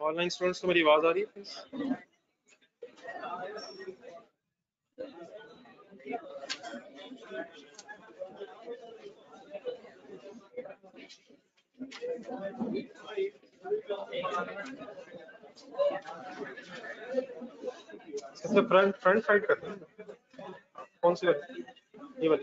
Online students को मेरी आवाज़ आ रही है इससे फ्रंट फ्रंट साइड करते हैं। कौन सी वाली? ये वाली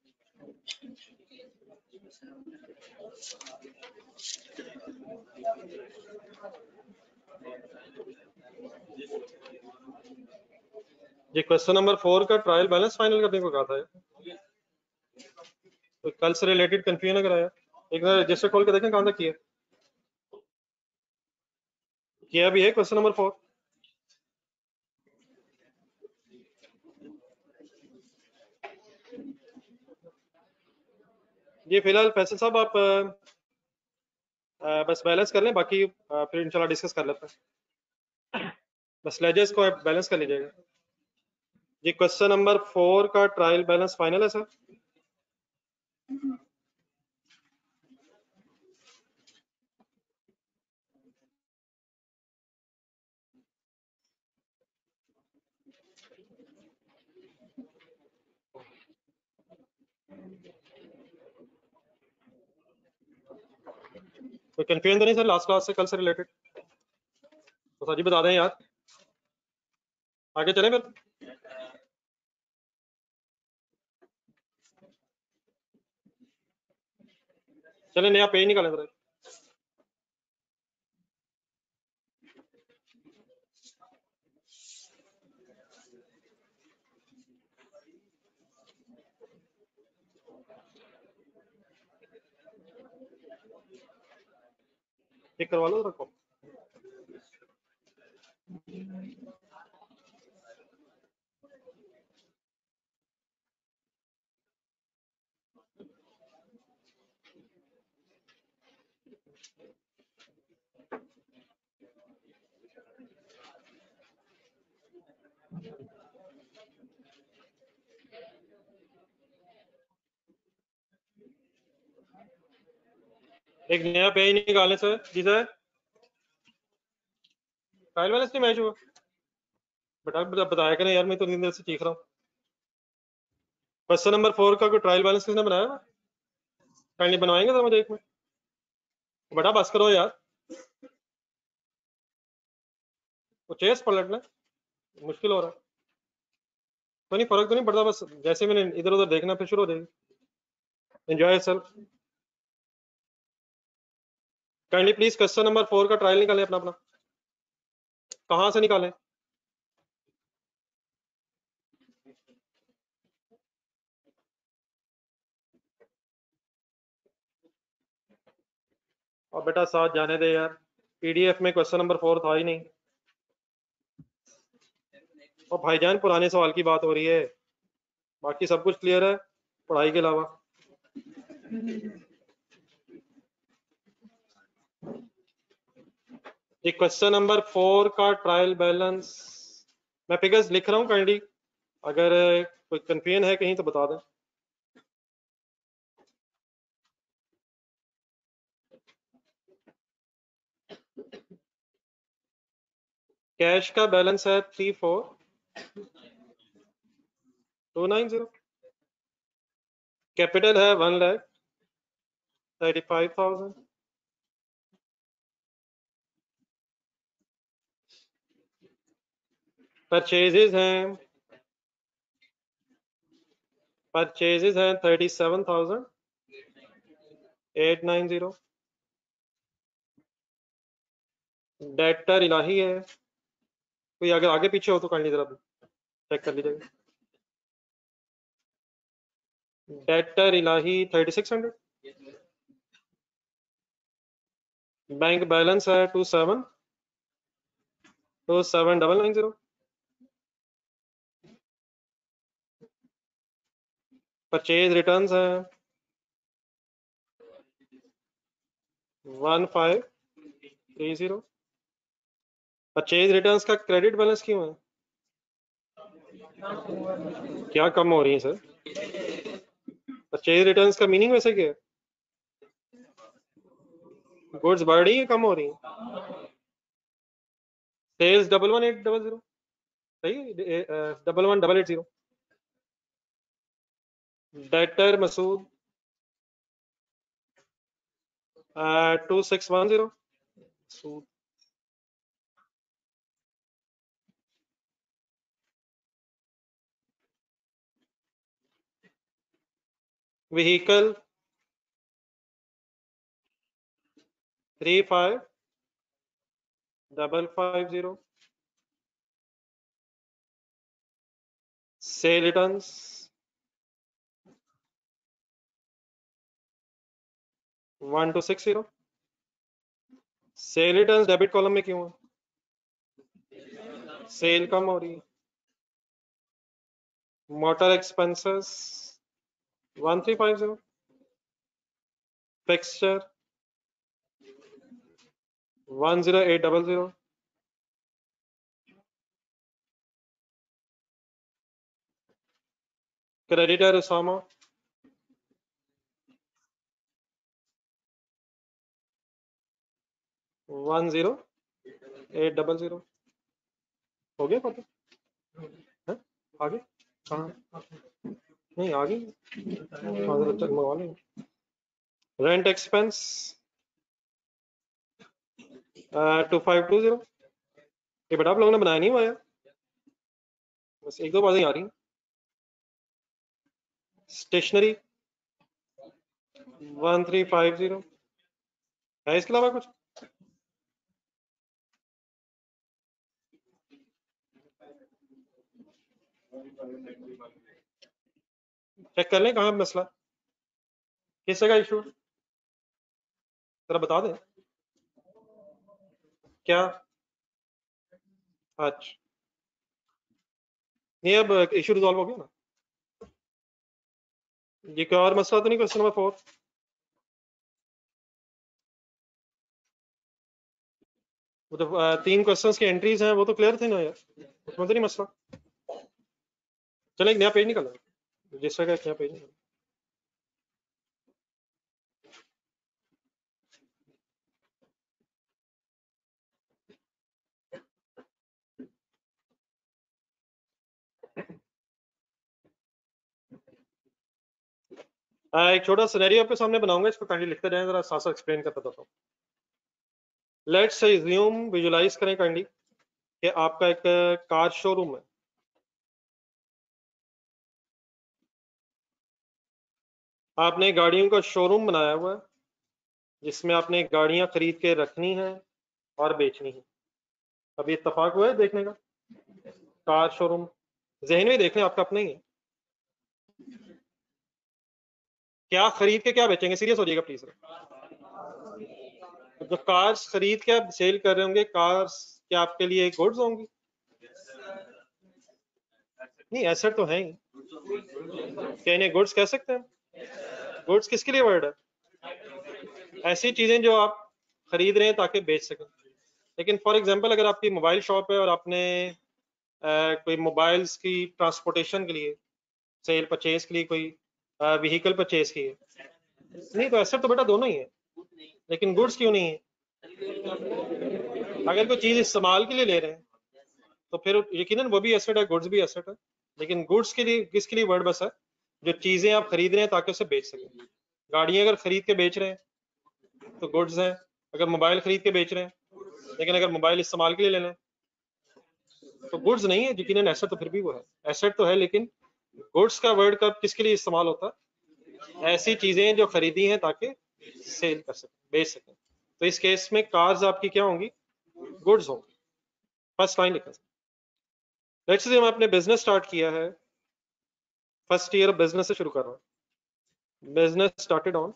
ये क्वेश्चन नंबर फोर का ट्रायल बैलेंस फाइनल करने को कहा था तो कल से रिलेटेड कंफ्यूजन अगर आया, एक बार रजिस्टर खोल के देखें कहाँ तक किया। किया भी है क्वेश्चन नंबर फोर ये फ़िलहाल फैसल साहब आप आ, बस बैलेंस कर लें बाकी आ, फिर इंशाल्लाह डिस्कस कर लेते हैं। बस लेजेस को आप बैलेंस कर लीजिएगा। जी क्वेश्चन नंबर फोर का ट्रायल बैलेंस फाइनल है सर? कोई कंफ्यूजन तो नहीं सर लास्ट क्लास से कल से रिलेटेड तो सर जी बता दें यार। आगे चले फिर। चले, नया पेज निकालें जरा ठीक करवा लो रखो एक नया पेज निकालें सर जी सर ट्रायल बैलेंस नहीं मैच हुआ। बता, बताया करें यार, मैं तो नींद से चीख रहा हूँ। क्वेश्चन नंबर फोर का कोई ट्रायल बैलेंस किसने बनाया काइंडली बनवाएँगे सर मुझे एक में। बड़ा बस करो यार। वो चेस पलटना मुश्किल हो रहा है। तो नहीं, फ़र्क तो नहीं पड़ता, बस जैसे मैंने इधर उधर देखना, फिर शुरू हो जाएगी। Enjoy self kindly please question number four का ट्रायल निकालें अपना अपना। कहाँ से निकालें? और बेटा साथ जाने दे यार। पीडीएफ में क्वेश्चन नंबर फोर था ही नहीं। और भाईजान, पुराने सवाल की बात हो रही है। बाकी सब कुछ क्लियर है, पढ़ाई के अलावा। ये क्वेश्चन नंबर फोर का ट्रायल बैलेंस मैं फिगर्स लिख रहा हूँ काइंडली अगर कोई कंफ्यूजन है कहीं तो बता दें। कैश का बैलेंस है three four two nine zero capital है one lakh thirty five thousand purchases हैं। परचेजेस हैं thirty seven thousand eight nine zero debtor Ilahi है। कोई अगर आगे पीछे हो तो कर लीजिए चेक कर लीजिएगा। Debtor Ilahi thirty six hundred bank balance है two seven two seven double nine zero purchase returns है। One five three zero purchase returns का क्रेडिट बैलेंस क्यों है? क्या कम हो रही है सर? परचेज रिटर्न का मीनिंग वैसे क्या है? गुड्स बढ़ रही है, कम हो रही है? Sales double one eight double zero सही double one double eight zero debtor Masood two six one zero vehicle three five double five zero sale returns one two six zero sale returns debit column में क्यों है? Sale कम हो रही है। Motor expenses 1350 fixture 10800 creditor Osama one zero? Eight double zero? हो गया पता? आगे? कहाँ? नहीं, आगे। हाँ तक मंगवा लेंगे। Rent expense two five two zero ये बेटा आप लोगों ने बनाया नहीं हुआ बस एक दो बातें आ रही stationery one three five zero है इसके अलावा कुछ? चेक कर लें कहाँ मसला। किस जगह इशू जरा बता दें। क्या? अच्छा। नहीं, अब इशू रिजॉल्व हो गया ना। ये क्या और मसला तो नहीं क्वेश्चन नंबर फोर वो तो तीन क्वेश्चंस की एंट्रीज हैं, वो तो क्लियर थे ना यार। उसमें तो नहीं मसला। चलो, एक नया पेज निकल रजिस्टर का क्या पेज एक छोटा सिनेरियो आपके सामने बनाऊँगा, इसको काइंडली लिखते रहें, जरा साथ साथ एक्सप्लेन करता था लेट्स रिज्यूम विजुलाइज करें काइंडली कि आपका एक कार शोरूम है। आपने गाड़ियों का शोरूम बनाया हुआ है, जिसमें आपने गाड़ियाँ खरीद के रखनी है और बेचनी है। अभी इतफाक हुआ है देखने का? कार शोरूम जहन में देख लें, आपका अपना ही है। क्या खरीद के क्या बेचेंगे? सीरियस हो जाएगा प्लीज़ जो कार्स खरीद के आप सेल कर रहे होंगे कार्स क्या आपके लिए गुड्स होंगी? नहीं एसेट तो है ही। क्या इन्हें गुड्स कह सकते हैं? गुड्स किसके लिए वर्ड है? ऐसी चीज़ें जो आप खरीद रहे हैं ताकि बेच सकें। लेकिन फॉर एग्जांपल अगर आपकी मोबाइल शॉप है और आपने आ, कोई मोबाइल्स की ट्रांसपोर्टेशन के लिए सेल परचेज के लिए कोई व्हीकल परचेज की है। नहीं तो एसेट तो बेटा दोनों ही है। लेकिन गुड्स क्यों नहीं है? अगर कोई चीज़ इस्तेमाल के लिए ले रहे हैं तो फिर यकीनन वो भी एसेट है गुड्स भी एसेट है। लेकिन गुड्स के लिए किसके लिए वर्ड बस है? जो चीज़ें आप खरीद रहे हैं ताकि उसे बेच सकें। गाड़ियाँ अगर खरीद के बेच रहे हैं तो गुड्स हैं। अगर मोबाइल खरीद के बेच रहे हैं, लेकिन अगर मोबाइल इस्तेमाल के लिए लेना है तो गुड्स नहीं है। यकीन एसेट तो फिर भी वो है। एसेट तो है, लेकिन गुड्स का वर्ड कब किसके लिए इस्तेमाल होता? है ऐसी चीज़ें जो खरीदी हैं ताकि सेल कर सकें, बेच सकें। तो इस केस में कार्स आपकी क्या होंगी? गुड्स होंगी। फ़र्स्ट लाइन लिखा। लेट्स से हम आपने बिज़नेस स्टार्ट किया है फ़र्स्ट ईयर बिज़नेस से शुरू कर रहा हूँ। Business started on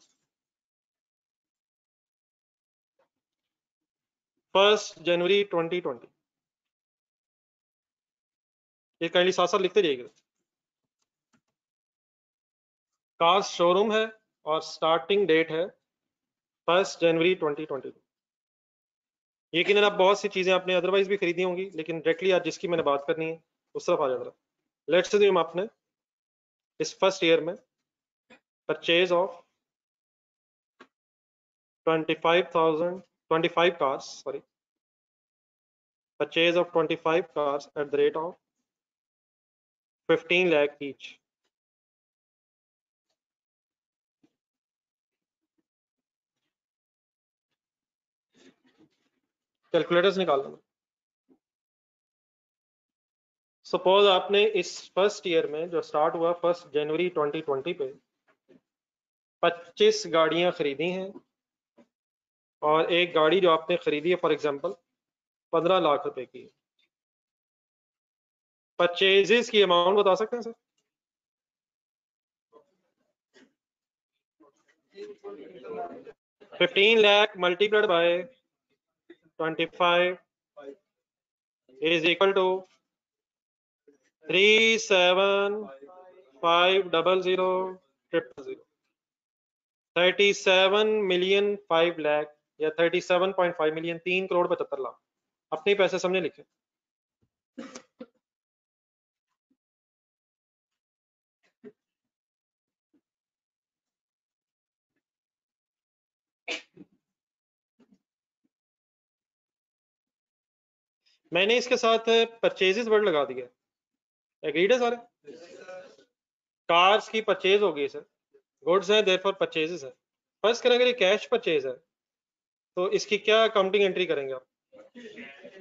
first January 2020 ये काइंडली साथ साथ लिखते जाइएगा। कार शोरूम है और स्टार्टिंग डेट है फ़र्स्ट जनवरी 2020 यकीन आप बहुत सी चीज़ें आपने अदरवाइज़ भी खरीदी होंगी, लेकिन डायरेक्टली आज जिसकी मैंने बात करनी है, उस तरफ़ आ जाता लेट्स से आपने इस फ़र्स्ट ईयर में purchase of 25,000 cars sorry purchase of 25 cars at the rate of fifteen lakh each. Calculators निकाल लेना सपोज़ आपने इस फ़र्स्ट ईयर में जो स्टार्ट हुआ फ़र्स्ट जनवरी 2020 पे 25 गाड़ियाँ खरीदी हैं और एक गाड़ी जो आपने खरीदी है फॉर एग्जांपल 15 लाख रुपए की। परचेजेस की अमाउंट बता सकते हैं sir fifteen lakh multiplied by 25 is equal to 37500 37 million five lakh या 37.5 मिलियन तीन करोड़ पचहत्तर लाख। अपने पैसे समझे लिखे। मैंने इसके साथ परचेजेस वर्ड लगा दिया एग्रीड है सारे? कार्स की परचेज हो गई सर गुड्स हैं देर फॉर परचेजेस है. फ़र्स्ट करें अगर ये कैश परचेज है. तो इसकी क्या अकाउंटिंग एंट्री करेंगे आप?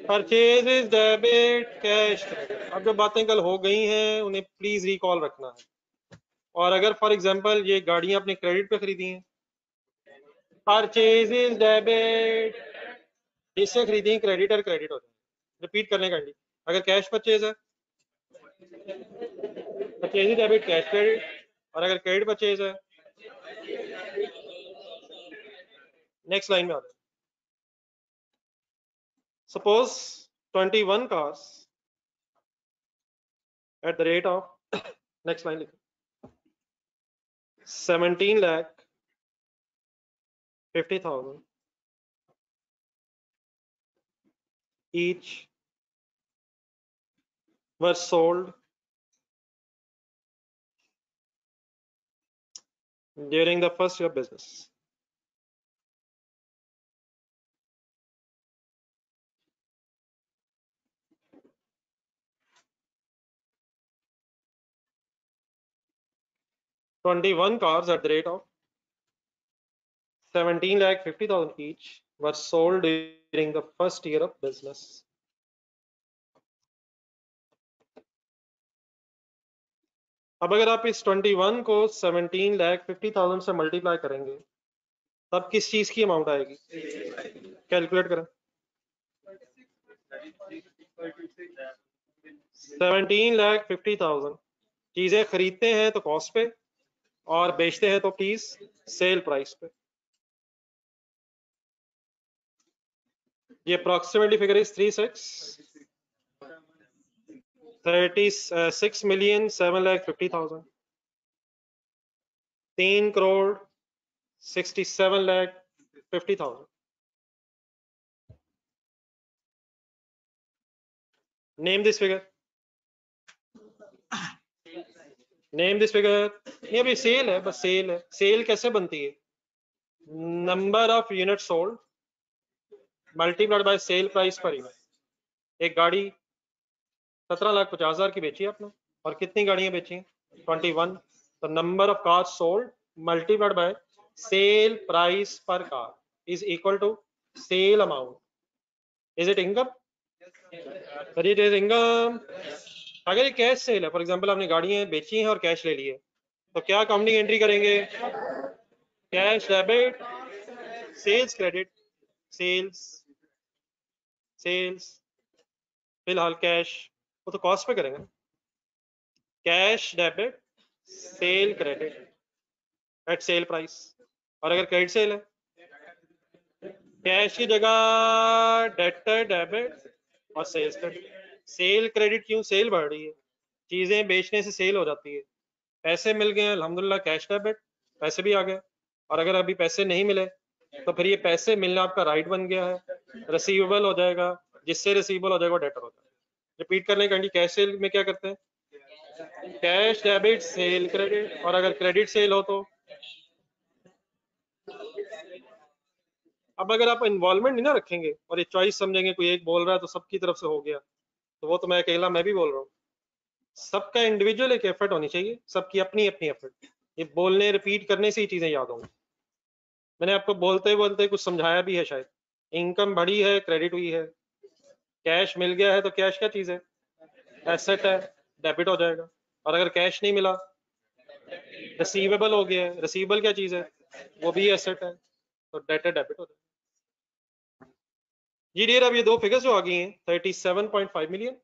परचेजेस डेबिट कैश अब जो बातें कल हो गई हैं, उन्हें प्लीज़ रिकॉल रखना है। और अगर फॉर एग्जांपल ये गाड़ियाँ अपने क्रेडिट पे खरीदी हैं परचेजेस डेबिट जिससे खरीदी क्रेडिट और क्रेडिट हो जाए। रिपीट करने का अगर कैश परचेज है परचेज डेबिट कैश क्रेडिट और अगर क्रेडिट परचेज है नेक्स्ट लाइन में आते हैं। Suppose 21 cars at the rate of next line लिखो। 17 lakh 50,000 each were sold during the first year of business. 21 cars at the rate of 17 lakh 50,000 each were sold during the first year of business. अब अगर आप इस 21 को 17 लाख 50,000 से multiply करेंगे तब किस चीज़ की अमाउंट आएगी? कैलकुलेट करें। 17 लाख 50,000 चीज़ें खरीदते हैं तो कॉस्ट पे और बेचते हैं तो प्लीज़ सेल प्राइस पे। ये approximately figure is three six thirty six million seven lakh fifty thousand तीन crore sixty seven lakh fifty thousand name this figure name this figure ये अभी सेल है, बस सेल है। सेल कैसे बनती है? Number of unit sold multiplied by sale price per unit एक गाड़ी सत्रह लाख पचास हज़ार की बेची आपने। और कितनी गाड़ियाँ बेची ट्वेंटी वन। तो number of car sold multiplied by sale price per car is equal to sale amount is it income it is income अगर ये कैश सेल है फॉर एग्जांपल आपने गाड़ियाँ बेची हैं और कैश ले लिए तो क्या अकाउंटिंग एंट्री करेंगे? Cash debit sales credit sales sales फ़िलहाल कैश वो तो कॉस्ट पे करेंगे cash debit sale credit at sale price और अगर क्रेडिट सेल है? कैश की जगह डेटर डेबिट और सेल्स क्रेडिट सेल क्रेडिट क्यों? सेल बढ़ रही है। चीज़ें बेचने से सेल हो जाती है। पैसे मिल गए, अल्हम्दुलिल्लाह कैश डेबिट पैसे भी आ गए। और अगर अभी पैसे नहीं मिले तो फिर ये पैसे मिलना आपका राइट बन गया है। रिसीवेबल हो जाएगा। जिससे रिसीवेबल हो जाएगा डेटर हो जाएगा। रिपीट करने का कैश सेल में क्या करते हैं? कैश डेबिट सेल क्रेडिट और अगर क्रेडिट सेल हो तो? अब अगर आप इन्वॉल्वमेंट नहीं ना रखेंगे, और ये चॉइस समझेंगे, कोई एक बोल रहा है तो सबकी तरफ़ से हो गया तो वो तो मैं अकेला, मैं भी बोल रहा हूँ। सबका इंडिविजुअल एक एफर्ट होनी चाहिए, सबकी अपनी अपनी एफर्ट ये बोलने रिपीट करने से ही चीज़ें याद होंगी। मैंने आपको बोलते बोलते कुछ समझाया भी है शायद। इनकम बढ़ी है क्रेडिट हुई है। कैश मिल गया है तो कैश क्या चीज़ है? एसेट है डेबिट हो जाएगा। और अगर कैश नहीं मिला रिसीवेबल हो गया है। रिसीवेबल क्या चीज़ है? वो भी एसेट है तो डेटर डेबिट हो जाएगा। जी डियर अब ये दो फिगर्स जो आ गई हैं 37.5 मिलियन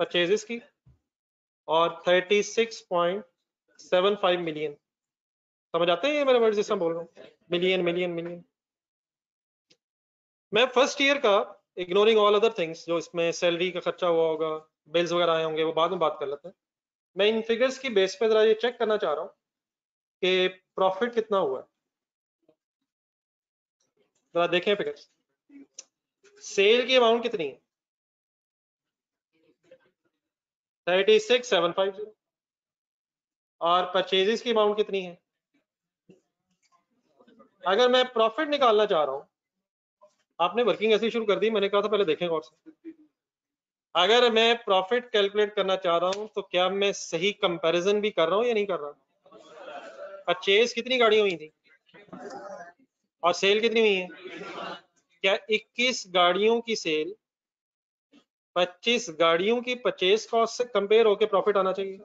परचेजेस की और 36.75 मिलियन समझ आते हैं ये मेरे वर्ड जिस बोल रहा हूँ? मिलियन मिलियन मिलियन मैं फ़र्स्ट ईयर का इग्नोरिंग ऑल अदर थिंग्स जो इसमें सैलरी का खर्चा हुआ होगा बिल्स वगैरह आए होंगे, वो बाद में बात कर लेते हैं। मैं इन फिगर्स की बेस पे जरा ये चेक करना चाह रहा हूँ कि प्रॉफिट कितना हुआ है। जरा देखें फिगर्स सेल की अमाउंट कितनी है? Thirty six seven five zero और परचेजेस की अमाउंट कितनी है? अगर मैं प्रॉफिट निकालना चाह रहा हूँ आपने वर्किंग ऐसी शुरू कर दी, मैंने कहा था पहले देखें और अगर मैं प्रॉफिट कैलकुलेट करना चाह रहा हूँ तो क्या मैं सही कंपैरिजन भी कर रहा हूँ या नहीं कर रहा? परचेज कितनी गाड़ियाँ हुई थी? और सेल कितनी हुई है? क्या 21 गाड़ियों की सेल 25 गाड़ियों की परचेज कॉस्ट से कंपेयर होकर प्रॉफिट आना चाहिए?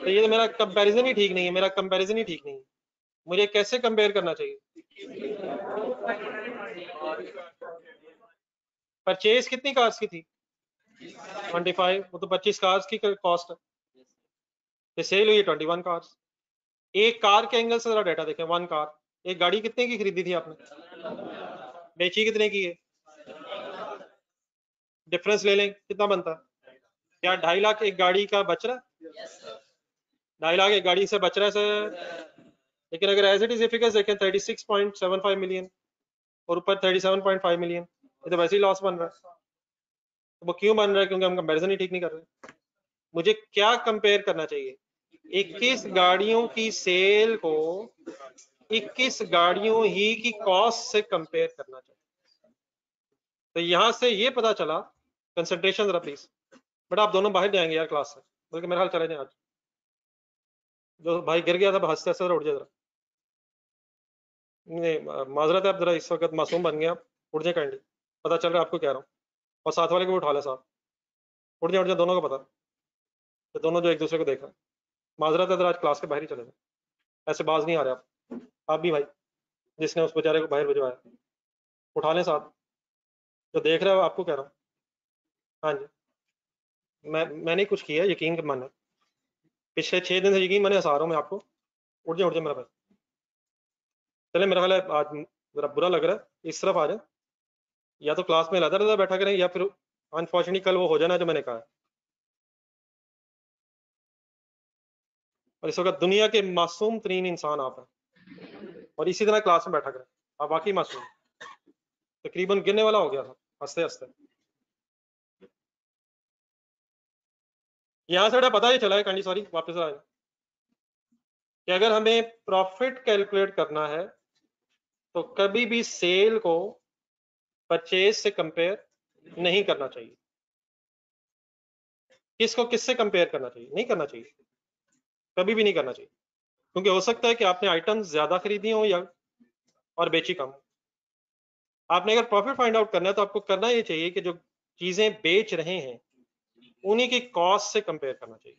तो ये मेरा कंपैरिजन ही ठीक नहीं है, मेरा कंपैरिजन ही ठीक नहीं है। मुझे कैसे कंपेयर करना चाहिए? परचेज कितनी कार्स की थी? 25 वो तो 25 कार्स की कॉस्ट है। सेल हुई है 21 कार्स एक कार के एंगल से जरा डाटा देखें वन कार एक गाड़ी कितने की खरीदी थी आपने? बेची कितने की है? डिफरेंस ले लें कितना बनता? क्या ढाई लाख एक गाड़ी का बच रहा? है ढाई लाख एक गाड़ी से बच रहा है सर लेकिन अगर एज इट इज़ फिगर्स देखें 36.75 मिलियन और ऊपर 37.5 मिलियन ये तो वैसे ही लॉस बन रहा है। तो वो क्यों बन रहा है? क्योंकि हम कंपैरिजन ही ठीक नहीं कर रहे। मुझे क्या कंपेयर करना चाहिए? 21 गाड़ियों की सेल को 21 गाड़ियों ही की कॉस्ट से कंपेयर करना चाहिए। तो यहाँ से ये पता चला कंसंट्रेशन जरा प्लीज़ बट आप दोनों बाहर जाएँगे यार क्लास से। बल्कि मेरा हाल चले जाए आज। जो भाई गिर गया था हँसते हँसते उठ जाए जरा। नहीं माजरत है आप जरा इस वक्त मासूम बन गया उठ जाए काइंडली पता चल रहा है आपको कह रहा हूँ। और साथ वाले को उठा ले साहब। उठ जाए उठ जाए, दोनों को पता। तो दोनों जो एक दूसरे को देख रहे हैं। माजरत है जरा आज क्लास के बाहर ही चले जाए। ऐसे बाज नहीं आ रहे आप। आप भी भाई, जिसने उस बेचारे को बाहर भिजवाया। उठा लें साथ। जो देख रहे हो, आपको कह रहा हूँ। हाँ जी। मैं, मैंने कुछ किया यकीन माना पिछले छः दिन से यकीन मैंने हंसा रहा हूँ मैं आपको। उठ जाए उठ जाए मेरा भाई। चले मेरा ख्याल है आज जरा बुरा लग रहा है। इस तरफ़ आ जाए या तो क्लास में लदा लदा बैठा करें, या फिर अनफॉर्चुनेटली कल वो हो जाना जो मैंने कहा और इस वक्त दुनिया के मासूम तरीन इंसान आप हैं। और इसी तरह क्लास में बैठा करें। आप वाकई मासूम तकरीबन गिरने वाला हो गया था। हँसते हँसते। यहाँ से पता ही चला है कांडी सॉरी वापस आ कि अगर हमें प्रॉफिट कैलकुलेट करना है तो कभी भी सेल को परचेज से कंपेयर नहीं करना चाहिए। किसको किससे कंपेयर करना चाहिए? नहीं करना चाहिए। कभी भी नहीं करना चाहिए। क्योंकि हो सकता है कि आपने आइटम्स ज़्यादा खरीदी हो या और बेची कम। आपने अगर प्रॉफिट फाइंड आउट करना है तो आपको करना ये चाहिए कि जो चीज़ें बेच रहे हैं, उन्हीं की कॉस्ट से कंपेयर करना चाहिए।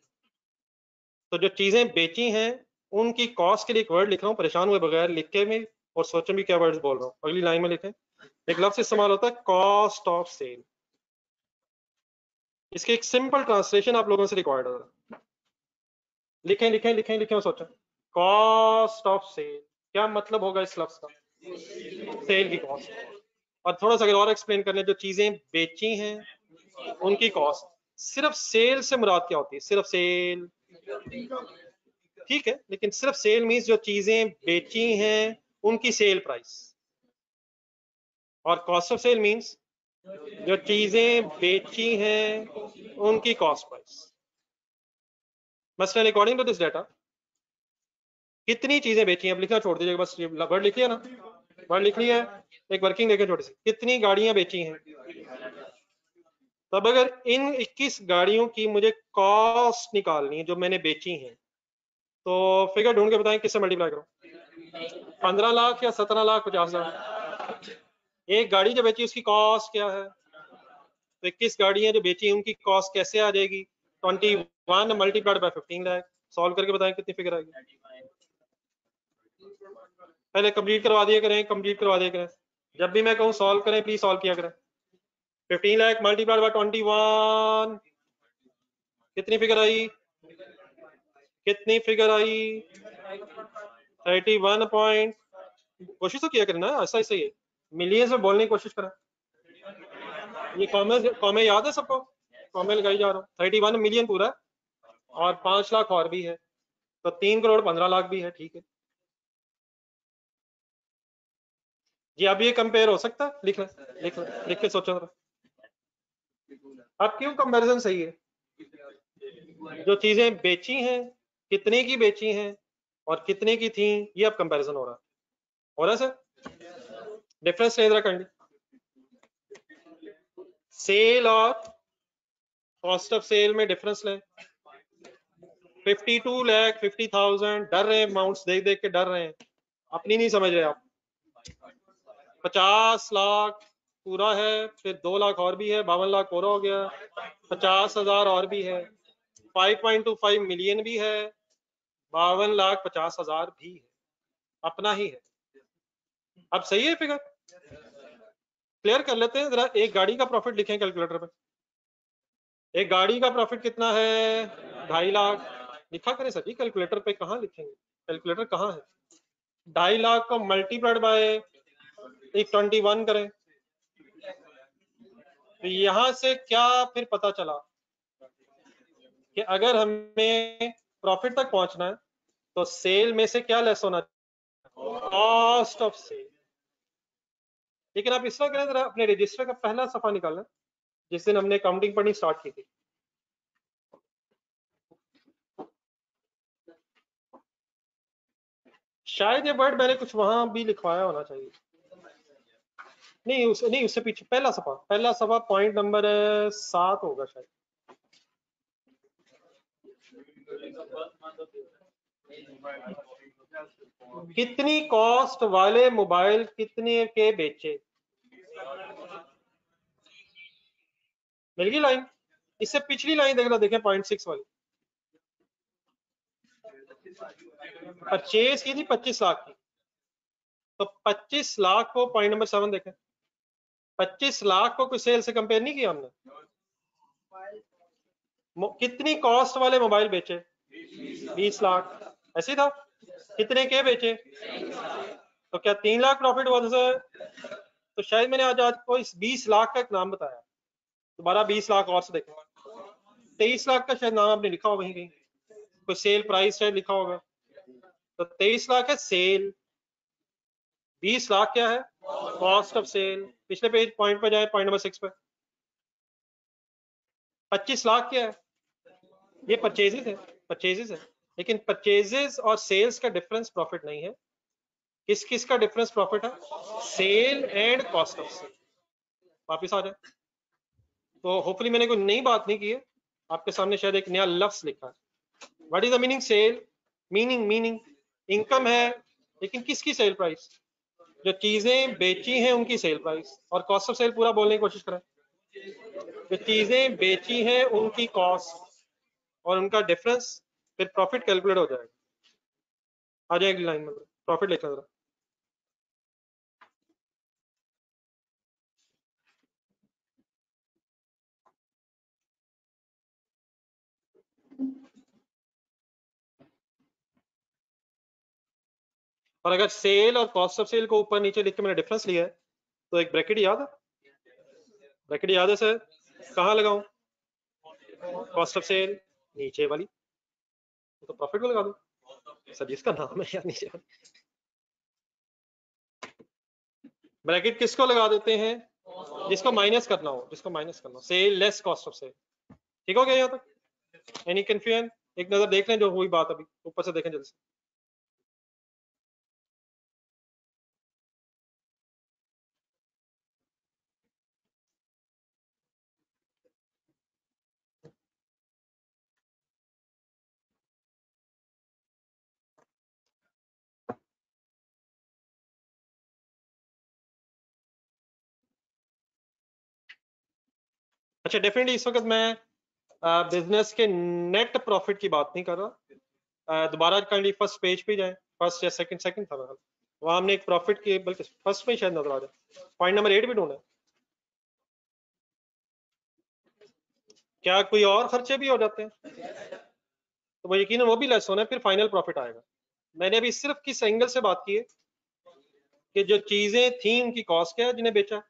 तो जो चीज़ें बेची हैं, उनकी कॉस्ट के लिए एक वर्ड लिख रहा हूँ, परेशान हुए बगैर लिख के में और सोचें भी क्या वर्ड्स बोल रहा हूँ। अगली लाइन में लिखें। एक लफ्ज इस्तेमाल होता है कॉस्ट ऑफ़ सेल इसके एक सिंपल ट्रांसलेशन आप लोगों से रिक्वायर्ड होगा लिखें लिखें लिखें लिखें और सोचें। कॉस्ट ऑफ़ सेल क्या मतलब होगा इस लफ्ज का? सेल की कॉस्ट और थोड़ा सा अगर और एक्सप्लेन करने जो चीज़ें बेची हैं, उनकी कॉस्ट सिर्फ़ सेल से मुराद क्या होती है? सिर्फ़ सेल ठीक है? लेकिन सिर्फ़ सेल मीन्स जो चीज़ें बेची हैं उनकी सेल प्राइस। और कॉस्ट ऑफ़ सेल मीन्स जो चीज़ें बेची हैं, उनकी कॉस्ट प्राइस मसलन अकॉर्डिंग टू दिस डाटा कितनी चीज़ें बेची हैं? अब लिखना छोड़ दीजिएगा, बस वर्ड लिख लिया ना? वर्ड लिख लिया है, एक वर्किंग देखें छोटी सी। कितनी गाड़ियाँ बेची हैं? तब अगर इन 21 गाड़ियों की मुझे कॉस्ट निकालनी है, जो मैंने बेची हैं तो फिगर ढूंढ के बताएँ, किससे मल्टीप्लाई करो? पंद्रह लाख या सत्रह लाख, पचास हज़ार एक गाड़ी जो बेची, उसकी कॉस्ट क्या है? तो इक्कीस गाड़ियाँ जो बेची उनकी कॉस्ट कैसे आ जाएगी? Twenty one multiplied by fifteen lakh. Solve करके बताएँ कितनी फिगर आएगी। पहले कंप्लीट करवा दिया करें कंप्लीट करवा दिया करें। जब भी मैं कहूँ सॉल्व करें प्लीज़ सॉल्व किया करें। Fifteen lakh multiplied by twenty one कितनी फिगर आई? कितनी फिगर आई? Thirty one point. कोशिश तो किया करना, ऐसा ही सही है। मिलियंस में बोलने की कोशिश करें। ये कॉमे कॉमे याद है सबको? कॉमे लगाई जा रहा हूँ। थर्टी वन मिलियन पूरा और पाँच लाख और भी है। तो तीन करोड़ पंद्रह लाख भी है, ठीक है। जी, अब ये कंपेयर हो सकता है? लिख लिख लिख के सोचो अब क्यों कंपैरिजन सही है? जो चीज़ें बेची हैं, कितने की बेची हैं और कितने की थी? ये अब कंपैरिजन हो रहा है। रहा सर डिफरेंस ले जरा सेल और कॉस्ट ऑफ़ सेल में डिफरेंस लें। 52 लाख 50,000 डर रहे हैं अमाउंट्स देख देख के डर रहे हैं। अपनी नहीं समझ रहे आप। पचास लाख पूरा है फिर दो लाख और भी है बावन लाख पूरा हो गया। पचास हज़ार और भी है। 5.25 मिलियन भी है। बावन लाख पचास हज़ार भी है। अपना ही है। अब सही है फिगर? क्लियर कर लेते हैं, जरा एक गाड़ी का प्रॉफिट लिखें कैलकुलेटर पे एक गाड़ी का प्रॉफिट कितना है? ढाई लाख। लिखा करें जी कैलकुलेटर पे कहाँ लिखेंगे? कैलकुलेटर कहाँ है? ढाई लाख को मल्टीप्लाइड बाय एक ट्वेंटी वन करें। तो यहाँ से क्या फिर पता चला कि अगर हमें प्रॉफिट तक पहुँचना है तो सेल में से क्या लेस होना कॉस्ट ऑफ़ सेल लेकिन आप इस तरह करें, जरा अपने रजिस्टर का पहला सफ़ा निकालना, जिस दिन हमने काउंटिंग पढ़नी स्टार्ट की थी। शायद ये वर्ड मैंने कुछ वहाँ भी लिखवाया होना चाहिए। नहीं, उस, नहीं, उससे पीछे, पहला सफ़ा पहला सफ़ा पॉइंट नंबर सात होगा शायद। कितनी कॉस्ट वाले मोबाइल कितने के बेचे? मिल गई लाइन इससे पिछली लाइन देखना, देखें पॉइंट सिक्स वाली। परचेज की थी पच्चीस लाख की। तो पच्चीस लाख को पॉइंट नंबर सेवन देखें। पच्चीस लाख को कोई सेल से कंपेयर नहीं किया हमने? कितनी कॉस्ट वाले मोबाइल बेचे? बीस लाख। ऐसे था? कितने के बेचे? तो क्या तीन लाख प्रॉफिट हुआ था तो शायद मैंने आज आज को इस बीस लाख का एक नाम बताया। दोबारा बीस लाख और से देखें। तेईस लाख का शायद नाम आपने लिखा होगा कहीं कोई सेल प्राइस शायद लिखा होगा। तो तेईस लाख है सेल बीस लाख क्या है? कॉस्ट ऑफ़ सेल पिछले पेज पॉइंट पर जाए पॉइंट नंबर सिक्स पे पच्चीस लाख क्या है? ये परचेजेस है परचेजेस है। लेकिन परचेजेस और सेल्स का डिफरेंस प्रॉफिट नहीं है। किस किस का डिफरेंस प्रॉफिट है? Sale and cost of sale वापिस आ जाए तो होपफुली मैंने कोई नई बात नहीं की है। आपके सामने शायद एक नया लफ्स लिखा है। What is the meaning sale meaning meaning income है, लेकिन किसकी सेल प्राइस जो चीज़ें बेची हैं, उनकी सेल प्राइस और कॉस्ट ऑफ़ सेल पूरा बोलने की कोशिश करें। जो चीज़ें बेची हैं, उनकी कॉस्ट और उनका डिफरेंस फिर प्रॉफिट कैलकुलेट हो जाएगा। आ जाएगी लाइन में। प्रॉफिट लिखना जरा। और अगर सेल और कॉस्ट ऑफ़ सेल को ऊपर नीचे लिख के मैंने डिफरेंस लिया है तो एक ब्रैकेट याद है? ब्रैकेट याद है सर कहाँ लगाऊँ? कॉस्ट ऑफ़ सेल नीचे वाली। तो प्रॉफिट को लगा दो। सर इसका नाम है यार नीचे ब्रैकेट किसको लगा देते हैं? जिसको माइनस करना हो, जिसको माइनस करना हो। से लेस कॉस्ट ऑफ़ सेल ठीक हो गया यहाँ तक? एनी कंफ्यूजन एक नज़र देख लें जो हुई बात अभी। ऊपर से देखें जल्दी अच्छा डेफिनेटली इस वक्त मैं बिज़नेस के नेट प्रॉफिट की बात नहीं कर रहा। दोबारा काइंडली फ़र्स्ट पेज पे जाए। फ़र्स्ट या सेकंड सेकंड था मेरा। वहाँ हमने एक प्रॉफिट की, बल्कि फ़र्स्ट में शायद नज़र आ जाए। पॉइंट नंबर एट भी ढूंढे। क्या कोई और खर्चे भी हो जाते हैं? तो वो यकीन वो भी लेस होना है, फिर फाइनल प्रॉफिट आएगा। मैंने अभी सिर्फ़ किस एंगल से बात की है कि जो चीज़ें थी उनकी कॉस्ट क्या है जिन्हें बेचा?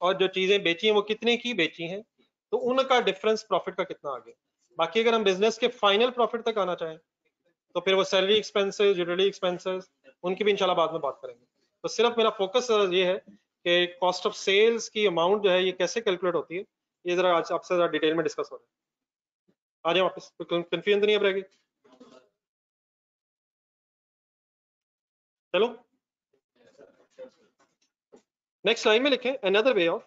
और जो चीज़ें बेची हैं, वो कितने की बेची हैं? तो उनका डिफरेंस प्रॉफिट का कितना आ गया बाकी अगर हम बिज़नेस के फाइनल प्रॉफिट तक आना चाहें तो फिर वो सैलरी एक्सपेंसेस यूटिलिटी एक्सपेंसेस उनकी भी इंशाल्लाह बाद में बात करेंगे। तो सिर्फ़ मेरा फोकस ये है कि कॉस्ट ऑफ़ सेल्स की अमाउंट जो है, ये कैसे कैलकुलेट होती है, ये जरा आज आपसे जरा डिटेल में डिस्कस हो रहा है। आ जाए वापस कंफ्यूजन तो नहीं अब रहेगी चलो। नेक्स्ट लाइन में लिखें another way of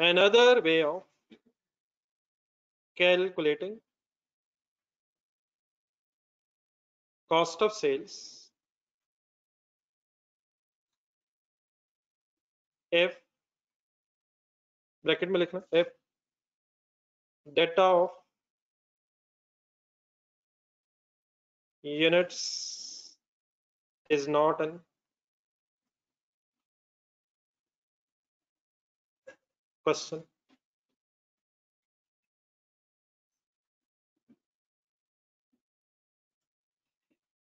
another way of calculating cost of sales if bracket में लिखना if data of units is not an question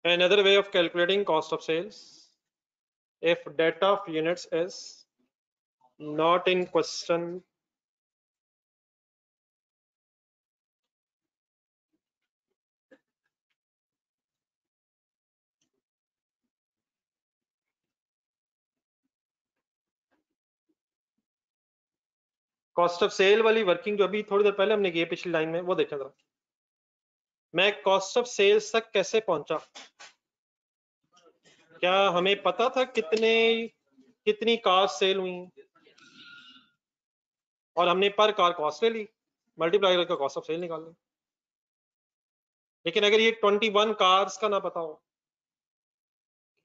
another way of calculating cost of sales if data of units is not in question cost of sale वाली working जो अभी थोड़ी देर पहले हमने की पिछली लाइन में, वो देखें जरा। मैं कॉस्ट ऑफ़ सेल्स तक कैसे पहुँचा? क्या हमें पता था कितने, कितनी कार सेल हुई? और हमने पर कार कॉस्ट ले ली मल्टीप्लाई करके कॉस्ट ऑफ़ सेल निकाल ली। लेकिन अगर ये 21 कार्स का ना पता हो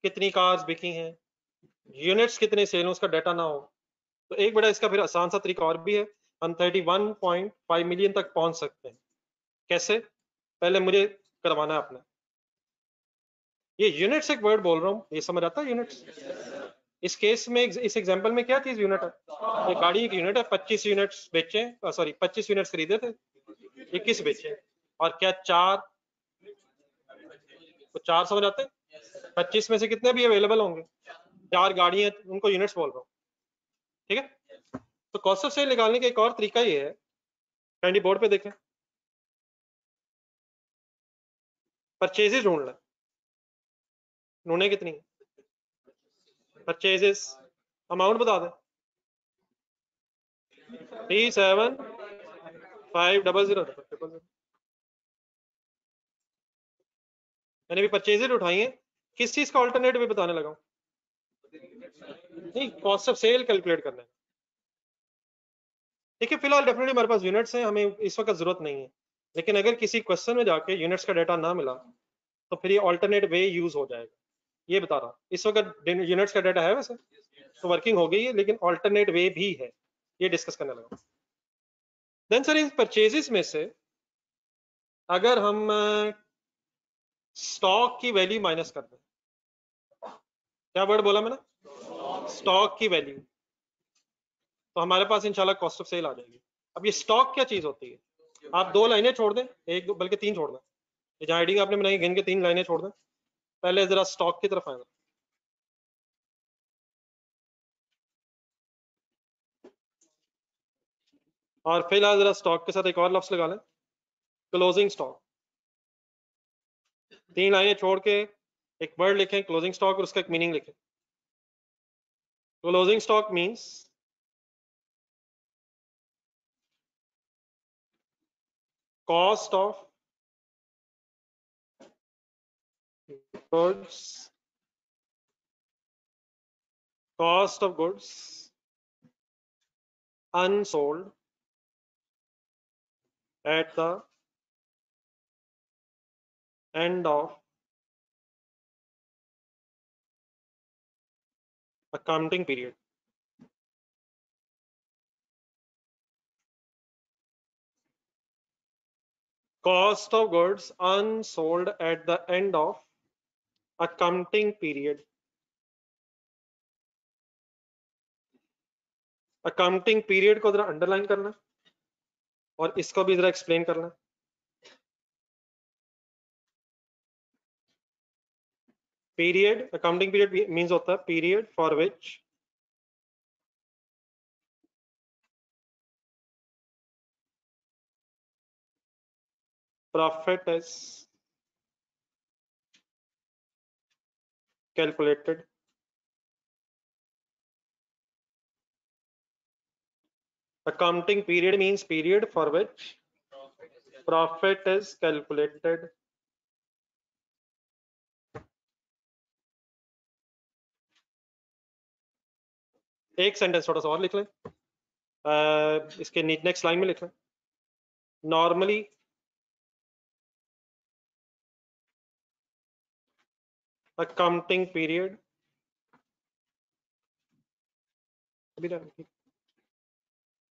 कितनी कार्स बिकी हैं यूनिट्स कितने सेल उसका डाटा ना हो तो एक बड़ा इसका फिर आसान सा तरीका और भी है। हम 31.5 मिलियन तक पहुँच सकते हैं। कैसे? पहले मुझे करवाना है अपना। ये यूनिट्स एक वर्ड बोल रहा हूँ। ये समझ आता है यूनिट्स इस केस में, इस एग्जांपल में क्या चीज़ यूनिट है? ये गाड़ी एक यूनिट है 25 यूनिट्स बेचे सॉरी 25 यूनिट्स खरीदे थे, इक्कीस बेचे। और क्या चार तो चार समझ आते हैं? पच्चीस में से कितने भी अवेलेबल होंगे? चार गाड़ियाँ, उनको यूनिट्स बोल रहा हूँ। ठीक है? तो कॉस्ट ऑफ़ सेल निकालने का एक और तरीका ये है। कैंडी बोर्ड पे देखें। परचेजेस ढूंढ लें। ढूंढे कितनी परचेजेस अमाउंट बता दें। Three seven five double zero मैंने भी परचेजेज उठाई है। किस चीज़ का ऑल्टरनेटिव बताने लगा हूँ। नहीं कॉस्ट ऑफ़ सेल कैलकुलेट करना है। देखिए, फ़िलहाल डेफिनेटली हमारे पास यूनिट्स हैं, हमें इस वक्त ज़रूरत नहीं है। लेकिन अगर किसी क्वेश्चन में जाके यूनिट्स का डाटा ना मिला तो फिर ये ऑल्टरनेट वे यूज़ हो जाएगा। ये बता रहा इस वक्त यूनिट्स का डाटा है वैसे? तो वर्किंग हो गई है, लेकिन ऑल्टरनेट वे भी है। ये डिस्कस करने लगा देन सर इन परचेजेस में से अगर हम स्टॉक की वैल्यू माइनस कर दें। क्या वर्ड बोला मैंने? स्टॉक की वैल्यू तो हमारे पास इंशाल्लाह कॉस्ट ऑफ़ सेल आ जाएगी। अब ये स्टॉक क्या चीज़ होती है? आप दो लाइनें छोड़ दें, एक दो बल्कि तीन छोड़ दें। जहाँ हेडिंग आपने बनाई, गिन के तीन लाइनें छोड़ दें। पहले जरा स्टॉक की तरफ़ आए और फ़िलहाल जरा स्टॉक के साथ एक और लफ्स लगा लें। क्लोजिंग स्टॉक तीन लाइनें छोड़ के एक वर्ड लिखें क्लोजिंग स्टॉक और उसका एक मीनिंग लिखें। Closing stock means? Cost of goods, cost of goods. Unsold at the end of accounting period. Cost of goods unsold at the end of accounting period. Accounting period को जरा underline करना और इसको भी जरा एक्सप्लेन करना period accounting period means होता है period for which profit is calculated accounting period means period for which profit is calculated एक सेंटेंस थोड़ा सा और लिख लें। इसके नेक्स्ट लाइन में लिख लें। Normally accounting period,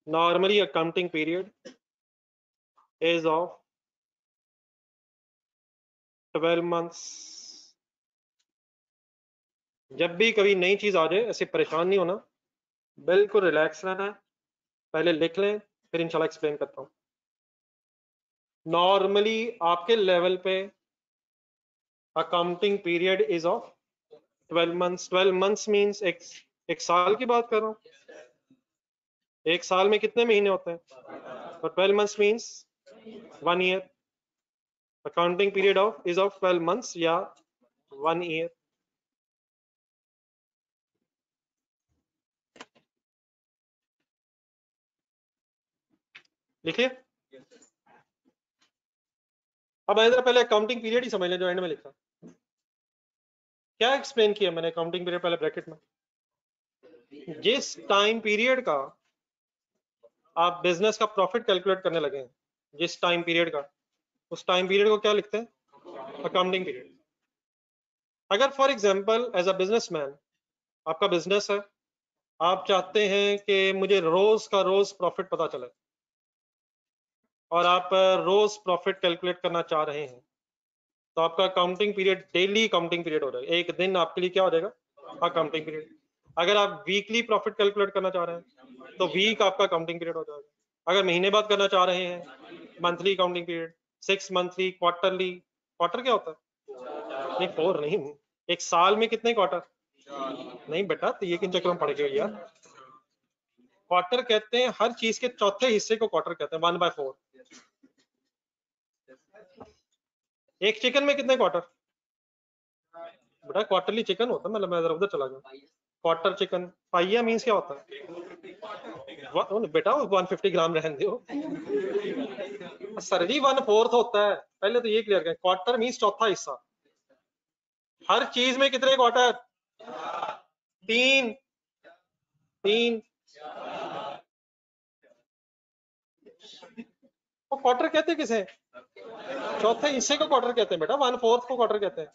normally accounting period is of 12 months. जब भी कभी नई चीज़ आ जाए, ऐसे परेशान नहीं होना। बिल्कुल रिलैक्स रहना है। पहले लिख लें, फिर इंशाल्लाह एक्सप्लेन करता हूँ। नॉर्मली आपके लेवल पे accounting period is of 12 months 12 months means एक एक साल की बात कर रहा हूँ। एक साल में कितने महीने होते हैं? तो 12 months means one year accounting period of is of 12 months या वन ईयर लिखिए अब इधर पहले अकाउंटिंग पीरियड ही समझ लें जो एंड में लिखा। क्या एक्सप्लेन किया मैंने अकाउंटिंग पीरियड पहले ब्रैकेट में? जिस टाइम पीरियड का आप बिज़नेस का प्रॉफिट कैलकुलेट करने लगे हैं, जिस टाइम पीरियड का, उस टाइम पीरियड को क्या लिखते हैं? अकाउंटिंग पीरियड अगर for example as a businessman आपका बिज़नेस है, आप चाहते हैं कि मुझे रोज का रोज प्रॉफिट पता चले। और आप रोज प्रॉफिट कैलकुलेट करना चाह रहे हैं तो आपका accounting period daily accounting period हो जाएगा एक दिन आपके लिए क्या हो जाएगा? अकाउंटिंग पीरियड अगर आप वीकली प्रॉफिट कैलकुलेट करना चाह रहे हैं तो वीक आपका अकाउंटिंग पीरियड हो जाएगा। अगर महीने बाद करना चाह रहे हैं monthly accounting period six monthly quarterly quarter क्या होता है? नहीं फोर नहीं। एक साल में कितने क्वार्टर नहीं बेटा तो ये किन चक्कर में पड़ गए यार क्वार्टर कहते हैं, हर चीज़ के चौथे हिस्से को क्वार्टर कहते हैं वन बाय फोर एक चिकन में कितने क्वार्टर बेटा क्वार्टरली चिकन होता है मतलब मैं उधर चला गया। क्वार्टर चिकन पाइया मीन्स क्या होता है? बेटा वन फिफ्टी ग्राम रहने दो। सर जी वन फोर्थ होता है। पहले तो ये क्लियर करें क्वार्टर मीन्स चौथा हिस्सा। हर चीज़ में कितने क्वार्टर तीन। तीन। वो क्वार्टर कहते किसे? चौथे हिस्से को क्वार्टर कहते हैं बेटा वन फोर्थ को क्वार्टर कहते हैं।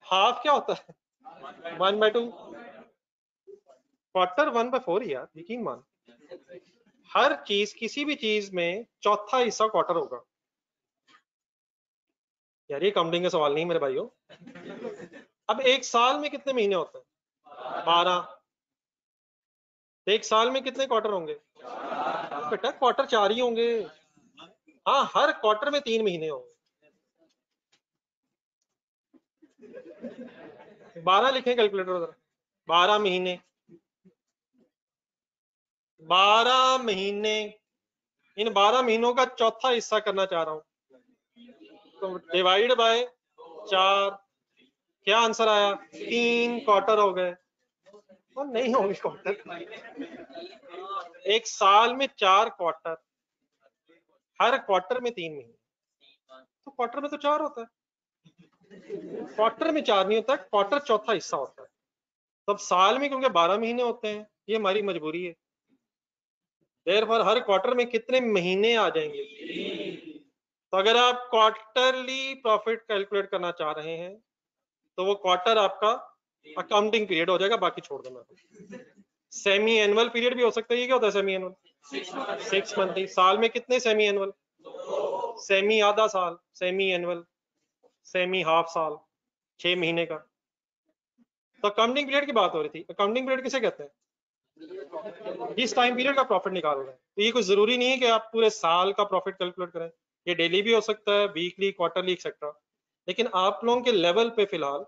हाफ़ क्या होता है? One by two quarter one by four यार, यकीन मान। हर चीज़, किसी भी चीज़ में चौथा हिस्सा क्वार्टर होगा। यार, ये काउंटिंग का सवाल नहीं मेरे भाइयों। अब एक साल में कितने महीने होते हैं? बारह। एक साल में कितने क्वार्टर होंगे? बेटा क्वार्टर चार ही होंगे। हाँ हर क्वार्टर में तीन महीने होंगे। बारह लिखें कैलकुलेटर उधर बारह महीने। बारह महीने। इन बारह महीनों का चौथा हिस्सा करना चाह रहा हूँ। तो डिवाइड बाय चार। क्या आंसर आया? तीन क्वार्टर हो गए। और नहीं होंगे क्वार्टर एक साल में चार क्वार्टर हर क्वार्टर में तीन महीने। तो क्वार्टर में तो चार होता है। क्वार्टर में चार नहीं होता, क्वार्टर चौथा हिस्सा होता है। तब साल में क्योंकि बारह महीने होते हैं, ये हमारी मजबूरी है। देर पर हर क्वार्टर में कितने महीने आ जाएँगे? तो अगर आप क्वार्टरली प्रॉफिट कैलकुलेट करना चाह रहे हैं तो वो क्वार्टर आपका अकाउंटिंग पीरियड हो जाएगा, बाकी छोड़ दो मैं सेमी एनुअल पीरियड भी हो सकता है, ये क्या होता है सेमी एनुअल सिक्स मंथली साल में कितने सेमी एनुअल सेमी आधा साल सेमी एनुअल सेमी हाफ़ साल, छह महीने का। तो अकाउंटिंग पीरियड की बात हो रही थी। अकाउंटिंग पीरियड किसे कहते हैं? जिस टाइम पीरियड का प्रॉफिट निकाल रहे हैं। तो ये कुछ ज़रूरी नहीं है कि आप पूरे साल का प्रॉफिट कैलकुलेट करें। ये डेली भी हो सकता है वीकली क्वार्टरली एक्सेट्रा लेकिन आप लोगों के लेवल पे फ़िलहाल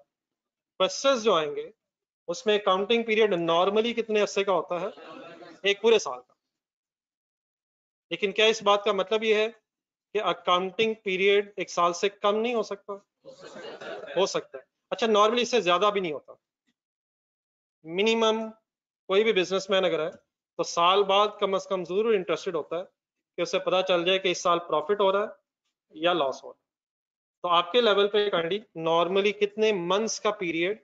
प्रोसेस जो आएँगे, उसमें अकाउंटिंग पीरियड नॉर्मली कितने अरसे का होता है? एक पूरे साल। लेकिन क्या इस बात का मतलब ये है कि अकाउंटिंग पीरियड एक साल से कम नहीं हो सकता? हो सकता है। अच्छा नॉर्मली इससे ज़्यादा भी नहीं होता। मिनिमम कोई भी बिजनेसमैन अगर है तो साल बाद कम अज कम ज़रूर इंटरेस्टेड होता है कि उसे पता चल जाए कि इस साल प्रॉफिट हो रहा है या लॉस हो रहा है। तो आपके लेवल पे काइंडली नॉर्मली कितने मंथ्स का पीरियड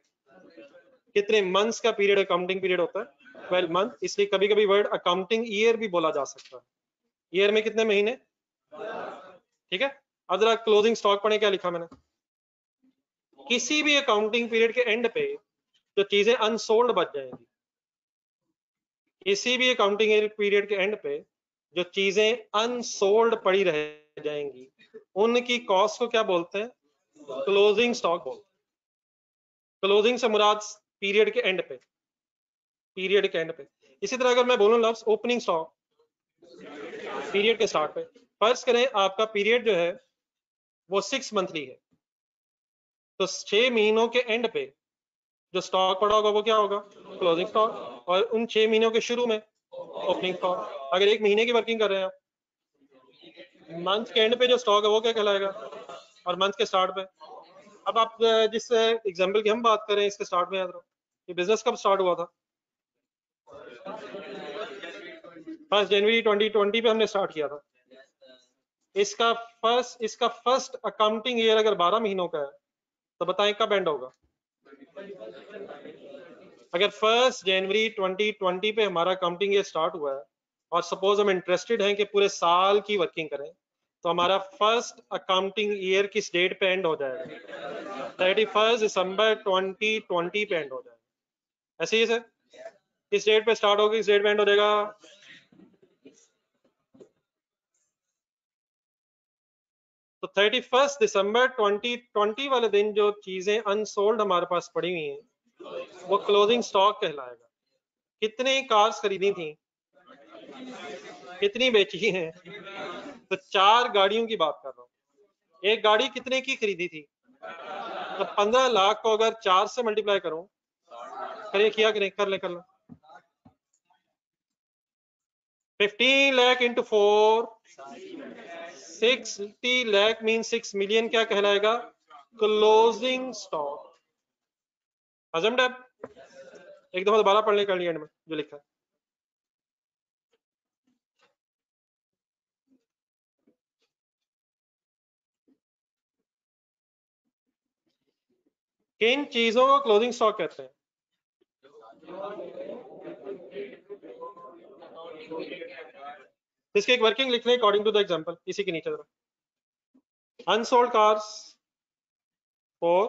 कितने मंथ्स का पीरियड अकाउंटिंग पीरियड होता है? ट्वेल्व मंथ इसलिए कभी कभी वर्ड अकाउंटिंग ईयर भी बोला जा सकता है। ईयर में कितने महीने? ठीक है? अब जरा क्लोजिंग स्टॉक पढ़े क्या लिखा मैंने? किसी भी अकाउंटिंग पीरियड के एंड पे जो चीज़ें अनसोल्ड बच जाएँगी, किसी भी अकाउंटिंग पीरियड के एंड पे जो चीज़ें अनसोल्ड पड़ी रह जाएँगी, उनकी कॉस्ट को क्या बोलते हैं? क्लोजिंग स्टॉक बोलते हैं। क्लोजिंग से मुराद पीरियड के एंड पे पीरियड के एंड पे। इसी तरह अगर मैं बोलूँ लफ्स ओपनिंग स्टॉक पीरियड के स्टार्ट पे। फ़र्ज़ करें आपका पीरियड जो है, वो सिक्स मंथली है। तो छह महीनों के एंड पे जो स्टॉक पड़ा होगा, वो क्या होगा? क्लोजिंग स्टॉक और उन छह महीनों के शुरू में ओपनिंग स्टॉक अगर एक महीने की वर्किंग कर रहे हैं आप मंथ के एंड पे जो स्टॉक है, वो क्या कहलाएगा? और मंथ के स्टार्ट पे। अब आप जिस एग्जांपल की हम बात करें, इसके स्टार्ट में याद रहो ये बिज़नेस कब स्टार्ट हुआ था? फ़र्स्ट जनवरी 2020 पे हमने स्टार्ट किया था। इसका फ़र्स्ट इसका फ़र्स्ट अकाउंटिंग ईयर अगर 12 महीनों का है तो बताएँ कब एंड होगा? अगर फ़र्स्ट जनवरी 2020 पे हमारा अकाउंटिंग ईयर स्टार्ट हुआ है, और सपोज़ हम इंटरेस्टेड हैं कि पूरे साल की वर्किंग करें तो हमारा फ़र्स्ट अकाउंटिंग ईयर किस डेट पे एंड हो जाएगा? थर्टी फ़र्स्ट दिसंबर 2020 पे एंड हो जाएगा। ऐसे ही सर किस डेट पे स्टार्ट होगा, किस डेट पे एंड हो जाएगा? तो थर्टी फ़र्स्ट दिसंबर 2020 वाले दिन जो चीज़ें अनसोल्ड हमारे पास पड़ी हुई हैं, वो क्लोजिंग स्टॉक कहलाएगा। कितने कार्स खरीदी थी? कितनी बेची हैं? तो चार गाड़ियों की बात कर रहा हूँ। एक गाड़ी कितने की खरीदी थी? तो पंद्रह लाख को अगर चार से मल्टीप्लाई करो करिए किया कि नहीं? कर ले, कर लो। Fifteen lakh into four sixty lakh mean six million क्या कहलाएगा? क्लोजिंग स्टॉक हजम डैब एक दफ़ा दोबारा पढ़ने कर लिया में, जो लिखा किन चीज़ों को क्लोजिंग स्टॉक कहते हैं? इसके एक वर्किंग लिख लें अकॉर्डिंग टू द एग्जांपल इसी के नीचे जरा। अनसोल्ड कार्स फोर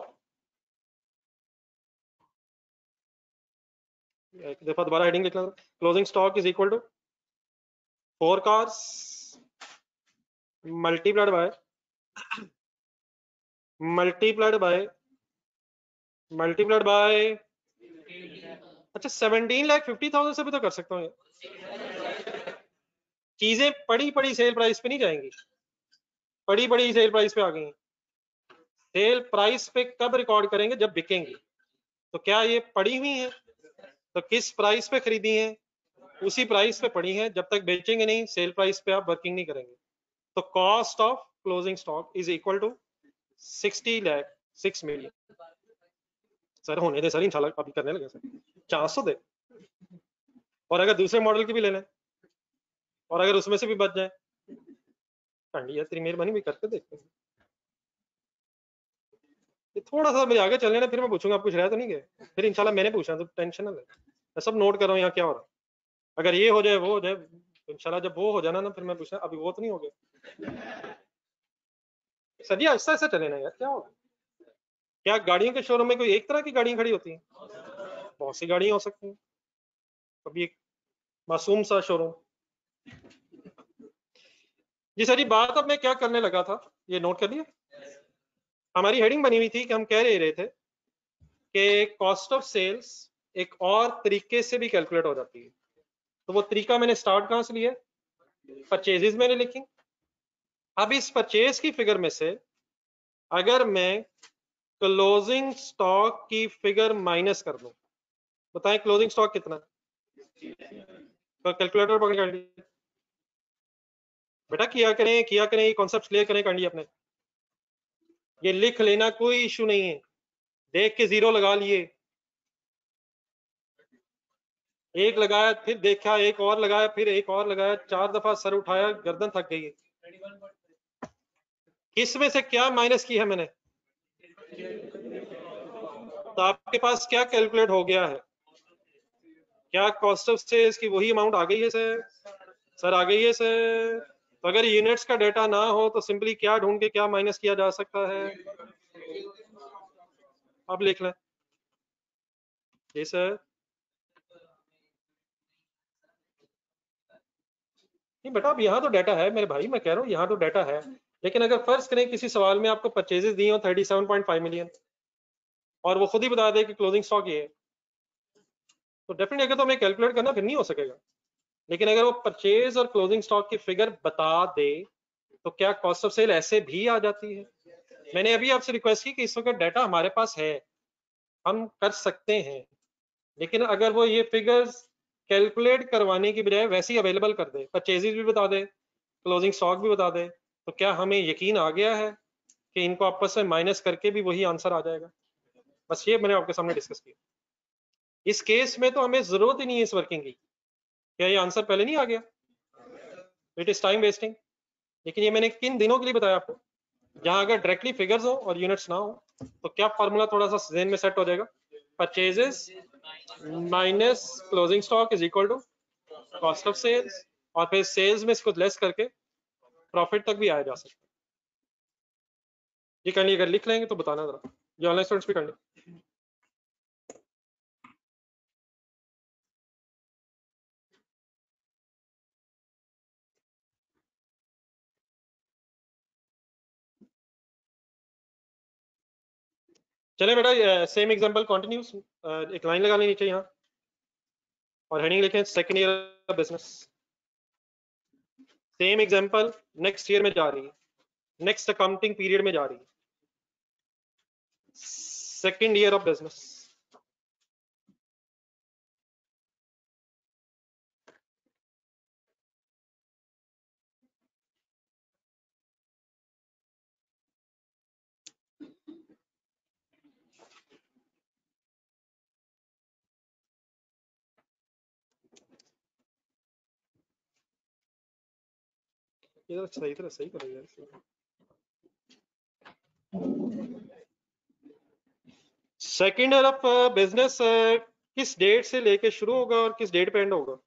एक दफ़ा दोबारा हेडिंग लिखना closing stock is equal to four cars multiplied by multiplied by multiplied by अच्छा सेवनटीन लाख फिफ्टी थाउज़ेंड से भी तो कर सकता हूँ। चीज़ें पड़ी पड़ी सेल प्राइस पे नहीं जाएँगी। पड़ी पड़ी सेल प्राइस पे आ गई सेल प्राइस पे कब रिकॉर्ड करेंगे? जब बिकेंगी। तो क्या ये पड़ी हुई है? तो किस प्राइस पे खरीदी है? उसी प्राइस पे पड़ी है। जब तक बेचेंगे नहीं सेल प्राइस पे आप वर्किंग नहीं करेंगे। तो cost of closing stock is equal to sixty lakh six million sir होने दे सर इंशाल्लाह, अभी करने लगे सर चार सौ दे। और अगर दूसरे मॉडल की भी ले लें और अगर उसमें से भी बच जाए। है तेरी मेहरबानी भी करके देखते हैं। ये थोड़ा सा मेरे आगे चलने ना फिर मैं पूछूँगा, आप कुछ रह तो नहीं गए? फिर इंशाल्लाह मैंने पूछा तो टेंशन ना ले। मैं सब नोट कर रहा हूँ यहाँ क्या हो रहा है। अगर ये हो जाए, वो हो जाए तो इंशाल्लाह जब वो हो जाना ना, फिर मैं पूछना, अभी वो तो नहीं हो गया। सर जी ऐसा ऐसा चले ना यार, क्या होगा क्या गाड़ियों के शोरूम में कोई एक तरह की गाड़ियाँ खड़ी होती हैं? बहुत सी गाड़ियाँ हो सकती हैं। कभी एक मासूम सा शोरूम। जी सर जी बात अब मैं क्या करने लगा था? ये नोट कर लिया हमारी हेडिंग बनी हुई थी कि हम कह रहे रहे थे कि कॉस्ट ऑफ़ सेल्स एक और तरीके से भी कैलकुलेट हो जाती है। तो वो तरीका मैंने स्टार्ट कहाँ से लिया? परचेजेस मैंने लिखी। अब इस परचेज की फिगर में से अगर मैं क्लोजिंग स्टॉक की फिगर माइनस कर दूँ, बताएँ क्लोजिंग स्टॉक कितना? तो कैलकुलेटर पकड़ कर बेटा, किया करें किया करें, ये कॉन्सेप्ट क्लियर करें कर अपने। ये लिख लेना, कोई इशू नहीं है। देख के ज़ीरो लगा लिए। एक लगाया, फिर देखा, एक और लगाया, फिर एक और लगाया, चार दफ़ा सर उठाया, गर्दन थक गई किसमें से क्या माइनस की है मैंने? तो आपके पास क्या कैलकुलेट हो गया है? क्या कॉस्ट ऑफ़ सेल्स की वही अमाउंट आ गई है सर सर आ गई है सर तो अगर यूनिट्स का डेटा ना हो तो सिंपली क्या ढूंढ के क्या माइनस किया जा सकता है? अब लिख लें। जी सर नहीं बेटा अब यहाँ तो डाटा है, मेरे भाई, मैं कह रहा हूँ, यहाँ तो डाटा है। लेकिन अगर फ़र्ज़ करें, किसी सवाल में आपको परचेजेस दी हो 37.5 मिलियन और वो खुद ही बता दे कि क्लोजिंग स्टॉक ये है। तो डेफिनेटली अगर तो हमें कैलकुलेट करना, फिर नहीं हो सकेगा। लेकिन अगर वो परचेज और क्लोजिंग स्टॉक की फिगर बता दे तो क्या कॉस्ट ऑफ़ सेल ऐसे भी आ जाती है? मैंने अभी आपसे रिक्वेस्ट की कि इस वक्त डाटा हमारे पास है। हम कर सकते हैं। लेकिन अगर वो ये फिगर्स कैलकुलेट करवाने की बजाय वैसे ही अवेलेबल कर दे परचेजेस भी बता दे क्लोजिंग स्टॉक भी बता दे तो क्या हमें यकीन आ गया है कि इनको आपस में माइनस करके भी वही आंसर आ जाएगा? बस ये मैंने आपके सामने डिस्कस किया। इस केस में तो हमें ज़रूरत ही नहीं है इस वर्किंग की। क्या ये आंसर पहले नहीं आ गया? इट इज़ टाइम वेस्टिंग लेकिन ये मैंने किन दिनों के लिए बताया आपको? जहाँ अगर डायरेक्टली फिगर्स हो और यूनिट्स ना हो तो क्या फॉर्मूला थोड़ा सा जेन में सेट हो जाएगा? Purchases minus closing stock is equal to cost of sales और फिर सेल्स में इसको लेस करके प्रॉफिट तक भी आया जा सकता है। ये करनी अगर लिख लेंगे तो बताना जरा। ये ऑनलाइन स्टूडेंट्स भी कर लें चले बेटा सेम एग्जांपल कंटिन्यूस एक लाइन लगा लेनी चाहिए यहाँ। और हेडिंग लिखें second year business same example next year में जा रही है। नेक्स्ट अकाउंटिंग पीरियड में जा रही है। सेकंड ईयर ऑफ़ बिज़नेस तो सही तरह सही करो यार सेकेंड ईयर ऑफ़ बिज़नेस किस डेट से लेके शुरू होगा और किस डेट पे एंड होगा?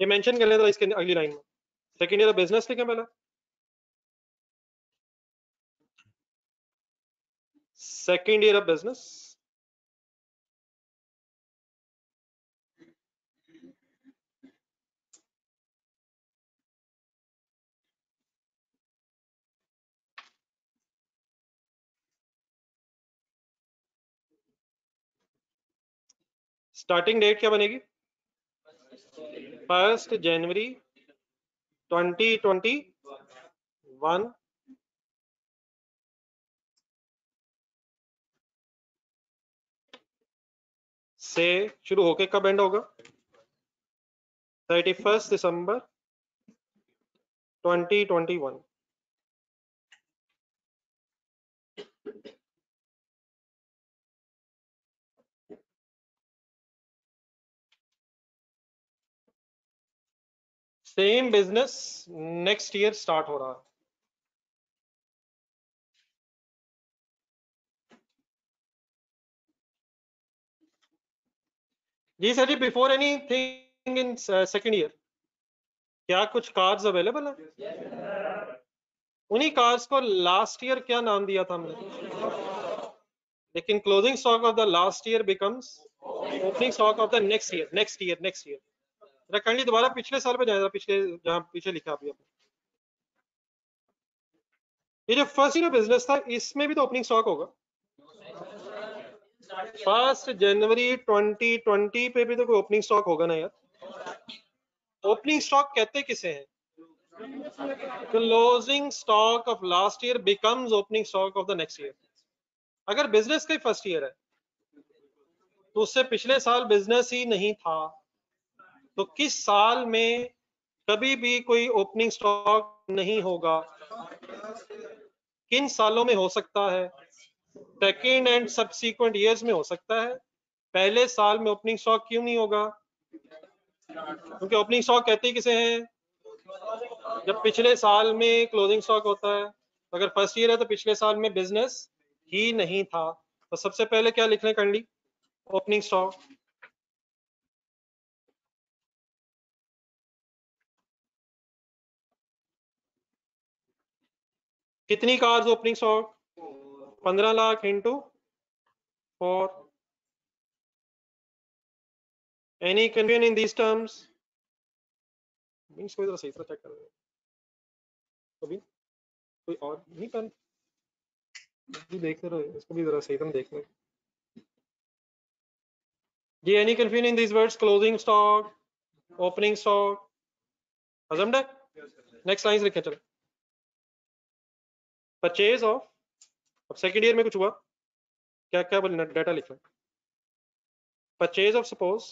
ये मेंशन कर लेता इसके अगली लाइन में। सेकेंड ईयर ऑफ़ बिज़नेस लिखें पहले second year of business starting date क्या बनेगी? फ़र्स्ट जनवरी 2021 से शुरू होके कब एंड होगा? Thirty first December 2021 same business next year start हो रहा है। जी sir ji before anything in second year क्या कुछ कार्स अवेलेबल है? उन्हीं कार्स को लास्ट ईयर क्या नाम दिया था हमने? लेकिन closing stock of the last year becomes opening stock of the next year next year next year kindly दोबारा पिछले साल पे जाएगा, पिछले जहाँ पीछे लिखा अभी आपने। ये जो फ़र्स्ट ईयर बिज़नेस था, इसमें भी तो ओपनिंग स्टॉक होगा। फ़र्स्ट जनवरी 2020 पे भी तो कोई ओपनिंग स्टॉक होगा ना यार। ओपनिंग स्टॉक कहते किसे हैं? Closing stock of last year becomes opening stock of the next year अगर बिज़नेस का फ़र्स्ट ईयर है तो उससे पिछले साल बिज़नेस ही नहीं था। तो किस साल में कभी भी कोई ओपनिंग स्टॉक नहीं होगा? किन सालों में हो सकता है? सेकेंड एंड सब्सिक्वेंट ईयर्स में हो सकता है। पहले साल में ओपनिंग स्टॉक क्यों नहीं होगा? क्योंकि ओपनिंग स्टॉक कहते किसे हैं? जब पिछले साल में क्लोजिंग स्टॉक होता है। तो अगर फ़र्स्ट ईयर है तो पिछले साल में बिज़नेस ही नहीं था। तो सबसे पहले क्या लिखने कंडी? ओपनिंग स्टॉक कितनी कार्स ओपनिंग स्टॉक पंद्रह lakh into four any confusion in these terms? Means कोई सही तरह चेक कर कभी कोई और नहीं भी देखते रहो इसको भी जरा सही तरह देख लो। जी any confusion in these words? Closing stock opening stock. हजम है नेक्स्ट लाइन लिखे चलो। परचेज ऑफ़ अब सेकेंड ईयर में कुछ हुआ? क्या क्या बोलना डाटा लिखना? Purchase of suppose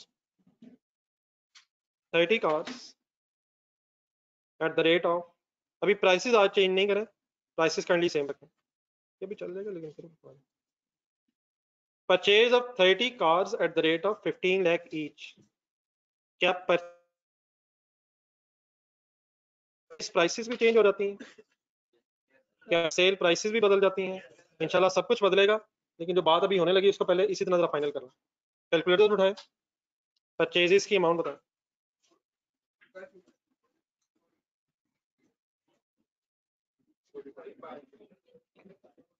thirty cars at the rate of अभी प्राइसेस आज चेंज नहीं करें प्राइसेस करंटली सेम रखें। ये भी चल जाएगा, लेकिन फिर purchase of thirty cars at the rate of fifteen lakh each क्या पर प्राइसेस भी चेंज हो जाती हैं? क्या सेल प्राइसेस भी बदल जाती हैं? इंशाल्लाह सब कुछ बदलेगा, लेकिन जो बात अभी होने लगी उसको पहले इसी तरह जरा फाइनल करना कैलकुलेटर उठाए परचेजेस की अमाउंट बताए।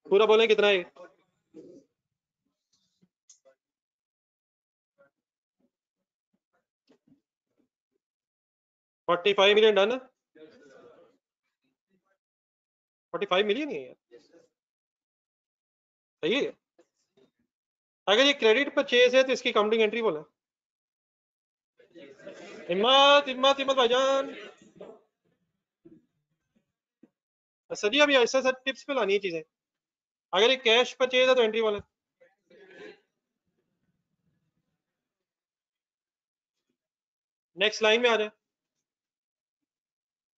पूरा बोले कितना है? Forty five million done forty five million ही है यार। सही है? अगर ये क्रेडिट परचेज है तो इसकी काउंटिंग एंट्री बोला। हिम्मत हिम्मत हिम्मत भाईजान। सर जी अभी ऐसा सर टिप्स पे लानी है चीज़ें। अगर ये कैश परचेज है तो एंट्री वाला नेक्स्ट लाइन में आ जाए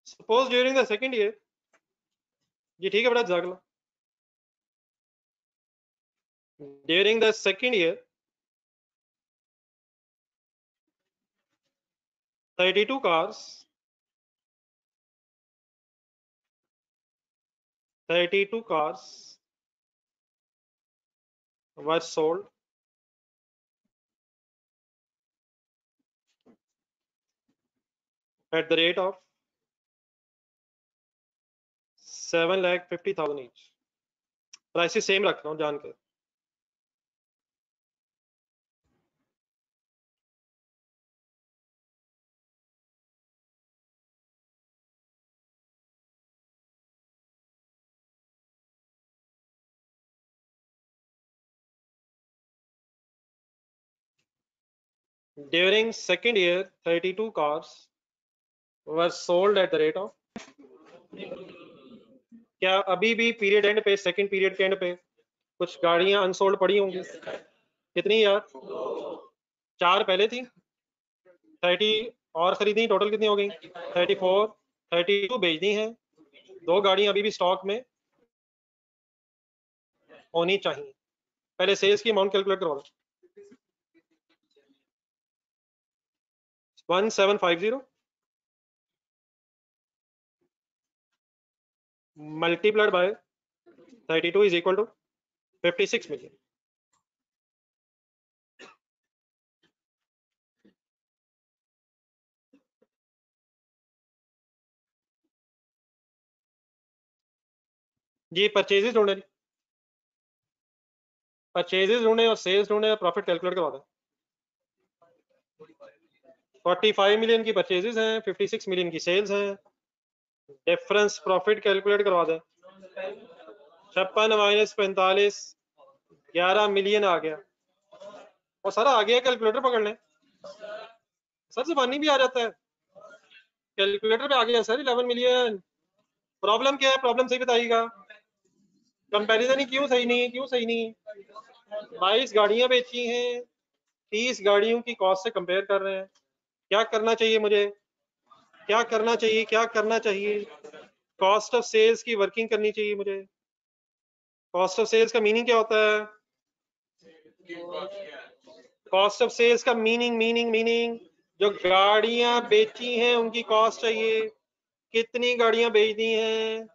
suppose during the second year जी ठीक है बेटा जाग लो during the second year 32 cars 32 cars were sold at the rate of 7 lakh 50,000 each prices same रख रहा हूँ जान के During second year, 32 cars were sold at the rate of क्या अभी भी पीरियड एंड पे सेकंड पीरियड के एंड पे कुछ गाड़ियाँ अनसोल्ड पड़ी होंगी? कितनी यार? चार पहले थी? थर्टी और खरीदी टोटल कितनी हो गई? थर्टी फोर थर्टी टू बेचनी है। दो गाड़ियाँ अभी भी स्टॉक में होनी चाहिए। पहले सेल्स की अमाउंट कैलकुलेट करवा दो one seven five zero multiplied by 32 is equal to 56 million. जी परचेजेस ढूंढे परचेजेस ढूंढे और सेल्स ढूंढे प्रॉफिट कैलकुलेट करवा दें। 45 मिलियन की परचेजेस हैं 56 मिलियन की सेल्स हैं। डिफरेंस प्रॉफिट कैलकुलेट करवा दें। छप्पन माइनस पैंतालीस, ग्यारह मिलियन आ गया। और सर आ गया कैलकुलेटर पकड़ लें। सर, जबानी भी आ जाता है। कैलकुलेटर पे आ गया सर इलेवन मिलियन प्रॉब्लम क्या है? प्रॉब्लम सही बताइएगा। कंपैरिजन ही क्यों सही नहीं? है क्यों सही नहीं? है बाईस गाड़ियाँ बेची हैं, तीस गाड़ियों की कॉस्ट से कंपेयर कर रहे हैं। क्या करना चाहिए मुझे? क्या करना चाहिए, क्या करना चाहिए? कॉस्ट ऑफ़ सेल्स की वर्किंग करनी चाहिए मुझे। कॉस्ट ऑफ़ सेल्स का मीनिंग क्या होता है? कॉस्ट ऑफ़ सेल्स का मीनिंग मीनिंग मीनिंग जो गाड़ियाँ बेची हैं, उनकी कॉस्ट चाहिए। कितनी गाड़ियाँ बेच दी हैं?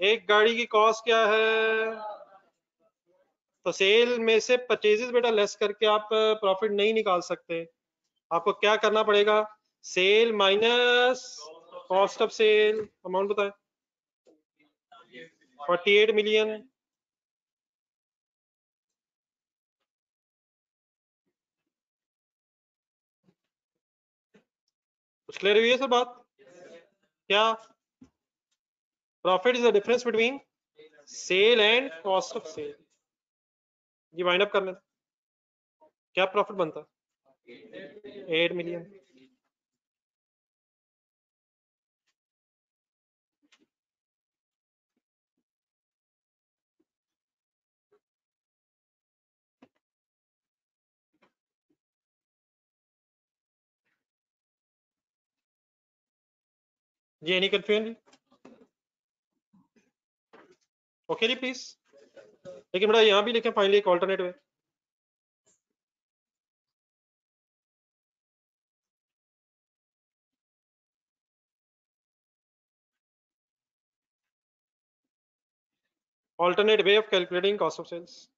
एक गाड़ी की कॉस्ट क्या है? तो सेल में से परचेजेस बेटा लेस करके आप प्रॉफिट नहीं निकाल सकते। आपको क्या करना पड़ेगा? Sale minus cost of sale amount बताए। 48 मिलियन। कुछ क्लियर हुई है सर बात? क्या? Profit is the difference between sale and cost of sale ये वाइंड अप कर करने क्या प्रॉफिट बनता? Eight million. जी एनी कंफ्यूजन ओके जी प्लीज़ लेकिन बड़ा यहाँ भी लिखे फाइनली एक alternate way alternate way of calculating cost of sales.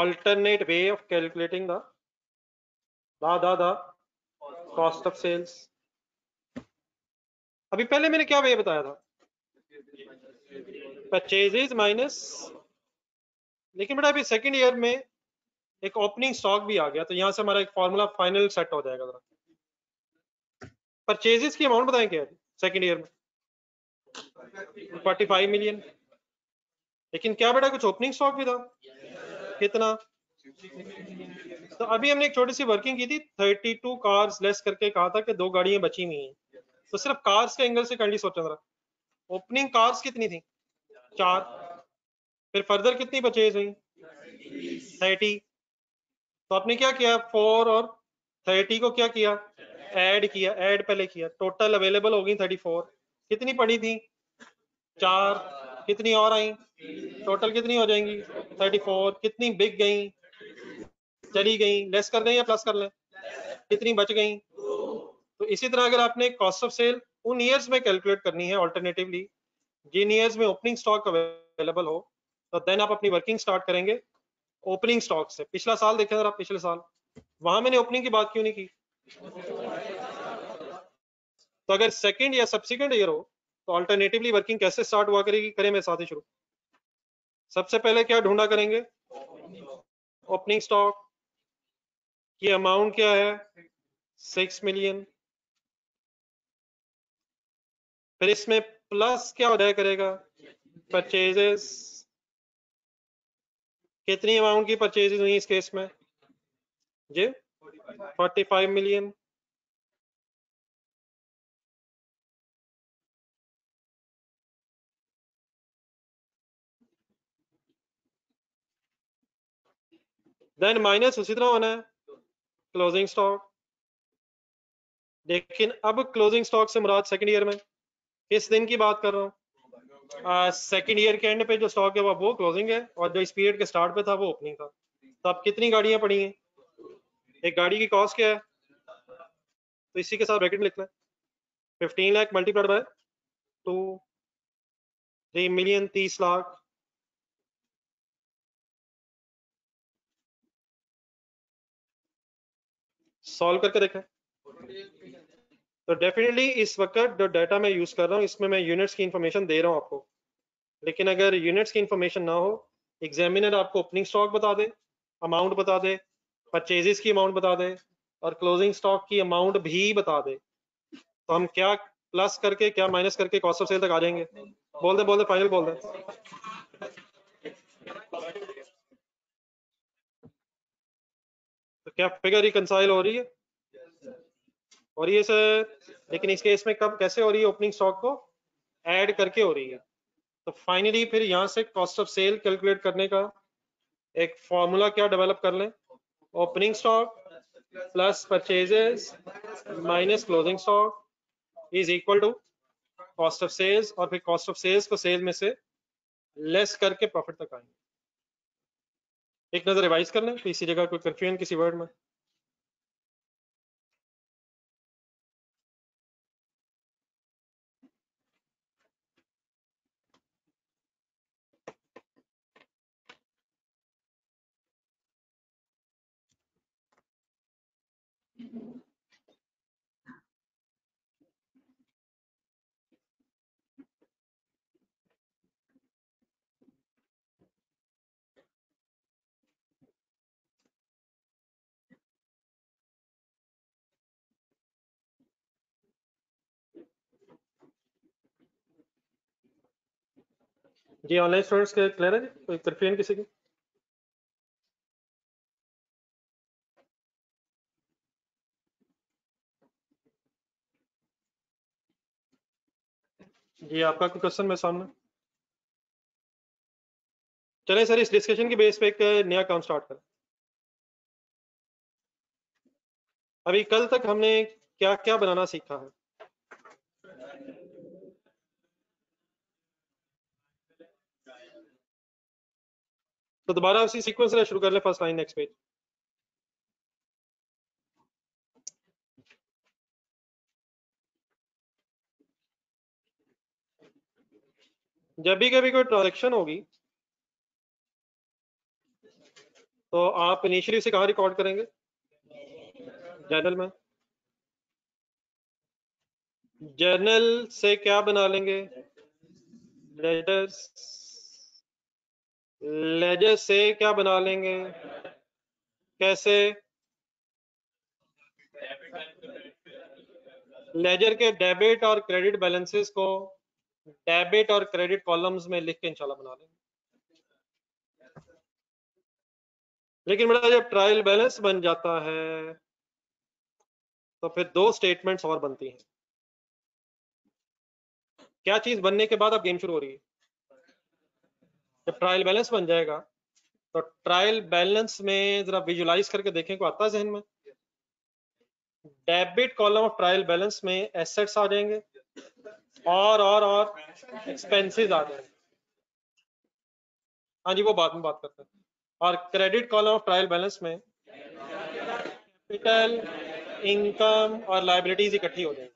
Alternate way of calculating the the the, the cost of sales. अभी पहले मैंने क्या वे बताया था? परचेजेज माइनस लेकिन बेटा अभी सेकंड ईयर में एक ओपनिंग स्टॉक भी आ गया तो यहाँ से हमारा एक फॉर्मूला फाइनल सेट हो जाएगा जरा परचेजेस की अमाउंट बताएँ क्या? सेकंड ईयर में। 45 मिलियन लेकिन क्या बेटा कुछ ओपनिंग स्टॉक भी था? कितना? तो अभी हमने एक छोटी सी वर्किंग की थी 32 कार्स लेस करके कहा था कि दो गाड़ियाँ बची हुई हैं। तो सिर्फ़ कार्स के एंगल से काइंडली सोचा जरा। ओपनिंग कार्स कितनी थी? चार। फिर फर्दर कितनी परचेज हुई? थर्टी तो आपने क्या किया? फोर और थर्टी को क्या किया? ऐड किया। ऐड पहले किया। टोटल अवेलेबल हो गई थर्टी फोर कितनी पड़ी थी? चार। कितनी और आई? टोटल कितनी हो जाएँगी? थर्टी फोर कितनी बिक गई? चली गई। लेस कर दें या प्लस कर लें? कितनी बच गई? तो इसी तरह अगर आपने कॉस्ट ऑफ़ सेल उन ईयर्स में कैलकुलेट करनी है ऑल्टरनेटिवली जिन ईयर्स में ओपनिंग स्टॉक अवेलेबल हो तो देन आप अपनी वर्किंग स्टार्ट करेंगे ओपनिंग स्टॉक से। पिछला साल देखें आप पिछले साल। वहाँ मैंने ओपनिंग की बात क्यों नहीं की? तो अगर सेकंड या सब्सिक्वेंट ईयर हो तो अल्टरनेटिवली वर्किंग कैसे स्टार्ट हुआ करेगी? करें मेरे साथ ही शुरू। सबसे पहले क्या ढूंढा करेंगे? ओपनिंग स्टॉक की अमाउंट क्या है? सिक्स मिलियन फिर इसमें प्लस क्या हो जाए करेगा? परचेजेस कितनी अमाउंट की परचेज हुई इस केस में? जी? 45 मिलियन देन माइनस उसी तरह होना है। क्लोजिंग स्टॉक लेकिन अब क्लोजिंग स्टॉक से मुराद सेकंड ईयर में। किस दिन की बात कर रहा हूँ? सेकंड ईयर के एंड पे जो स्टॉक है, वो क्लोजिंग है और जो इस पीरियड के स्टार्ट पे था, वो ओपनिंग था। तो अब कितनी गाड़ियाँ पड़ी हैं? एक गाड़ी की कॉस्ट क्या है? तो इसी के साथ ब्रैकेट में लिखना है। Fifteen lakh multiplied by two three million तीस लाख। सॉल्व करके देखें तो डेफिनेटली इस वक्त जो डाटा मैं यूज़ कर रहा हूँ, इसमें मैं यूनिट्स की इंफॉर्मेशन दे रहा हूँ आपको। लेकिन अगर यूनिट्स की इंफॉर्मेशन ना हो एग्जामिनर आपको ओपनिंग स्टॉक बता दे अमाउंट बता दे परचेजेस की अमाउंट बता दे, और क्लोजिंग स्टॉक की अमाउंट भी बता दे तो हम क्या प्लस करके, क्या माइनस करके कॉस्ट ऑफ़ सेल तक आ जाएँगे? बोल दे बोल दे फाइनल बोल दे। तो क्या फिगर रिकनसाइल हो रही है? और ये सर लेकिन इस केस में कब, कैसे हो रही है ओपनिंग स्टॉक को? ऐड करके हो रही है। तो फाइनली फिर यहाँ से कॉस्ट ऑफ़ सेल कैलकुलेट करने का एक फॉर्मूला क्या डेवलप कर लें? Opening stock plus purchases minus closing stock is equal to cost of sales और फिर कॉस्ट ऑफ़ सेल्स को सेल में से लेस करके प्रॉफिट तक आएँगे। एक नज़र रिवाइज कर लें तो इसी जगह कोई कंफ्यूजन किसी वर्ड में। जी ऑनलाइन स्टूडेंट्स के क्लियर है जी? कोई कंफ्यूजन किसी की? जी, आपका कोई क्वेश्चन मेरे सामने? चले सर, इस डिस्कशन की बेस पे एक नया काम स्टार्ट करें। अभी कल तक हमने क्या क्या बनाना सीखा है? तो दोबारा उसी सीक्वेंस से शुरू कर ले फ़र्स्ट लाइन नेक्स्ट पेज जब भी कभी कोई ट्रांजेक्शन होगी तो आप इनिशियली उसे कहा रिकॉर्ड करेंगे? जर्नल में। जर्नल से क्या बना लेंगे? लेटर्स लेजर से क्या बना लेंगे? कैसे? लेजर के डेबिट और क्रेडिट बैलेंसेस को डेबिट और क्रेडिट कॉलम्स में लिख के इंशाल्लाह बना लेंगे। लेकिन बेटा, जब ट्रायल बैलेंस बन जाता है तो फिर दो स्टेटमेंट्स और बनती हैं। क्या चीज़ बनने के बाद अब गेम शुरू हो रही है? जब ट्रायल बैलेंस बन जाएगा तो ट्रायल बैलेंस में जरा विजुलाइज करके देखें को आता है जहन में? Debit column of trial balance में एसेट्स आ जाएँगे, और और और एक्सपेंसेस आ जाएँगे। हाँ जी, वो बाद में बात करते हैं। और credit column of trial balance में कैपिटल इनकम और लाइबिलिटीज इकट्ठी हो जाएँगी।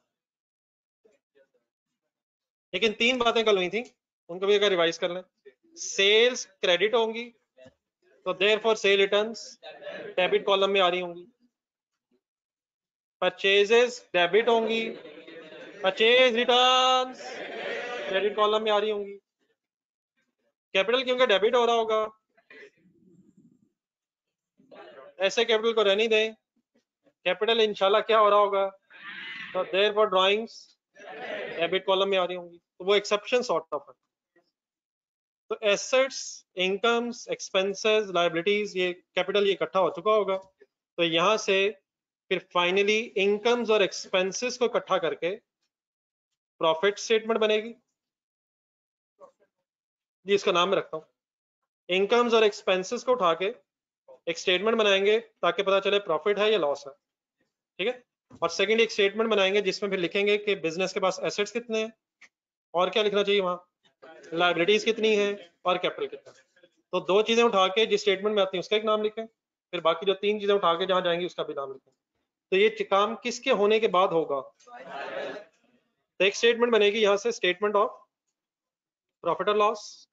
लेकिन तीन बातें कल हुई थी, उनको भी अगर रिवाइज कर लें। सेल्स क्रेडिट होंगी तो therefore sale return debit column में आ रही होंगी। परचेजेस डेबिट होंगी परचेज रिटर्न क्रेडिट कॉलम में आ रही होंगी। कैपिटल क्योंकि डेबिट हो रहा होगा, ऐसे कैपिटल को रहने दें। कैपिटल इंशाल्लाह क्या हो रहा होगा तो therefore drawings debit column में आ रही होंगी। तो वो एक्सेप्शन सॉर्ट ऑफ़ है। तो एसेट्स इनकम्स एक्सपेंसेस लाइबिलिटीज ये कैपिटल ये इकट्ठा हो चुका होगा। तो यहाँ से फिर फाइनली इनकम्स और एक्सपेंसेस को इकट्ठा करके प्रॉफिट स्टेटमेंट बनेगी। जी, इसका नाम मैं रखता हूँ। इनकम्स और एक्सपेंसेस को उठा के एक स्टेटमेंट बनाएँगे ताकि पता चले प्रॉफिट है या लॉस है। ठीक है? और सेकंड एक स्टेटमेंट बनाएँगे जिसमें फिर लिखेंगे कि बिज़नेस के पास एसेट्स कितने हैं और क्या लिखना चाहिए वहाँ? लाइबिलिटीज कितनी है और कैपिटल कितना तो दो चीज़ें उठा के जिस स्टेटमेंट में आती है, उसका एक नाम लिखें, फिर बाकी जो तीन चीज़ें उठा के जहाँ जाएँगी, उसका भी नाम लिखें। तो ये काम किसके होने के बाद होगा? तो एक स्टेटमेंट बनेगी यहाँ से स्टेटमेंट ऑफ़ प्रॉफिट और लॉस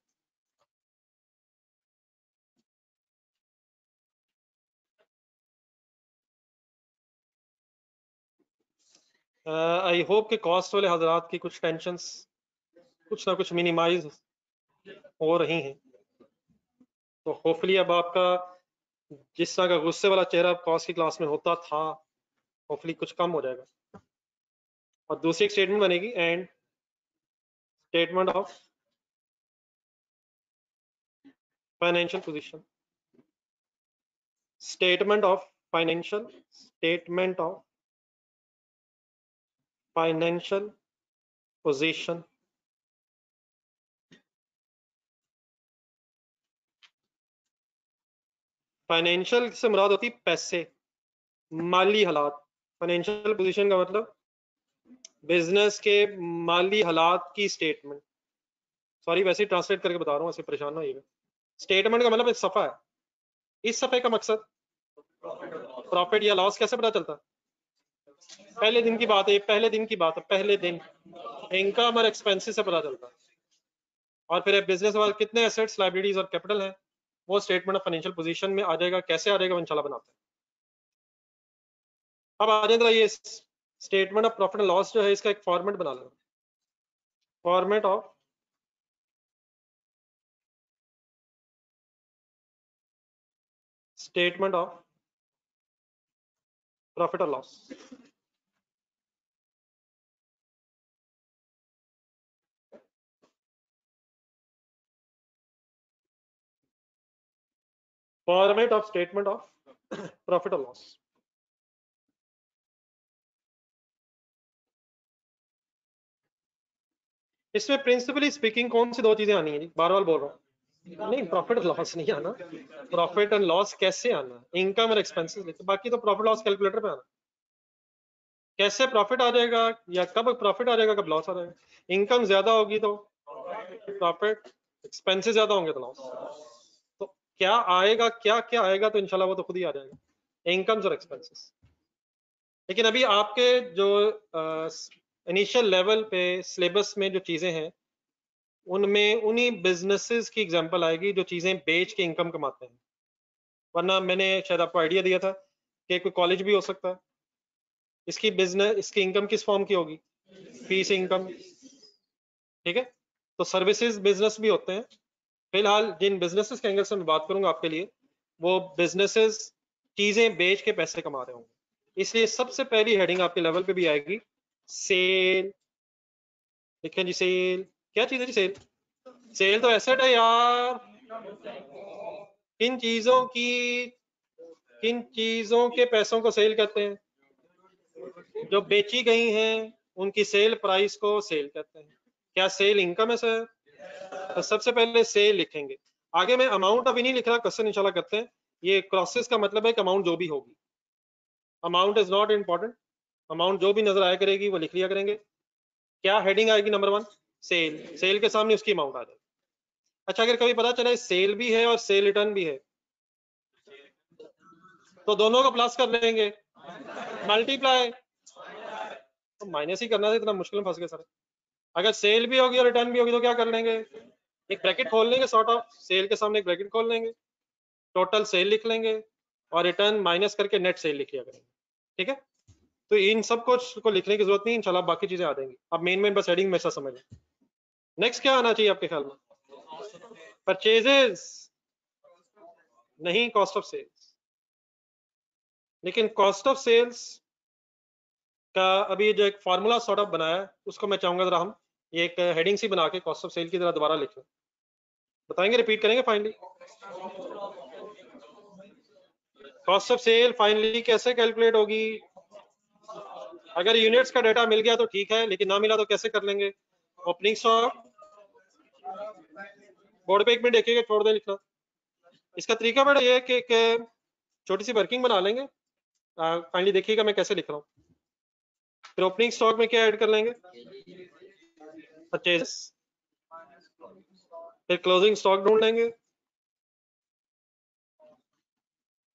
आई होप के कॉस्ट वाले हजरात की कुछ टेंशंस कुछ ना कुछ मिनिमाइज हो रही हैं। तो होपफुली अब आपका जिस तरह का गुस्से वाला चेहरा कॉस्ट की क्लास में होता था होपफुली कुछ कम हो जाएगा। और दूसरी एक स्टेटमेंट बनेगी and statement of financial position statement of financial statement of financial position financial से मुराद होती पैसे, माली हालात। फाइनेंशियल पोजीशन का मतलब बिज़नेस के माली हालात की स्टेटमेंट सॉरी वैसे ही ट्रांसलेट करके बता रहा हूँ ऐसे परेशान ना होइएगा। स्टेटमेंट का मतलब एक सफ़ा है। इस सफे का मकसद प्रॉफिट या लॉस कैसे पता चलता? पहले दिन की बात है, पहले दिन की बात है, पहले दिन। इनकम और एक्सपेंसेस से पता चलता। और फिर बिज़नेस वाले कितने एसेट्स लाइबिलिटीज और कैपिटल है? वो स्टेटमेंट ऑफ़ फाइनेंशियल पोजीशन में आ जाएगा, कैसे आ जाएगा इंशाल्लाह बनाते हैं। अब आ जाए ये statement of profit and loss जो है, इसका एक फॉर्मेट बना लेना format of statement of profit और loss format of statement of profit or loss. इसमें प्रिंसिपली स्पीकिंग कौन सी दो चीज़ें आनी है जी? बार बार बोल रहा हूँ। नहीं प्रॉफिट लॉस नहीं आना। प्रॉफिट एंड लॉस कैसे आना? इनकम और एक्सपेंसेस लेते बाकी तो प्रॉफिट लॉस कैलकुलेटर पे आना। कैसे प्रॉफिट आ जाएगा? या कब प्रॉफिट आ जाएगा, कब लॉस आ जाएगा? इनकम ज़्यादा होगी तो प्रॉफिट एक्सपेंसेस ज़्यादा होंगे तो लॉस क्या आएगा, क्या क्या आएगा तो इनशाला वो तो खुद ही आ जाएगा। इनकम्स और एक्सपेंसेस लेकिन अभी आपके जो इनिशियल लेवल पे सिलेबस में जो चीज़ें हैं, उनमें, उन्हीं बिजनेसेस की एग्जांपल आएगी जो चीज़ें बेच के इनकम कमाते हैं। वरना मैंने शायद आपको आइडिया दिया था कि कोई कॉलेज भी हो सकता है। इसकी बिज़नेस इसकी इनकम किस फॉर्म की होगी? फ़ीस इनकम ठीक है? तो सर्विसेज़ बिज़नेस भी होते हैं। फ़िलहाल जिन बिजनेसेस के एंगल से मैं बात करूँगा आपके लिए, वो बिजनेसेस चीज़ें बेच के पैसे कमा रहे होंगे। इसलिए सबसे पहली हेडिंग आपके लेवल पे भी आएगी सेल लिखें जी सेल क्या चीज़ है जी सेल सेल तो एसेट है यार। किन चीज़ों की, किन चीज़ों के पैसों को सेल कहते हैं? जो बेची गई हैं, उनकी सेल प्राइस को सेल कहते हैं। क्या सेल इनकम है सर सबसे पहले से लिखेंगे। आगे मैं अमाउंट अभी नहीं लिख रहा क्वेश्चन इंशाल्लाह करते हैं। ये क्रॉसेस का मतलब है कि अमाउंट जो भी होगी। Amount is not important amount जो भी नज़र आया करेगी, वो लिख लिया करेंगे। क्या हेडिंग आएगी नंबर वन सेल सेल के सामने उसकी अमाउंट आ जाएगी। अच्छा अगर कभी पता चले सेल भी है और सेल रिटर्न भी है। तो दोनों को प्लस कर लेंगे। मल्टीप्लाई तो माइनस ही करना था इतना मुश्किल में फंस गए सर। अगर सेल भी होगी और रिटर्न भी होगी तो क्या कर लेंगे? एक ब्रैकेट खोल लेंगे सॉर्ट ऑफ़ सेल के सामने एक ब्रैकेट खोल लेंगे। टोटल सेल लिख लेंगे और रिटर्न माइनस करके नेट सेल लिख लिया करेंगे ठीक है? तो इन सब कुछ को लिखने की ज़रूरत नहीं, इंशाल्लाह बाकी चीज़ें आ जाएँगी। अब मेन मेन बस हेडिंग में ऐसा समझ नेक्स्ट क्या आना चाहिए आपके ख्याल में? परचेजेस नहीं कॉस्ट ऑफ़ सेल्स लेकिन कॉस्ट ऑफ़ सेल्स का अभी जो एक फार्मूला सॉर्ट ऑफ़ बनाया है, उसको मैं चाहूँगा जरा हम ये एक हेडिंग सी बना के कॉस्ट ऑफ़ सेल की तरह दोबारा लिख। लें बताएँगे रिपीट करेंगे finally cost of sale finally कैसे कैलकुलेट होगी? अगर यूनिट्स का डाटा मिल गया तो ठीक है, लेकिन ना मिला तो कैसे कर लेंगे? ओपनिंग स्टॉक बोर्ड पे एक मिनट देखिएगा छोड़ दे लिखना। इसका तरीका बड़ा ये है कि एक, छोटी सी वर्किंग बना लेंगे। फाइनली देखिएगा मैं कैसे लिख रहा हूँ। फिर ओपनिंग स्टॉक में क्या ऐड कर लेंगे? परचेज फिर क्लोजिंग स्टॉक ढूंढ लेंगे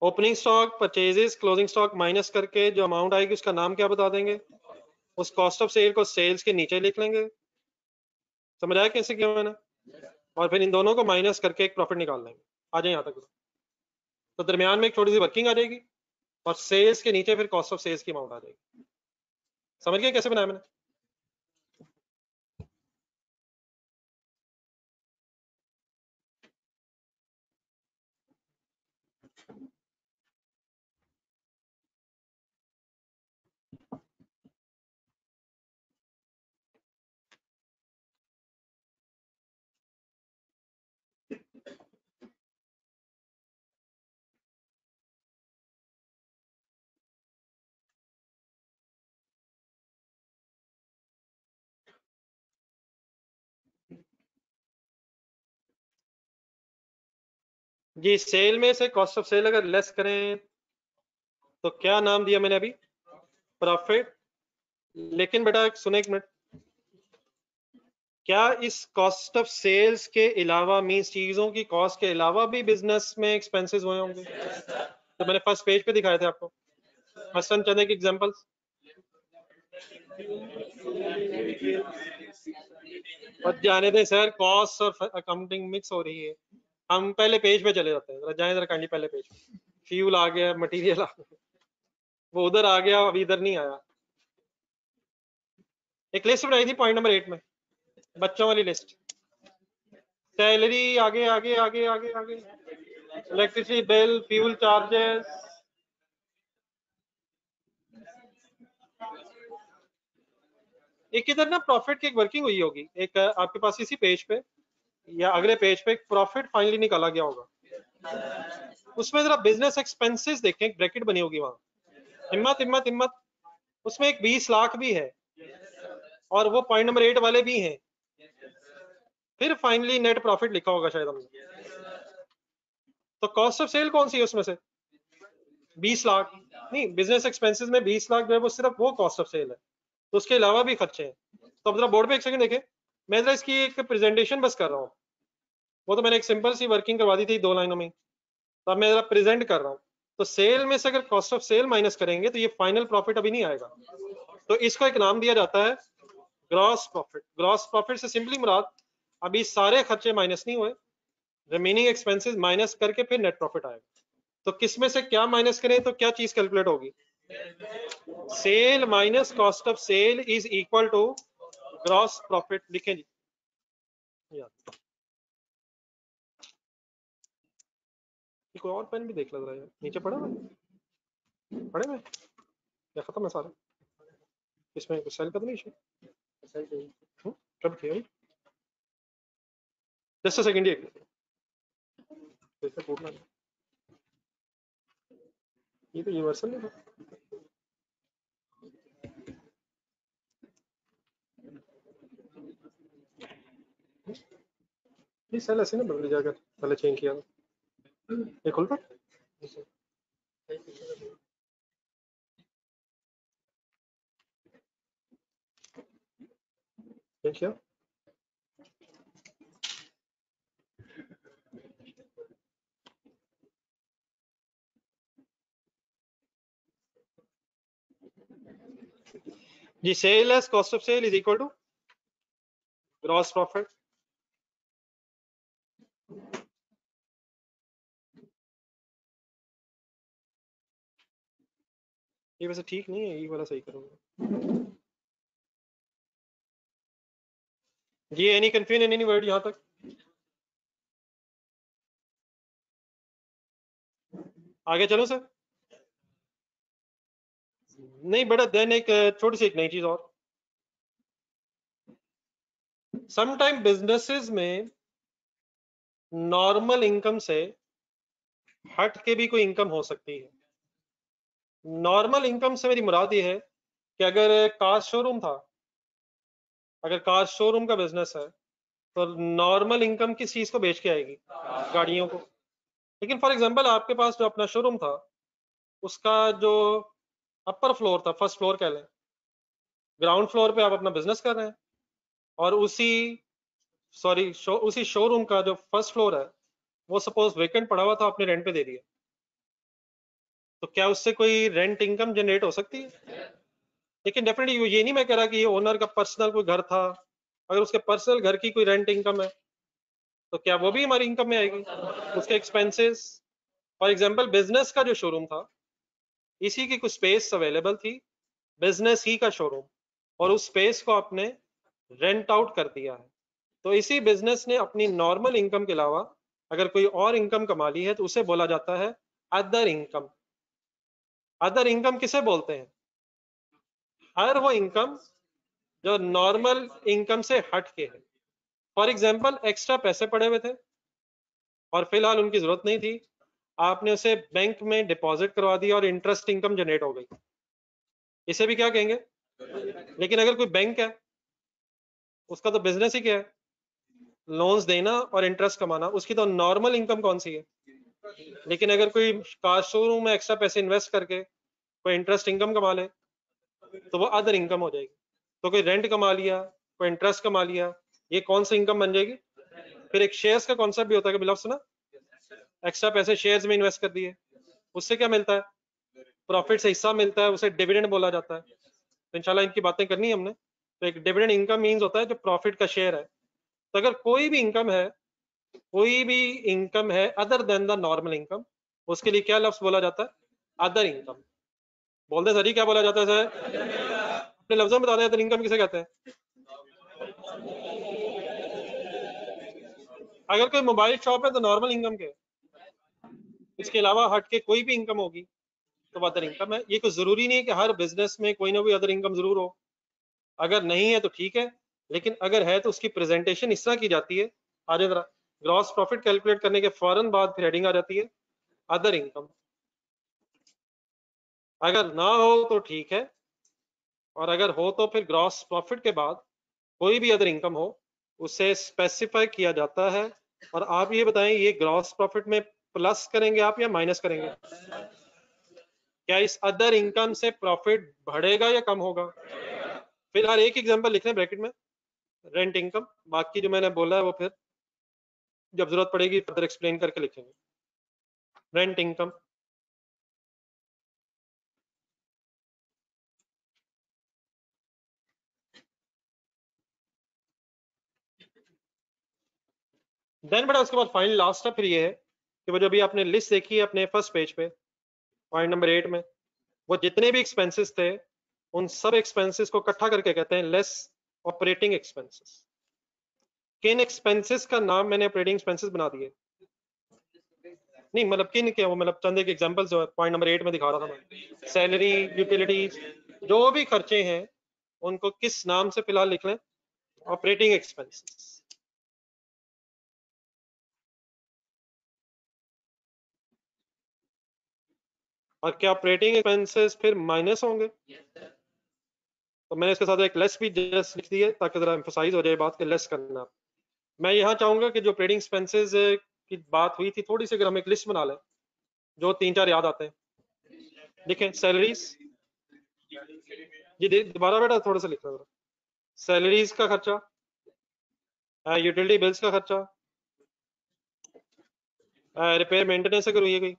opening stock purchases closing stock minus करके जो अमाउंट आएगी उसका नाम क्या बता देंगे? उस कॉस्ट ऑफ़ सेल को सेल्स के नीचे लिख लेंगे। समझ आया कैसे किया मैंने? और फिर इन दोनों को माइनस करके एक प्रॉफिट निकाल लेंगे। आ जाए यहाँ तक। तो दरमियान में एक छोटी सी वर्किंग आ जाएगी और सेल्स के नीचे फिर कॉस्ट ऑफ़ सेल्स की अमाउंट आ जाएगी। समझ गए कैसे बनाया मैंने? जी सेल में से कॉस्ट ऑफ़ सेल अगर लेस करें तो क्या नाम दिया मैंने अभी? प्रॉफिट लेकिन बेटा सुने एक मिनट। क्या इस कॉस्ट ऑफ़ सेल्स के अलावा मीन्स चीज़ों की कॉस्ट के अलावा भी बिज़नेस में एक्सपेंसेस हुए होंगे? तो मैंने फ़र्स्ट पेज पे दिखाए थे आपको। मसलन चंद एक एग्जांपल्स और जाने दें सर कॉस्ट और अकाउंटिंग मिक्स हो रही है। हम पहले पेज पे चले जाते हैं। जाए, जरा काइंडली पहले पेज पे। फ्यूल आ गया मटेरियल आ गया। वो उधर आ गया, अभी इधर नहीं आया। एक लिस्ट बनाई थी पॉइंट नंबर एट में। बच्चों वाली लिस्ट सैलरी आगे आगे आगे आगे आगे। इलेक्ट्रिसिटी बिल फ्यूल चार्जेस एक इधर ना प्रॉफिट की एक वर्किंग हुई होगी। एक, आपके पास इसी पेज पे। या अगले पेज पे प्रॉफिट फाइनली निकाला गया होगा। उसमें जरा बिज़नेस एक्सपेंसेस देखें ब्रैकेट बनी होगी वहाँ। हिम्मत हिम्मत हिम्मत। उसमें एक 20 लाख भी है। और वो पॉइंट नंबर एट वाले भी हैं। फिर फाइनली नेट प्रॉफिट लिखा होगा शायद हमने। तो कॉस्ट ऑफ़ सेल कौन सी है उसमें से? 20 लाख। नहीं बिज़नेस एक्सपेंसेस में 20 लाख जो है वो सिर्फ़ वो कॉस्ट ऑफ़ सेल है। तो उसके अलावा भी खर्चे हैं। तो अब जरा बोर्ड पे एक सेकंड देखें। मैं जरा इसकी एक प्रेजेंटेशन बस कर रहा हूँ। वो तो मैंने एक सिंपल सी वर्किंग करवा दी थी दो लाइनों में। तो अब मैं जरा प्रेजेंट कर रहा हूँ। तो सेल में से अगर कॉस्ट ऑफ़ सेल माइनस करेंगे तो ये फाइनल प्रॉफिट अभी नहीं आएगा। तो इसको एक नाम दिया जाता है ग्रॉस प्रॉफिट ग्रॉस प्रॉफिट से सिंपली मुराद, अभी सारे खर्चे माइनस नहीं हुए। रिमेनिंग एक्सपेंसेस माइनस करके फिर नेट प्रॉफिट आएगा। तो किसमें से क्या माइनस करें तो क्या चीज़ कैलकुलेट होगी? Sale minus cost of sale is equal to gross profit लिखें जी। कोई और पेन भी देख लग रहा है नीचे पड़ा हुआ पड़े में या खत्म है सारे? इसमें कुछ सेल का तो नहीं इशू किया जस्ट सेकंड ही। ये तो यूनिवर्सल नहीं था। नहीं सेल ऐसे ना बदल जाकर पहले चेंज किया ये खुलता क्या जी sales cost of sale is equal to gross profit ये वैसे ठीक नहीं है, ये वाला सही करूँगा। ये एनी कंफ्यूजन एनी वर्ड यहाँ तक? आगे चलो सर। नहीं बेटा देन एक छोटी सी एक नई चीज़ और। समटाइम बिजनेसेस में नॉर्मल इनकम से हट के भी कोई इनकम हो सकती है। नॉर्मल इनकम से मेरी मुराद ये है कि अगर कार शोरूम था अगर कार शोरूम का बिज़नेस है तो नॉर्मल इनकम किस चीज़ को बेच के आएगी? गाड़ियों को। लेकिन फॉर एग्जांपल आपके पास जो अपना शोरूम था उसका जो अपर फ्लोर था फ़र्स्ट फ्लोर कह लें ग्राउंड फ्लोर पे आप अपना बिज़नेस कर रहे हैं और उसी सॉरी शो, उसी शोरूम का जो फ़र्स्ट फ्लोर है वो सपोज़ वेकेंट पड़ा हुआ था आपने रेंट पे दे दिया। तो क्या उससे कोई रेंट इनकम जनरेट हो सकती है? लेकिन डेफिनेटली ये नहीं मैं कह रहा कि ये ओनर का पर्सनल कोई घर था। अगर उसके पर्सनल घर की कोई रेंट इनकम है तो क्या वो भी हमारी इनकम में आएगी? उसके एक्सपेंसेस फॉर एग्जांपल बिज़नेस का जो शोरूम था, इसी की कुछ स्पेस अवेलेबल थी। बिज़नेस ही का शोरूम और उस स्पेस को आपने रेंट आउट कर दिया है। तो इसी बिज़नेस ने अपनी नॉर्मल इनकम के अलावा अगर कोई और इनकम कमा ली है तो उसे बोला जाता है अदर इनकम अदर इनकम किसे बोलते हैं? हर वो इनकम जो नॉर्मल इनकम से हट के है। फॉर एग्ज़ाम्पल एक्स्ट्रा पैसे पड़े हुए थे और फ़िलहाल उनकी ज़रूरत नहीं थी। आपने उसे बैंक में डिपॉजिट करवा दिया और इंटरेस्ट इनकम जनरेट हो गई। इसे भी क्या कहेंगे? लेकिन अगर कोई बैंक है, उसका तो बिज़नेस ही क्या है? लोन्स देना और इंटरेस्ट कमाना, उसकी तो नॉर्मल इनकम कौन सी है? लेकिन अगर कोई कार शोरूम में एक्स्ट्रा पैसे इन्वेस्ट करके कोई इंटरेस्ट इनकम कमा ले तो वो अदर इनकम हो जाएगी। तो कोई रेंट कमा लिया, कोई इंटरेस्ट कमा लिया, ये कौन सी इनकम बन जाएगी? फिर एक शेयर्स का कॉन्सेप्ट भी होता है बिलफ सुना एक्स्ट्रा पैसे शेयर्स में इन्वेस्ट कर दिए, उससे क्या मिलता है? प्रॉफिट से हिस्सा मिलता है, उसे डिविडेंड बोला जाता है। तो इनशाला इनकी बातें करनी है हमने। तो एक डिविडेंड इनकम मीन्स होता है जो प्रॉफिट का शेयर है। तो अगर कोई भी इनकम है कोई भी इनकम है other than the normal income उसके लिए क्या लफ्ज बोला जाता है? अदर इनकम बोलते सर क्या बोला जाता है, सर? अपने लफ्जों में बता दें अदर इनकम किसे कहते हैं? अगर कोई मोबाइल शॉप है तो नॉर्मल इनकम के। इसके अलावा हट के कोई भी इनकम होगी तो अदर इनकम है। ये कोई ज़रूरी नहीं है कि हर बिज़नेस में कोई ना कोई अदर इनकम ज़रूर हो। अगर नहीं है तो ठीक है, लेकिन अगर है तो उसकी प्रेजेंटेशन इस तरह की जाती है। आगे जरा। ग्रॉस प्रॉफिट कैलकुलेट करने के फ़ौरन बाद फिर हेडिंग आ जाती है अदर इनकम अगर ना हो तो ठीक है, और अगर हो तो फिर ग्रॉस प्रॉफिट के बाद कोई भी अदर इनकम हो, उसे स्पेसिफाई किया जाता है। और आप ये बताएँ, ये ग्रॉस प्रॉफिट में प्लस करेंगे आप या माइनस करेंगे? क्या इस अदर इनकम से प्रॉफिट बढ़ेगा या कम होगा? फिर हर एक एग्जांपल लिख लें ब्रैकेट में रेंट इनकम बाकी जो मैंने बोला है वो फिर जब ज़रूरत पड़ेगी फर्दर एक्सप्लेन करके लिखेंगे। रेंट इनकम देन बेटा उसके बाद फाइनल लास्ट फिर ये है कि वो जो भी आपने लिस्ट देखी है अपने फ़र्स्ट पेज पे पॉइंट नंबर एट में, वो जितने भी एक्सपेंसेस थे, उन सब एक्सपेंसेस को इकट्ठा करके कहते हैं लेस ऑपरेटिंग एक्सपेंसेस किन एक्सपेंसेस का नाम मैंने ऑपरेटिंग एक्सपेंसेस बना दिए। नहीं मतलब किन के, वो मतलब चंद एक एग्जांपल्स पॉइंट नंबर एट में दिखा रहा था मैं। सैलरी यूटिलिटीज जो भी खर्चे हैं, उनको किस नाम से फ़िलहाल लिख लें? ऑपरेटिंग एक्सपेंसेस और क्या ऑपरेटिंग एक्सपेंसेस फिर माइनस होंगे? तो मैंने इसके साथ एक लेस भी जस्ट लिख दी है ताकि जरा एम्फोसाइज हो जाए बात के लेस करना। मैं यहाँ चाहूँगा कि जो ट्रेडिंग एक्सपेंसेस की बात हुई थी, थोड़ी सी अगर हम एक लिस्ट बना लें, जो तीन चार याद आते हैं। देखें सैलरीज जी दोबारा बेटा थोड़ा सा लिख रहा सैलरीज का खर्चा यूटिलिटी बिल्स का खर्चा रिपेयर मेंटेनेंस अगर हुई है कोई।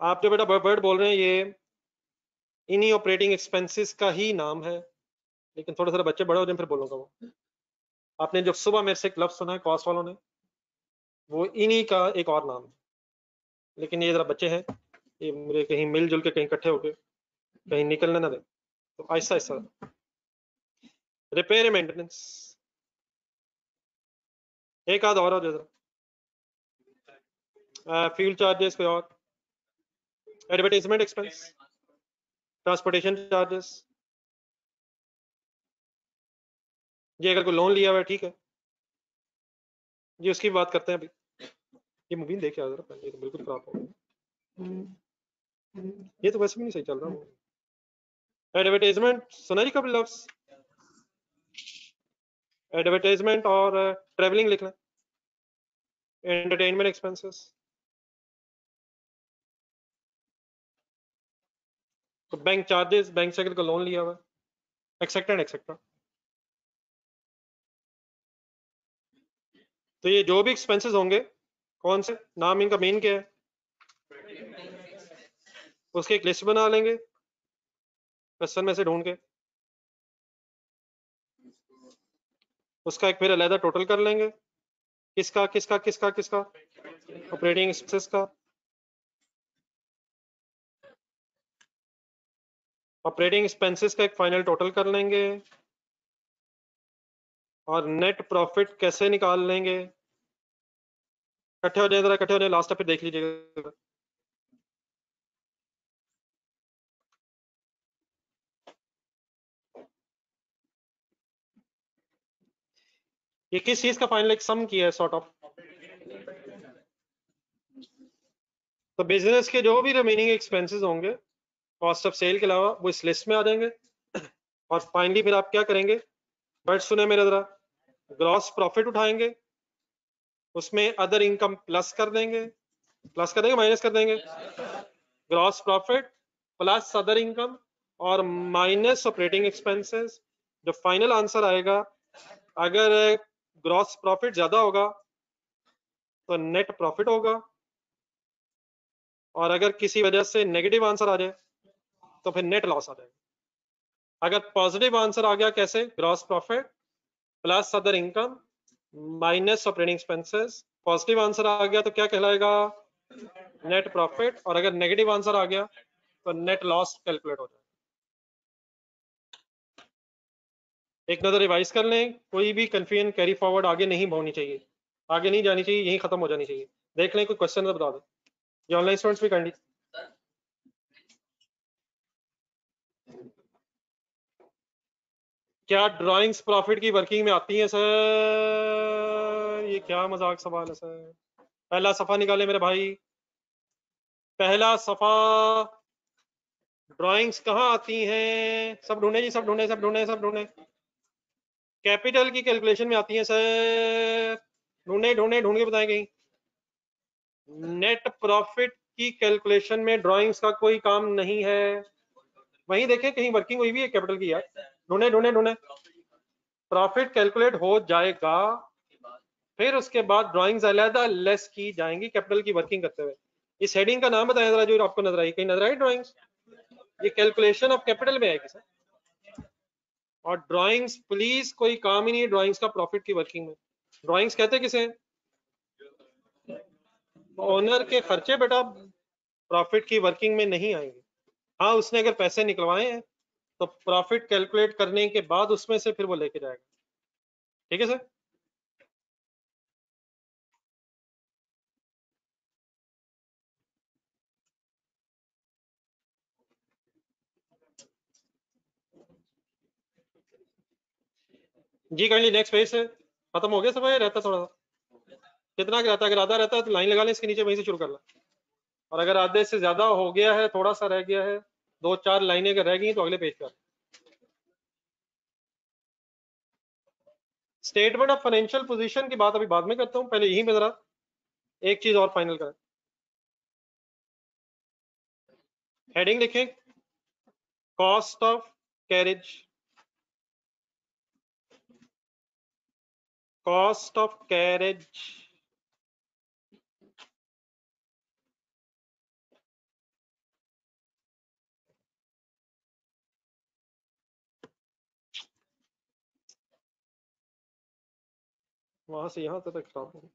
आप जो बेटा वर्ड बोल रहे हैं, ये इन्हीं ऑपरेटिंग एक्सपेंसेस का ही नाम है। लेकिन थोड़ा सा बच्चे बड़े हो जाए फिर बोलूँगा वो। आपने जो सुबह मेरे से एक लफ्ज सुना है कॉस्ट वालों ने वो इन्हीं का एक और नाम है। लेकिन ये जरा बच्चे हैं ये मेरे कहीं मिलजुल के कहीं इकट्ठे होके कहीं निकलने ना दे। तो ऐसा ऐसा। Repair maintenance. एक आध और जरा। फ्यूल चार्जेस कोई और? advertisement expense, transportation charges, ये अगर कोई लोन लिया हुआ है ठीक है। जी उसकी बात करते हैं अभी। ये मूवी देख जरा ये तो बिल्कुल खराब हो गया। ये तो वैसे भी नहीं सही चल रहा। एडवर्टाइजमेंट सुना जी कपिल लव्स एडवर्टाइजमेंट और ट्रेवलिंग लिख लें। एंटरटेनमेंट एक्सपेंसेस तो बैंक चार्जेस बैंक से अगर लोन लिया हुआ एक्सेट्रा एंड एक्सेट्रा तो ये जो भी एक्सपेंसेस होंगे, कौन से? नाम इनका मेन क्या है? उसकी एक लिस्ट बना लेंगे। क्वेश्चन में से ढूंढ के उसका एक फिर अलहदा टोटल कर लेंगे। किसका किसका किसका किसका? ऑपरेटिंग एक्सपेंसेस का। ऑपरेटिंग एक्सपेंसेस का एक फाइनल टोटल कर लेंगे। और नेट प्रॉफिट कैसे निकाल लेंगे? इकट्ठे हो जाए जरा इकट्ठे हो जाए लास्ट फिर देख लीजिएगा। ये किस चीज़ का फाइनल एक सम किया है सॉर्ट ऑफ़ तो बिज़नेस के जो भी रिमेनिंग एक्सपेंसेस होंगे कॉस्ट ऑफ़ सेल के अलावा, वो इस लिस्ट में आ जाएँगे। और फाइनली फिर आप क्या करेंगे? बट सुने मेरा जरा। ग्रॉस प्रॉफिट उठाएँगे, उसमें अदर इनकम प्लस कर देंगे प्लस कर देंगे माइनस कर देंगे? Gross profit plus other income और माइनस ऑपरेटिंग एक्सपेंसेस जो फाइनल आंसर आएगा, अगर ग्रॉस प्रॉफिट ज़्यादा होगा तो नेट प्रॉफिट होगा। और अगर किसी वजह से नेगेटिव आंसर आ जाए तो फिर नेट लॉस आ जाएगा। अगर पॉजिटिव आंसर आ गया कैसे? Gross profit plus other income minus operating expenses positive answer आ गया तो क्या कहलाएगा? नेट प्रॉफिट और अगर नेगेटिव आंसर आ गया तो नेट लॉस कैलकुलेट हो जाएगा। एक नज़र रिवाइज कर लें। कोई भी कंफ्यूजन कैरी फॉरवर्ड आगे नहीं होनी चाहिए। आगे नहीं जानी चाहिए, यही खत्म हो जानी चाहिए। देख लें, कोई क्वेश्चन तो बता दो। ये ऑनलाइन स्टूडेंट्स भी कर ली क्या ड्राइंग्स प्रॉफिट की वर्किंग में आती हैं सर ये क्या मज़ाक सवाल है सर पहला सफ़ा निकाले मेरे भाई। पहला सफ़ा ड्राइंग्स कहाँ आती हैं? सब ढूंढे जी, सब ढूंढे सब ढूंढे सब ढूंढे। कैपिटल की कैलकुलेशन में आती हैं सर ढूंढे ढूंढे, ढूंढ के बताए कहीं। नेट प्रॉफिट की कैलकुलेशन में ड्राइंग्स का कोई काम नहीं है। वहीं देखें, कहीं वर्किंग हुई भी है कैपिटल की, यार। ढूंढे ढूंढे ढूंढे। प्रॉफिट कैलकुलेट हो जाएगा। फिर उसके बाद ड्राइंग्स अलहदा लेस की जाएँगी कैपिटल की वर्किंग करते हुए। इस हेडिंग का नाम बताया जरा जो आपको नज़र आई। कहीं नज़र आई ड्राइंग्स ये कैलकुलेशन ऑफ़ कैपिटल में आएगी सर और ड्राइंग्स प्लीज़ कोई काम ही नहीं है ड्राइंग्स का प्रॉफिट की वर्किंग में। ड्राइंग्स कहते किसे? ओनर के खर्चे, बेटा। प्रॉफिट की वर्किंग में नहीं आएँगे। हाँ उसने अगर पैसे निकलवाए हैं तो प्रॉफिट कैलकुलेट करने के बाद उसमें से फिर वो लेके जाएगा। ठीक है सर? जी, कर ली नेक्स्ट पेज से खत्म हो गया सब रहता थोड़ा सा कितना रहता है? अगर आधा रहता है तो लाइन लगा लें, इसके नीचे वहीं से शुरू कर ला। और अगर आधे से ज़्यादा हो गया है थोड़ा सा रह गया है दो चार लाइनें अगर रह गई तो अगले पेज पर स्टेटमेंट ऑफ़ फाइनेंशियल पोजीशन की बात अभी बाद में करता हूँ। पहले यही में जरा एक चीज़ और फाइनल करें। हेडिंग लिखें cost of carriage cost of carriage वहाँ से यहाँ तक स्टॉप हो।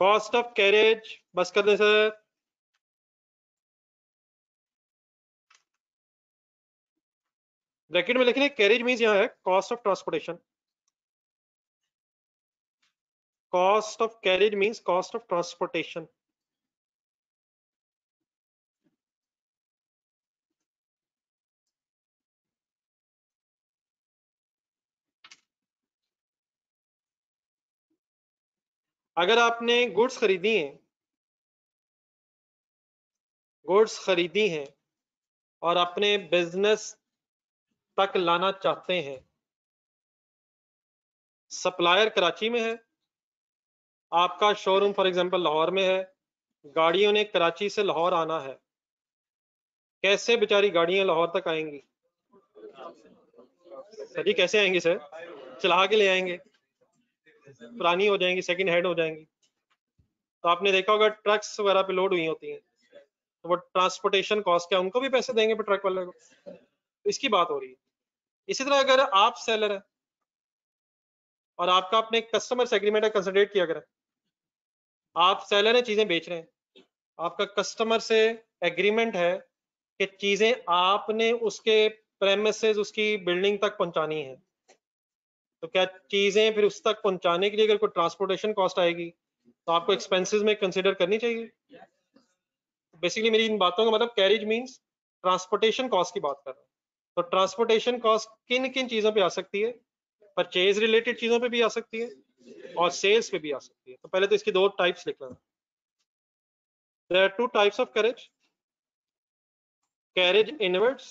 कॉस्ट ऑफ़ कैरेज बस कर दे सर। ब्रैकेट में लिखने कैरेज मीन्स यहाँ है cost of transportation cost of carriage means cost of transportation अगर आपने गुड्स खरीदी हैं, गुड्स खरीदी हैं और अपने बिज़नेस तक लाना चाहते हैं, सप्लायर कराची में है, आपका शोरूम फॉर एग्जांपल लाहौर में है, गाड़ियों ने कराची से लाहौर आना है, कैसे बेचारी गाड़ियाँ लाहौर तक आएँगी? सर जी, कैसे आएँगी, सर? चला के ले आएँगे। पुरानी हो जाएँगी सेकंड हैंड हो जाएँगी। तो आपने देखा होगा ट्रक्स वगैरह पे लोड हुई होती हैं। तो वो ट्रांसपोर्टेशन कॉस्ट क्या, उनको भी पैसे देंगे पर ट्रक वाले को? इसकी बात हो रही है। इसी तरह अगर आप सेलर है, और आपका अपने कस्टमर से एग्रीमेंट कंसल्टेट किया करें, आप सेलर है, चीज़ें बेच रहे हैं, आपका कस्टमर से एग्रीमेंट है कि चीज़ें आपने उसके प्रेमिसेस उसकी बिल्डिंग तक पहुंचानी है। तो क्या चीज़ें फिर उस तक पहुँचाने के लिए अगर कोई ट्रांसपोर्टेशन कॉस्ट आएगी तो आपको एक्सपेंसेस में कंसिडर करनी चाहिए? बेसिकली मेरी इन बातों का मतलब कैरिज मींस ट्रांसपोर्टेशन कॉस्ट की बात कर रहा हूँ। तो ट्रांसपोर्टेशन कॉस्ट किन किन चीज़ों पे आ सकती है? परचेज रिलेटेड चीज़ों पे भी आ सकती है और सेल्स पे भी आ सकती है। तो पहले तो इसकी दो टाइप्स लिख लेना। There are two types of carriage carriage inwards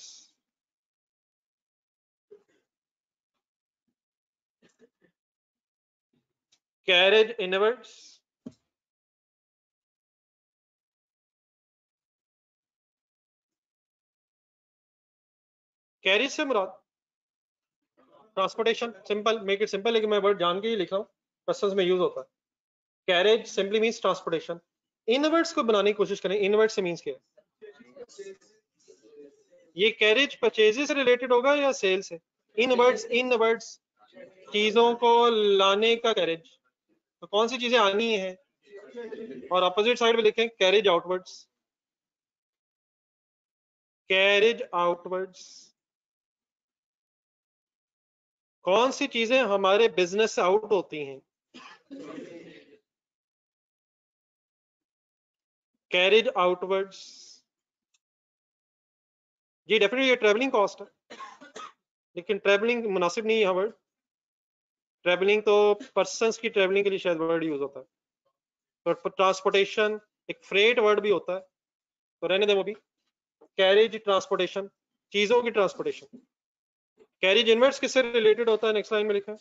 carriage inwards. Carriage से मुराद transportation simple make it simple लेकिन मैं वर्ड जान के ही लिख रहा हूँ। क्वेश्चंस में यूज़ होता है। Carriage simply means transportation inwards को बनाने की कोशिश करें। इनवर्ड से मींस क्या ये कैरेज परचेजेस से रिलेटेड होगा या सेल से? इनवर्ड्स इनवर्ड्स चीज़ों को लाने का कैरेज तो कौन सी चीज़ें आनी है? और अपोजिट साइड में लिखें कैरेज आउटवर्ड्स कैरेज आउटवर्ड्स कौन सी चीज़ें हमारे बिज़नेस से आउट होती हैं? कैरेज आउटवर्ड्स जी डेफिनेटली ये ट्रेवलिंग कॉस्ट है। लेकिन ट्रेवलिंग मुनासिब नहीं है वर्ड ट्रेवलिंग तो पर्सन की ट्रेवलिंग के लिए शायद वर्ड यूज़ होता है। तो ट्रांसपोर्टेशन एक फ्रेट वर्ड भी होता है। तो रहने दें वो भी कैरेज ट्रांसपोर्टेशन चीज़ों की ट्रांसपोर्टेशन कैरेज इनवर्ट्स किससे रिलेटेड होता है? नेक्स्ट लाइन में लिखा है।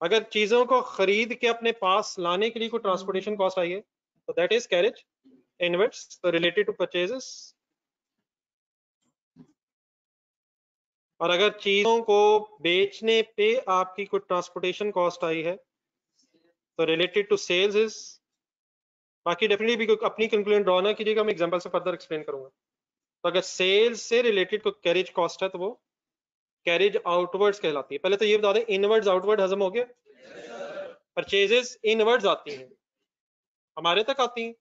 अगर चीज़ों को खरीद के अपने पास लाने के लिए कोई ट्रांसपोर्टेशन कॉस्ट आई है तो that is carriage inwards related to purchases और अगर चीज़ों को बेचने पे आपकी कोई ट्रांसपोर्टेशन कॉस्ट आई है तो रिलेटेड टू सेल्स इज़ बाकी डेफिनेटली भी अपनी कंक्लूजन ड्रॉ ना कीजिएगा, मैं एग्जांपल से फर्दर एक्सप्लेन करूँगा। तो अगर सेल्स से रिलेटेड कोई कैरेज कॉस्ट है तो वो कैरेज आउटवर्ड्स कहलाती है। पहले तो ये बता दें इनवर्ड्स आउटवर्ड हजम हो गया? परचेजेस इनवर्ड्स आती हैं। हमारे तक आती हैं।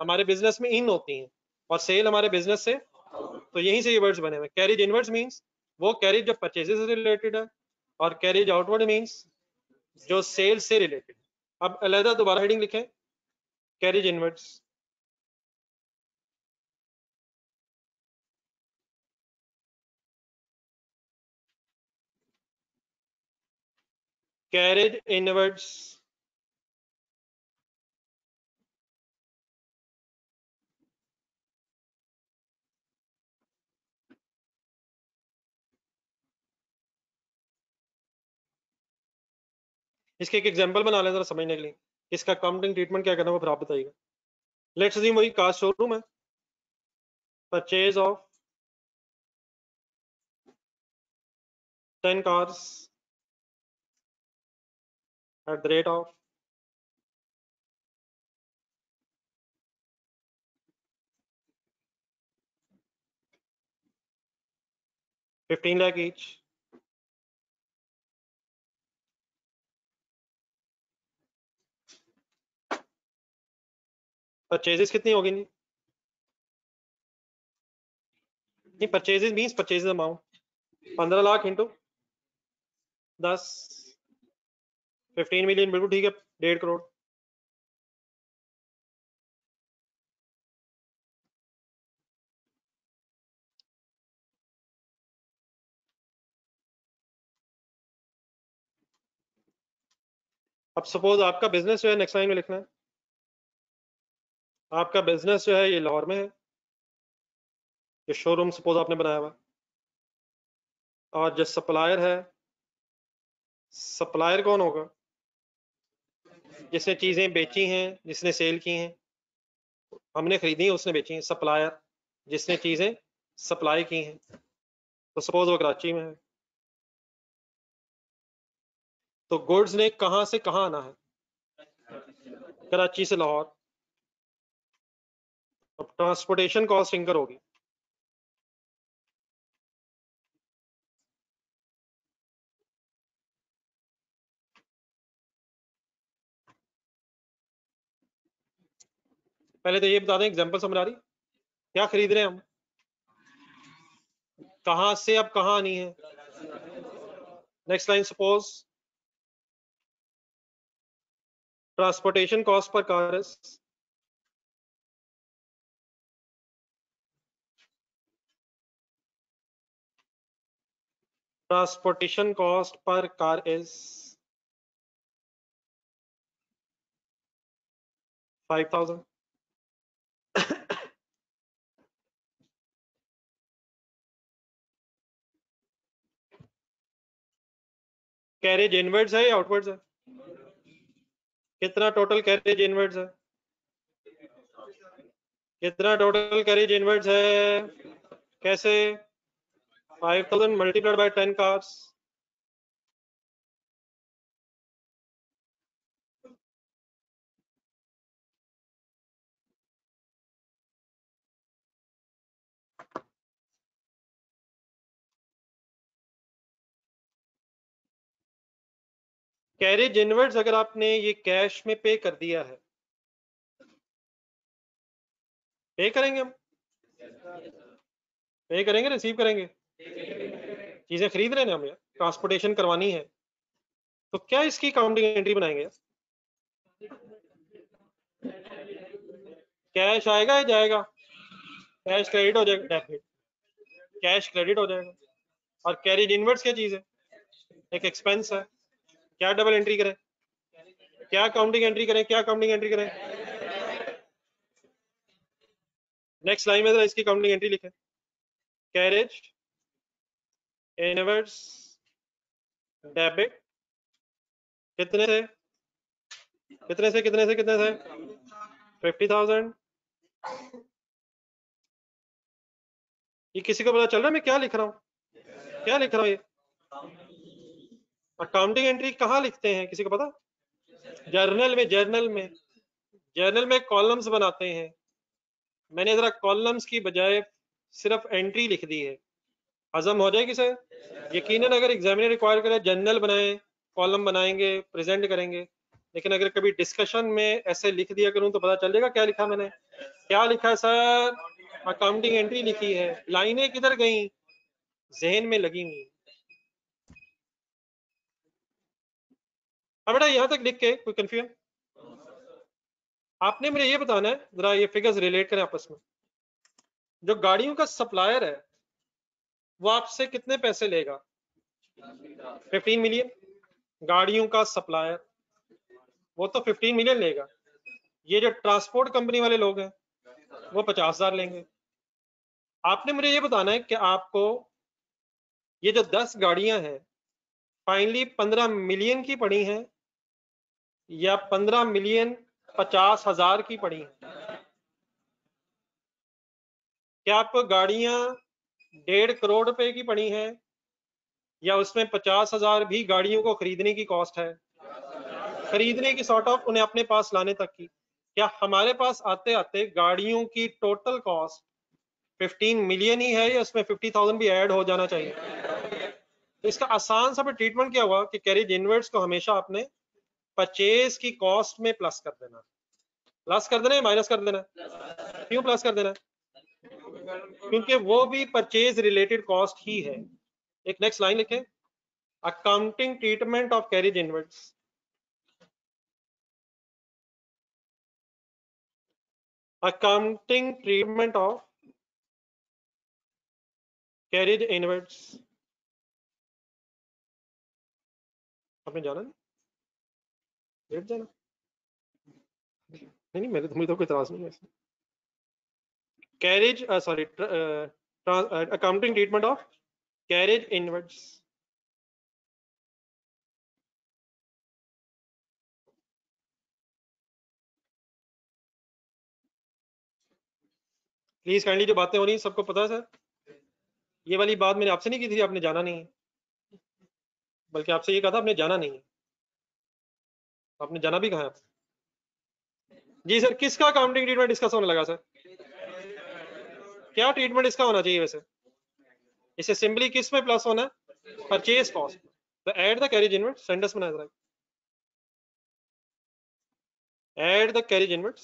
हमारे बिज़नेस में इन होती हैं। और सेल हमारे बिज़नेस से तो यहीं से ये वर्ड्स बने हुए कैरेज इनवर्ड्स मींस वो कैरेज जो परचेजेस से रिलेटेड है, और कैरेज आउटवर्ड मींस जो सेल से रिलेटेड अब अलहदा दोबारा हेडिंग लिखें। कैरेज इनवर्ड्स carriage inwards इसके एक एग्जांपल बना लें जरा समझने के लिए। इसका काउंटिंग ट्रीटमेंट क्या करना वो फिर आप बताइएगा। लेट्स सी वही कार शोरूम है। Purchase of 10 cars at the rate of fifteen lakh each. Purchases कितनी होगी? नहीं नहीं परचेजेस मीन्स परचेजेस अमाउंट पंद्रह लाख इंटू दस। फिफ्टीन मिलियन बिल्कुल ठीक है, डेढ़ करोड़। अब सपोज़ आपका बिज़नेस जो है नेक्स्ट लाइन में लिखना है। आपका बिज़नेस जो है ये लाहौर में है। ये शोरूम सपोज़ आपने बनाया हुआ। और जो सप्लायर है सप्लायर कौन होगा? जिसने चीज़ें बेची हैं, जिसने सेल की हैं। हमने खरीदी उसने बेची हैं। सप्लायर जिसने चीज़ें सप्लाई की हैं। तो सपोज़ वो कराची में है। तो गुड्स ने कहाँ से कहाँ आना है? कराची से लाहौर। अब ट्रांसपोर्टेशन कॉस्ट इंकर होगी। पहले तो ये बता दें एग्जांपल समझ आ रही। क्या खरीद रहे हैं हम? कहाँ से अब कहाँ आनी है? Next line suppose transportation cost per car transportation cost per car is 5000 carriage inwards है या आउटवर्ड्स है कितना टोटल कैरेज इनवर्ड्स है कितना टोटल कैरेज इनवर्ड्स है कैसे? 5000 multiplied by 10 cars carriage inwards अगर आपने ये कैश में पे कर दिया है। पे करेंगे हम? पे करेंगे रिसीव करेंगे? चीज़ें खरीद रहे हैं हम यार? ट्रांसपोर्टेशन करवानी है। तो क्या इसकी काउंटिंग एंट्री बनाएँगे कैश आएगा या जाएगा? कैश क्रेडिट हो जाएगा डेबिट कैश क्रेडिट हो जाएगा। और कैरेज इनवर्ड्स क्या चीज़ है? एक एक्सपेंस है। क्या डबल एंट्री करें? क्या काउंटिंग एंट्री करें? क्या काउंटिंग एंट्री करें? नेक्स्ट लाइन में जरा इसकी काउंटिंग एंट्री लिखें। कैरेज इनवर्ड्स डेबिट कितने से? कितने से कितने से कितने से? फिफ्टी थाउज़ेंड ये किसी को पता चल रहा है? मैं क्या लिख रहा हूँ? क्या लिख रहा हूँ ये? अकाउंटिंग एंट्री कहाँ लिखते हैं? किसी को पता? जर्नल में जर्नल में। जर्नल में कॉलम्स बनाते हैं। मैंने जरा कॉलम्स की बजाय सिर्फ़ एंट्री लिख दी है। हजम हो जाएगी सर। यकीनन अगर एग्जामिनर रिक्वायर करे जर्नल बनाए कॉलम बनाएँगे प्रेजेंट करेंगे। लेकिन अगर कभी डिस्कशन में ऐसे लिख दिया करूँ तो पता चल जाएगा क्या लिखा मैंने। क्या लिखा सर? अकाउंटिंग एंट्री लिखी है। लाइनें किधर गई? जहन में लगी हुई। अब बेटा यहाँ तक लिख के कोई कंफ्यूजन आपने मुझे ये बताना है, जरा ये फिगर्स रिलेट करें आपस में। जो गाड़ियों का सप्लायर है वो आपसे कितने पैसे लेगा? 15 मिलियन गाड़ियों का सप्लायर वो तो 15 मिलियन लेगा। ये जो ट्रांसपोर्ट कंपनी वाले लोग हैं, वो पचास हज़ार लेंगे। आपने मुझे ये बताना है कि आपको ये जो 10 गाड़ियाँ हैं फाइनली 15 मिलियन की पड़ी हैं या 15 मिलियन पचास हज़ार की पड़ी हैं? क्या आपको गाड़ियाँ डेढ़ करोड़ रुपए की पड़ी है या उसमें पचास हज़ार भी गाड़ियों को खरीदने की कॉस्ट है। खरीदने की सॉर्ट ऑफ़ उन्हें अपने पास लाने तक की। क्या हमारे पास आते आते गाड़ियों की टोटल कॉस्ट 15 मिलियन ही है या उसमें 50,000 भी ऐड हो जाना चाहिए? तो इसका आसान सा ट्रीटमेंट क्या हुआ कि कैरिज इनवर्ट्स को हमेशा आपने परचेज की कॉस्ट में प्लस कर देना। प्लस कर देना माइनस कर देना? क्यों प्लस कर देना? क्योंकि वो भी परचेज रिलेटेड कॉस्ट ही है। एक नेक्स्ट लाइन लिखें। Accounting treatment of carriage inwards accounting treatment of carriage inwards आपने जाना नहीं जाना। नहीं नहीं, मेरे तो मुझे तो कोई इतराज नहीं है carriage uh, sorry uh, uh, accounting treatment of carriage inwards. Please kindly जो बातें हो रही हैं सबको पता है सर ये वाली बात मैंने आपसे नहीं की थी आपने जाना नहीं है। बल्कि आपसे ये कहा था आपने जाना नहीं है। आपने जाना भी कहा है? जी सर किसका अकाउंटिंग ट्रीटमेंट डिस्कस होने लगा सर क्या ट्रीटमेंट इसका होना चाहिए वैसे? इसे सिंपली किसमें प्लस होना है? Purchase cost the add the carriage inward Sanders में नज़र आए add the carriage inward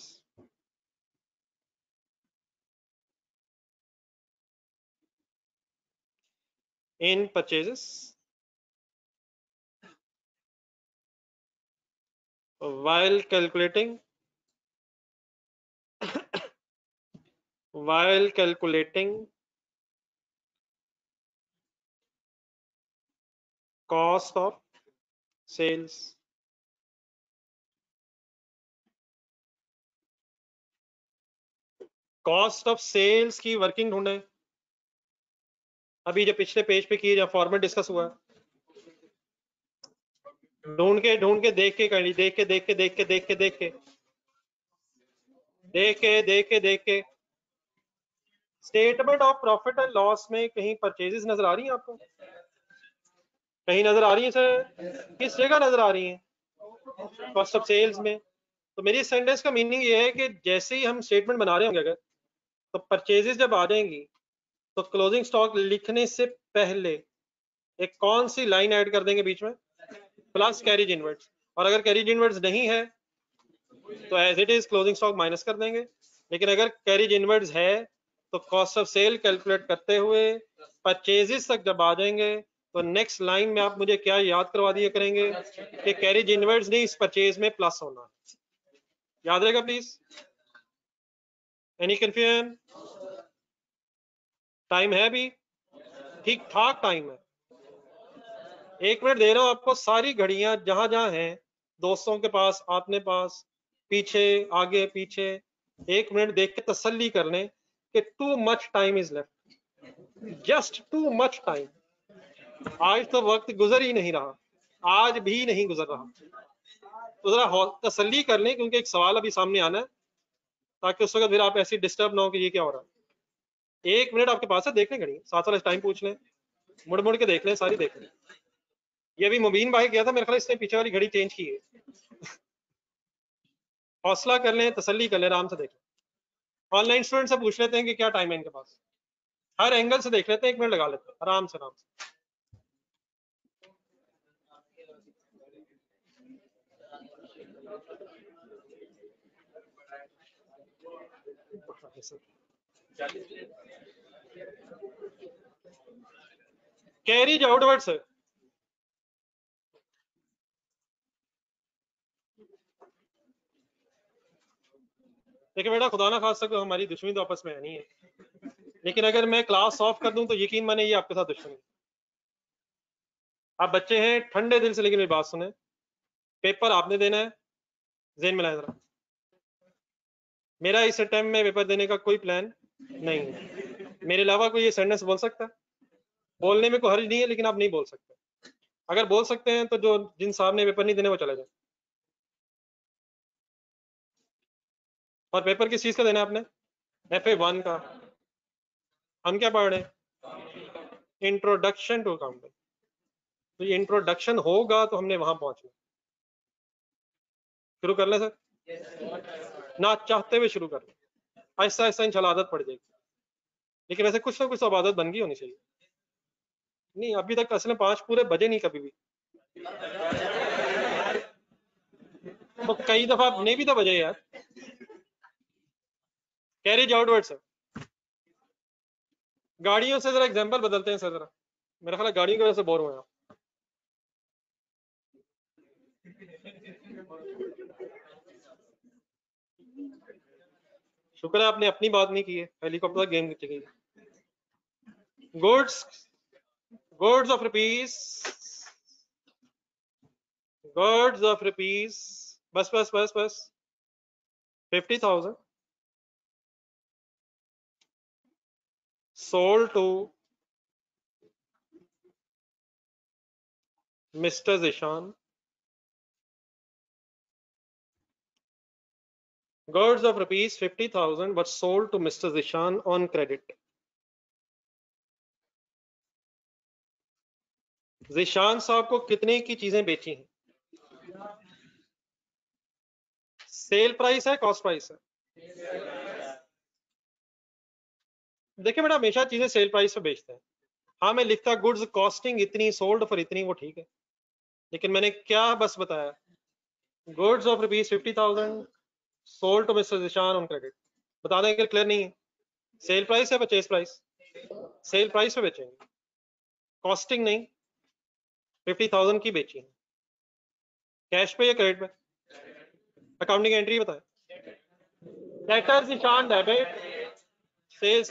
in purchases while calculating while calculating cost of sales. Cost of sales की वर्किंग ढूंढे। अभी जो पिछले पेज पे किए फॉर्मेट डिस्कस हुआ, ढूंढ के ढूंढ के, देख के करनी देख के देख के देख के देख के देख के देख के देख के देख के। Statement of profit and loss में कहीं परचेजेस नज़र आ रही हैं आपको? कहीं नज़र आ रही है सर किस जगह नज़र आ रही है? कॉस्ट ऑफ़ सेल्स में। तो मेरी सेंटेंस का मीनिंग ये है कि जैसे ही हम स्टेटमेंट बना रहे होंगे अगर तो परचेजेस जब आ जाएँगी तो क्लोजिंग स्टॉक लिखने से पहले एक कौन सी लाइन ऐड कर देंगे बीच में? प्लस कैरिज इनवर्ट्स और अगर कैरिज इनवर्ट्स नहीं है तो as it is closing stock minus कर देंगे। लेकिन अगर कैरिज इनवर्ट्स है तो कॉस्ट ऑफ़ सेल कैलकुलेट करते हुए परचेजेस तक जब आ जाएँगे तो नेक्स्ट लाइन में आप मुझे क्या याद करवा दिया करेंगे कि कैरिज इनवर्ट्स नहीं, इस परचेज में प्लस होना। याद रहेगा प्लीज़ एनी कंफ्यूजन टाइम है भी ठीक ठाक टाइम है। एक मिनट दे रहा हूँ आपको, सारी घड़ियाँ जहाँ जहाँ हैं, दोस्तों के पास अपने पास, पीछे, आगे, पीछे, एक मिनट देख के तसल्ली कर लें। कि too much time is left just too much time आज तो वक्त गुजर ही नहीं रहा। आज भी नहीं गुजर रहा। तो जरा तसली कर लें, क्योंकि एक सवाल अभी सामने आना है, ताकि उस वक्त फिर आप ऐसी डिस्टर्ब ना हो कि ये क्या हो रहा है। एक मिनट आपके पास है, देख लें घड़ी। साथ साथ टाइम पूछ लें। मुड़ मुड़ के देख लें, सारी देख लें। ये अभी मुबीन भाई गया था, मेरे ख्याल इसने पीछे वाली घड़ी चेंज की है। हौसला कर लें तसली कर लें, आराम से देख ऑनलाइन स्टूडेंट से पूछ लेते हैं कि क्या टाइम है इनके पास। हर एंगल से देख लेते हैं, एक मिनट लगा लेते हैं। आराम से आराम से। कैरीज आउटवर्ड्स देखिए बेटा, खुदा ना खास तक हमारी दुश्मनी तो आपस में नहीं है। लेकिन अगर मैं क्लास ऑफ़ कर दूँ तो यकीन माने ये आपके साथ दुश्मनी आप बच्चे हैं, ठंडे दिल से लेकिन मेरी बात सुने। पेपर आपने देना है, जेन में जरा। मेरा इस टाइम में पेपर देने का कोई प्लान नहीं है। मेरे अलावा कोई ये सेंटेंस बोल सकता है? बोलने में कोई हर्ज नहीं है, लेकिन आप नहीं बोल सकते। अगर बोल सकते हैं तो जो जिन साहब ने पेपर नहीं देने, वो चले जाए। और पेपर किस चीज़ का देना आपने? एफ़ ए वन का। हम क्या पढ़ रहे हैं? इंट्रोडक्शन टू अकाउंटिंग तो इंट्रोडक्शन होगा तो हमने वहाँ पहुँचना शुरू कर ले, सर? ना, चाहते हुए शुरू कर ऐसा ऐसा इंशाल्लाह आदत पड़ जाएगी। लेकिन वैसे कुछ ना कुछ अब आदत बन गई होनी चाहिए। नहीं, अभी तक असल में पाँच पूरे बजे नहीं कभी भी। तो कई दफ़ा नहीं भी तो बजे यार। कैरेज आउटवर्ड सर गाड़ियों से जरा एग्जांपल बदलते हैं सर जरा। मेरा ख्याल गाड़ियों की वजह से बोर हुए आप। शुक्र है आपने अपनी बात नहीं की है। हेलीकॉप्टर गेम की goods goods of rupees goods of rupees बस बस बस बस। Fifty thousand sold to Mr. Zishan. Goods of rupees 50,000 were sold to Mr. Zishan on credit. Zishan साहब को कितने की चीज़ें बेची हैं सेल प्राइस है कॉस्ट प्राइस है देखिए बेटा हमेशा चीज़ें सेल प्राइस पे बेचते हैं। हाँ मैं लिखता गुड्स कॉस्टिंग इतनी सोल्ड फॉर इतनी, वो ठीक है। लेकिन मैंने क्या बस बताया? Goods of rupees fifty thousand sold to mister Zishan on credit बता दें, अगर क्लियर नहीं है। सेल प्राइस है परचेज प्राइस सेल प्राइस पे बेचेंगे। कॉस्टिंग नहीं। फिफ्टी थाउज़ेंड की बेची। है कैश पे या क्रेडिट पे? अकाउंटिंग एंट्री बताए। डेटर्स निशान डेबिट सेल्स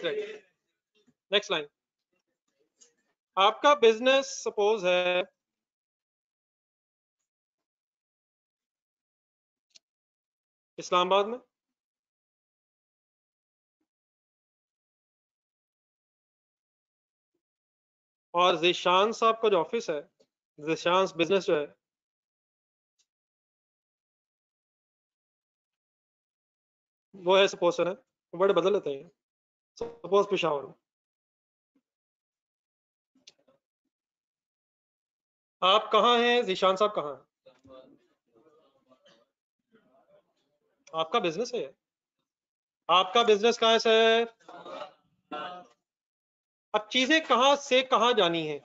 नेक्स्ट लाइन आपका बिज़नेस सपोज़ है, इस्लामाबाद में? और जिशान साहब का जो ऑफ़िस है, जिशान बिज़नेस जो है, वो है सपोज़ सर है वर्ड बदल लेते हैं। सपोज़ पिशावर आप कहाँ हैं? जिशान साहब कहाँ हैं? आपका बिज़नेस है? आपका बिज़नेस कहाँ है सर अब चीज़ें कहाँ से कहाँ जानी है?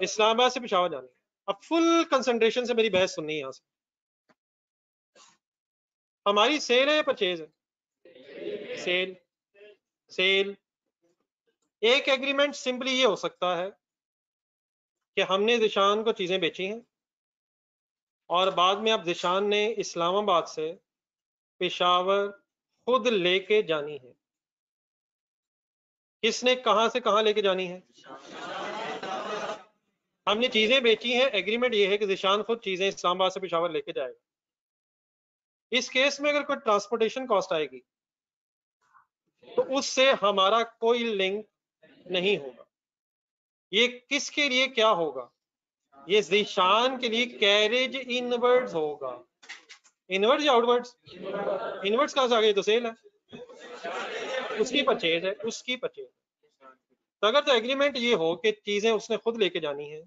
इस्लामाबाद से पिशावर जानी है। अब फुल कंसंट्रेशन से मेरी बहस सुननी है यहाँ से। हमारी सेल है परचेज है? Sale sale. एक एग्रीमेंट सिंपली ये हो सकता है कि हमने जिशान को चीज़ें बेची हैं और बाद में अब जिशान ने इस्लामाबाद से पेशावर खुद लेके जानी है। किसने कहाँ से कहाँ लेके जानी है? हमने चीज़ें बेची हैं। एग्रीमेंट ये है कि जिशान खुद चीज़ें इस्लामाबाद से पेशावर लेके जाएगा। इस केस में अगर कोई ट्रांसपोर्टेशन कॉस्ट आएगी तो उससे हमारा कोई लिंक नहीं होगा। ये किसके लिए क्या होगा? ये जिशान के लिए कैरेज इनवर्ड्स होगा। इनवर्ड्स या आउटवर्ड्स? इनवर्ड्स कहाँ से आ तो सेल है। उसकी परचेज है, उसकी परचेज तो अगर तो एग्रीमेंट ये हो कि चीज़ें उसने खुद लेके जानी है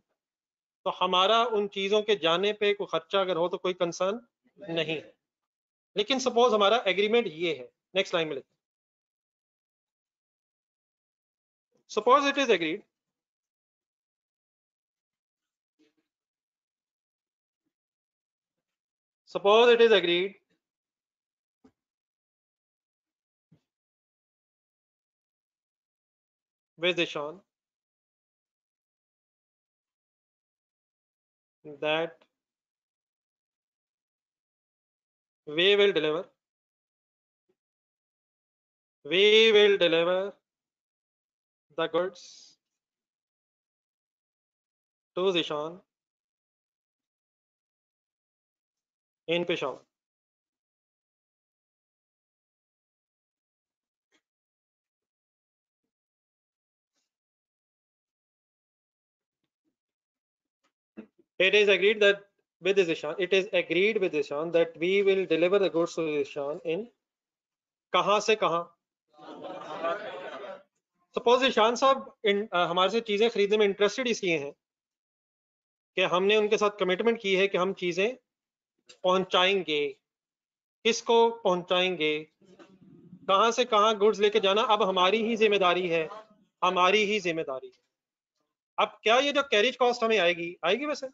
तो हमारा उन चीज़ों के जाने पे कोई खर्चा अगर हो तो कोई कंसर्न नहीं है। लेकिन सपोज़ हमारा एग्रीमेंट ये है। नेक्स्ट लाइन में लिखते Suppose it is agreed. Suppose it is agreed. With Ishan. That we will deliver. We will deliver. The goods to Zishan in Peshawar. It is agreed that with Zishan, it is agreed with Zishan that we will deliver the goods to Zishan in कहाँ से कहाँ suppose Ishan साहब हमारे से चीज़ें खरीदने में interested इसलिए हैं कि हमने उनके साथ कमिटमेंट की है कि हम चीज़ें पहुंचाएँगे। किसको पहुंचाएँगे? कहाँ से कहाँ गुड्स लेके जाना? अब हमारी ही ज़िम्मेदारी है। हमारी ही ज़िम्मेदारी है। अब क्या ये जो कैरिज कॉस्ट हमें आएगी? आएगी वैसे?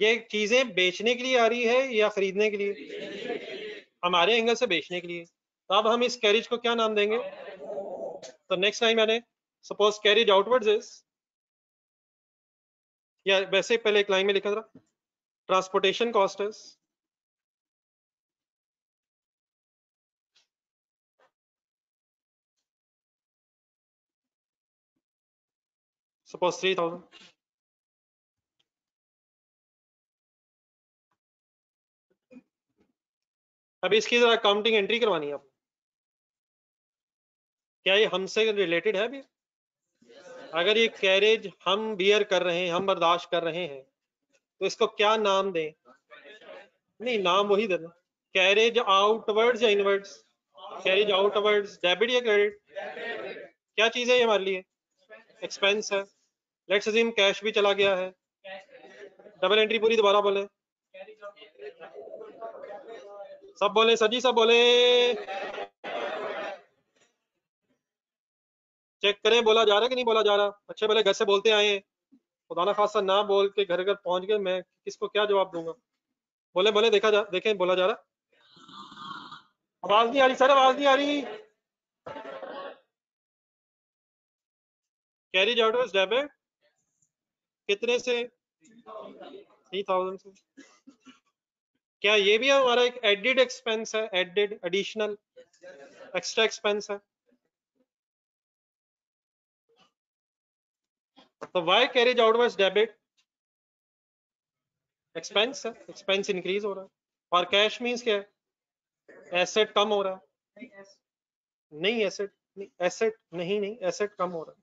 ये चीज़ें बेचने के लिए आ रही है या खरीदने के लिए? हमारे एंगल से बेचने के लिए। तो अब हम इस कैरिज को क्या नाम देंगे? तो नेक्स्ट टाइम मैंने सपोज़ कैरिज आउटवर्ड्स इज़ या वैसे पहले एक लाइन में लिखा था, transportation cost is, suppose 3000 अभी इसकी जरा काउंटिंग एंट्री करवानी है आपको। क्या ये हमसे रिलेटेड है भी अगर ये कैरेज हम बियर कर रहे हैं, हम बर्दाश्त कर रहे हैं तो इसको क्या नाम दें? नहीं, नाम वही देना। कैरेज आउटवर्ड्स या इनवर्ड्स कैरेज आउटवर्ड्स डेबिट या क्रेडिट क्या चीज़ है ये हमारे लिए? एक्सपेंस है। लेट्स अज्यूम कैश भी चला गया है। डबल एंट्री पूरी दोबारा बोले। सब बोले सजी सब बोले। चेक करें, बोला जा रहा है कि नहीं बोला जा रहा? अच्छे भले घर से बोलते आए हैं। खुदा ना खासा ना बोल के घर घर पहुँच गए, मैं किसको क्या जवाब दूँगा? बोले बोले, देखा जा, देखें, बोला जा रहा? आवाज़ नहीं आ रही, सर, आवाज़ नहीं आ रही। कैरी ऑर्डर्स डेबिट कितने से? थ्री थाउज़ेंड से। क्या ये भी हमारा एक एडिड एक्सपेंस है? एडिड एडिशनल एक्स्ट्रा एक्सपेंस है। तो why carriage outwards debit expense है एक्सपेंस इंक्रीज हो रहा है। और कैश मींस क्या है? एसेट कम हो रहा है। नहीं एसेट नहीं एसेट नहीं नहीं एसेट कम हो रहा है।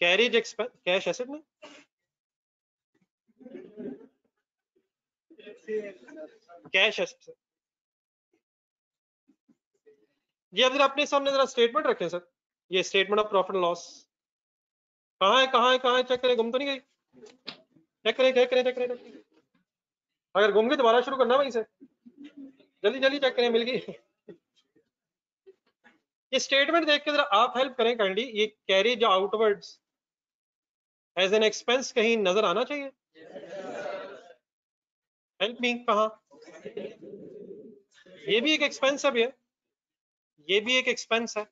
कैरेज एक्सपेंस कैश एसेट नहीं? कैश एसेट जी अब जरा अपने सामने जरा स्टेटमेंट रखें सर ये स्टेटमेंट ऑफ़ प्रॉफिट लॉस कहाँ है कहाँ है कहाँ है? चेक करें गुम तो नहीं गई। चेक करें चेक करें चेक करें। अगर गुम गई दोबारा शुरू करना वहीं से। जल्दी जल्दी चेक करें, मिल गई। ये स्टेटमेंट देख के जरा आप हेल्प करें काइंडली ये carriage outwards as an expense कहीं नज़र आना चाहिए। हेल्प मी कहा? ये भी एक एक्सपेंस है भैया। ये भी एक एक्सपेंस है।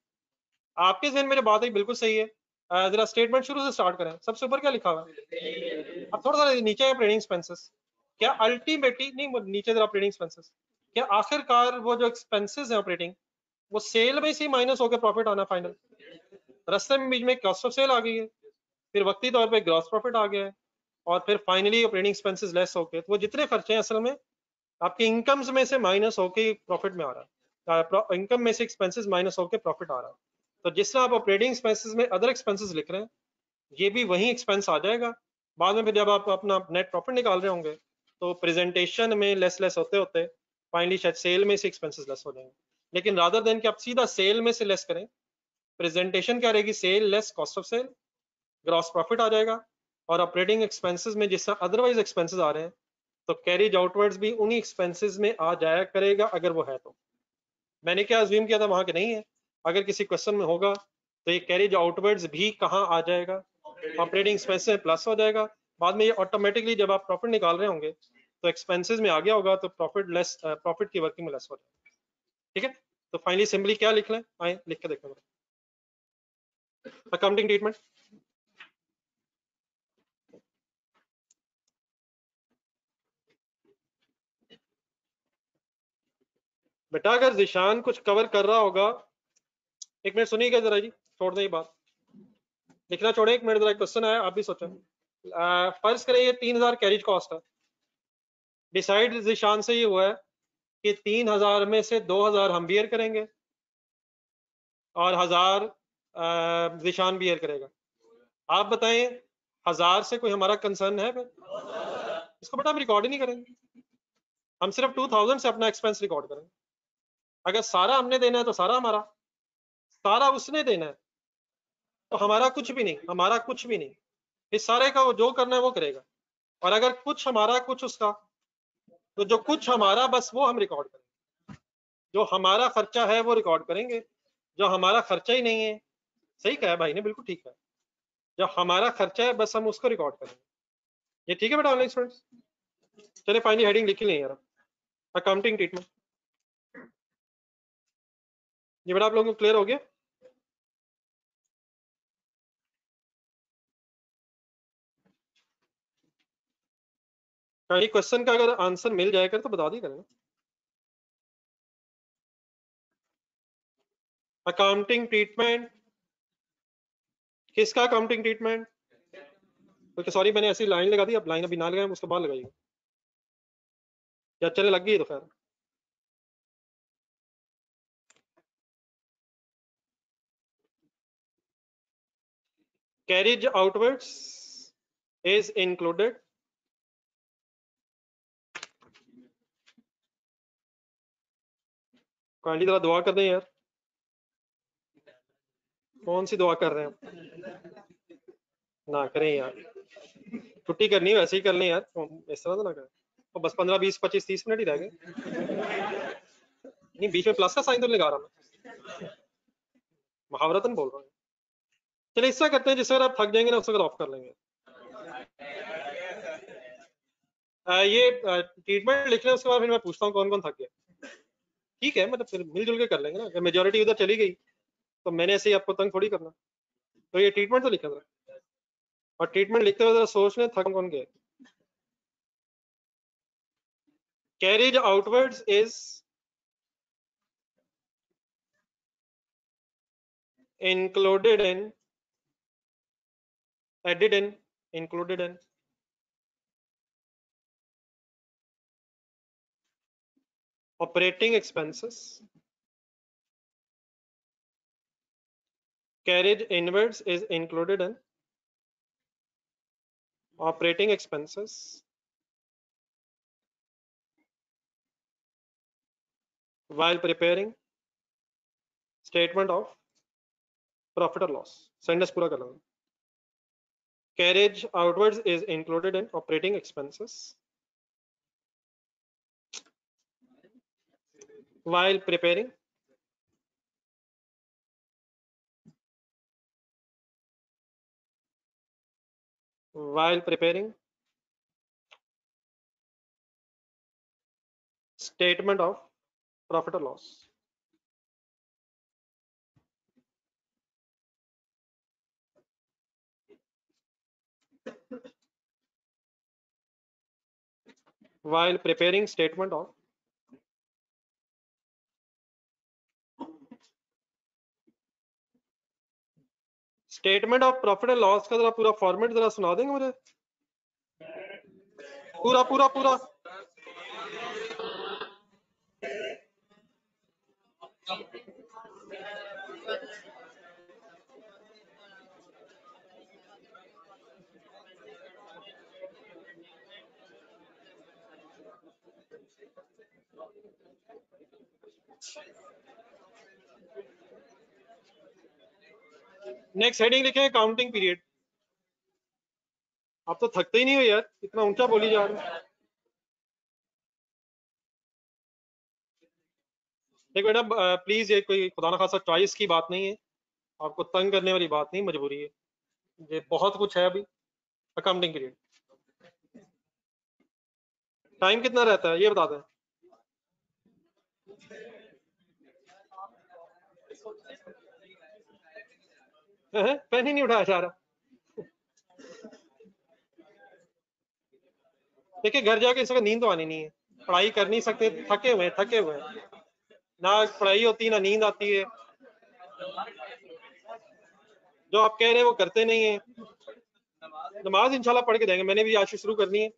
आपके जहन मेरे बात है बिल्कुल सही है। जरा स्टेटमेंट शुरू से स्टार्ट करें। सबसे ऊपर क्या लिखा हुआ है? अब थोड़ा सा नीचे है ऑपरेटिंग एक्सपेंसेस क्या अल्टीमेटली नहीं नीचे जरा ऑपरेटिंग एक्सपेंसेस क्या आखिरकार वो जो एक्सपेंसेस है ऑपरेटिंग वो सेल में से माइनस होकर प्रॉफिट आना फाइनल रास्ते में बीच में कॉस्ट ऑफ़ सेल आ गई है। फिर वक्ती तौर पे ग्रॉस प्रॉफिट आ गया है। और फिर फाइनली ऑपरेटिंग एक्सपेंसेस लेस होके तो वो जितने खर्चे हैं असल में, आपके इनकम्स में से माइनस होके प्रॉफिट में आ रहा है। इनकम में से एक्सपेंसेस माइनस होके प्रॉफिट आ रहा है। तो जिस तरह आप ऑपरेटिंग एक्सपेंसेस में अदर एक्सपेंसेस लिख रहे हैं, ये भी वही एक्सपेंस आ जाएगा। बाद में फिर जब आप अपना नेट प्रॉफिट निकाल रहे होंगे तो प्रेजेंटेशन में लेस लेस होते होते फाइनली शायद सेल में से एक्सपेंसेस लेस हो जाएँगे। लेकिन रादर देन कि आप सीधा सेल में से लेस करें प्रेजेंटेशन क्या रहेगी? Sale less cost of sale gross profit आ जाएगा। और ऑपरेटिंग एक्सपेंसेस में जिस तरह अदरवाइज़ एक्सपेंसेस आ रहे हैं तो कैरिज आउटवर्ड्स भी उन्हीं एक्सपेंसेस में आ जाया करेगा अगर वो है तो। मैंने क्या अज्यूम किया था? वहाँ के नहीं है। अगर किसी क्वेश्चन में होगा तो ये कैरिज आउटवर्ड्स भी कहाँ आ जाएगा? ऑपरेटिंग एक्सपेंसेस में प्लस हो जाएगा। बाद में ये ऑटोमेटिकली जब आप प्रॉफिट निकाल रहे होंगे तो एक्सपेंसेस में आ गया होगा तो प्रॉफिट लेस प्रॉफिट की वर्किंग में लेस हो जाएगा। ठीक है? तो फाइनली सिंपली क्या लिख लें? आए, लिख के देखें। अकाउंटिंग ट्रीटमेंट बेटा, अगर जिशान कुछ कवर कर रहा होगा एक मिनट सुनिएगा जरा जी, छोड़ दें बात। लिखना छोड़े, एक मिनट जरा क्वेश्चन आया, आप भी सोचें। फ़र्ज़ करें ये तीन हज़ार कैरिज कॉस्ट है। डिसाइड जिशान से ये हुआ है कि तीन हज़ार में से दो हज़ार हम बियर करेंगे और हज़ार जिशान बियर करेगा। आप बताएँ, हज़ार से कोई हमारा कंसर्न है फिर? इसको बेटा हम रिकॉर्ड ही नहीं करेंगे। हम सिर्फ़ टू थाउज़ेंड से अपना एक्सपेंस रिकॉर्ड करेंगे। अगर सारा हमने देना है तो सारा हमारा। सारा उसने देना है। तो हमारा कुछ भी नहीं, हमारा कुछ भी नहीं। इस सारे का वो जो करना है वो करेगा। और अगर कुछ हमारा, कुछ उसका तो जो कुछ हमारा, बस वो हम रिकॉर्ड करेंगे। जो हमारा खर्चा है वो रिकॉर्ड करेंगे। जो हमारा खर्चा ही नहीं है, सही कहा भाई ने, बिल्कुल ठीक है। जो हमारा खर्चा है, बस हम उसको रिकॉर्ड करेंगे। ये ठीक है बेटा ऑनलाइन स्टूडेंट्स चलिए फाइनली हेडिंग लिखी नहीं यार। अकाउंटिंग ट्रीटमेंट ये बेटा आप लोगों को क्लियर हो गया? क्वेश्चन का अगर आंसर मिल जाए कर तो बता दी करें। अकाउंटिंग ट्रीटमेंट किसका अकाउंटिंग ट्रीटमेंट ओके सॉरी मैंने ऐसी लाइन लगा दी, अब लाइन अभी ना लगाए, उसके बाद लगाइए। या चले लग गई तो खैर। Carriage outwards is included. Kindly जरा दुआ कर दें यार। कौन सी दुआ कर रहे हैं? ना करें यार। छुट्टी करनी वैसे ही कर लें यार। इस तरह तो ना करें। तो बस पंद्रह, बीस, पच्चीस, तीस मिनट ही रह गए। नहीं, बीच में प्लस का साइन तो लगा रहा मैं। महावरतन बोल रहा हूँ। चलिए इस तरह करते हैं जिस वक्त आप थक जाएँगे ना उस वक्त ऑफ़ कर लेंगे। आ, ये ट्रीटमेंट लिख लें उसके बाद फिर मैं पूछता हूँ कौन कौन थक गया। ठीक है मतलब फिर मिलजुल के कर लेंगे ना। अगर मेजोरिटी उधर चली गई तो मैंने ऐसे ही आपको तंग थोड़ी करना। तो ये ट्रीटमेंट तो लिखा था। और ट्रीटमेंट लिखते हुए जरा सोच लें थक कौन गए carriage outwards is included in added in included in. Operating expenses. Carriage inwards is included in. Operating expenses. While preparing statement of profit or loss. Sentence pura kar carriage outwards is included in operating expenses. While preparing while preparing statement of profit or loss while preparing statement of statement of profit and loss का जरा पूरा format जरा सुना देंगे मुझे? पूरा पूरा पूरा। नेक्स्ट हेडिंग लिखे काउंटिंग पीरियड आप तो थकते ही नहीं हो यार, इतना ऊँचा बोली जा रहे हो। एक बेटा प्लीज़ ये कोई खुदा ना खासा चॉइस की बात नहीं है। आपको तंग करने वाली बात नहीं, मजबूरी है। ये बहुत कुछ है अभी। अकाउंटिंग पीरियड टाइम कितना रहता है, ये बता दें। पेन ही नहीं उठाया जा रहा। देखिए, घर जाके इस वक्त नींद तो आनी नहीं है। पढ़ाई कर नहीं सकते, थके हुए थके हुए ना पढ़ाई होती, ना नींद आती है। जो आप कह रहे हैं वो करते नहीं है। नमाज़ इंशाल्लाह पढ़ के देंगे मैंने भी आज शुरू करनी है।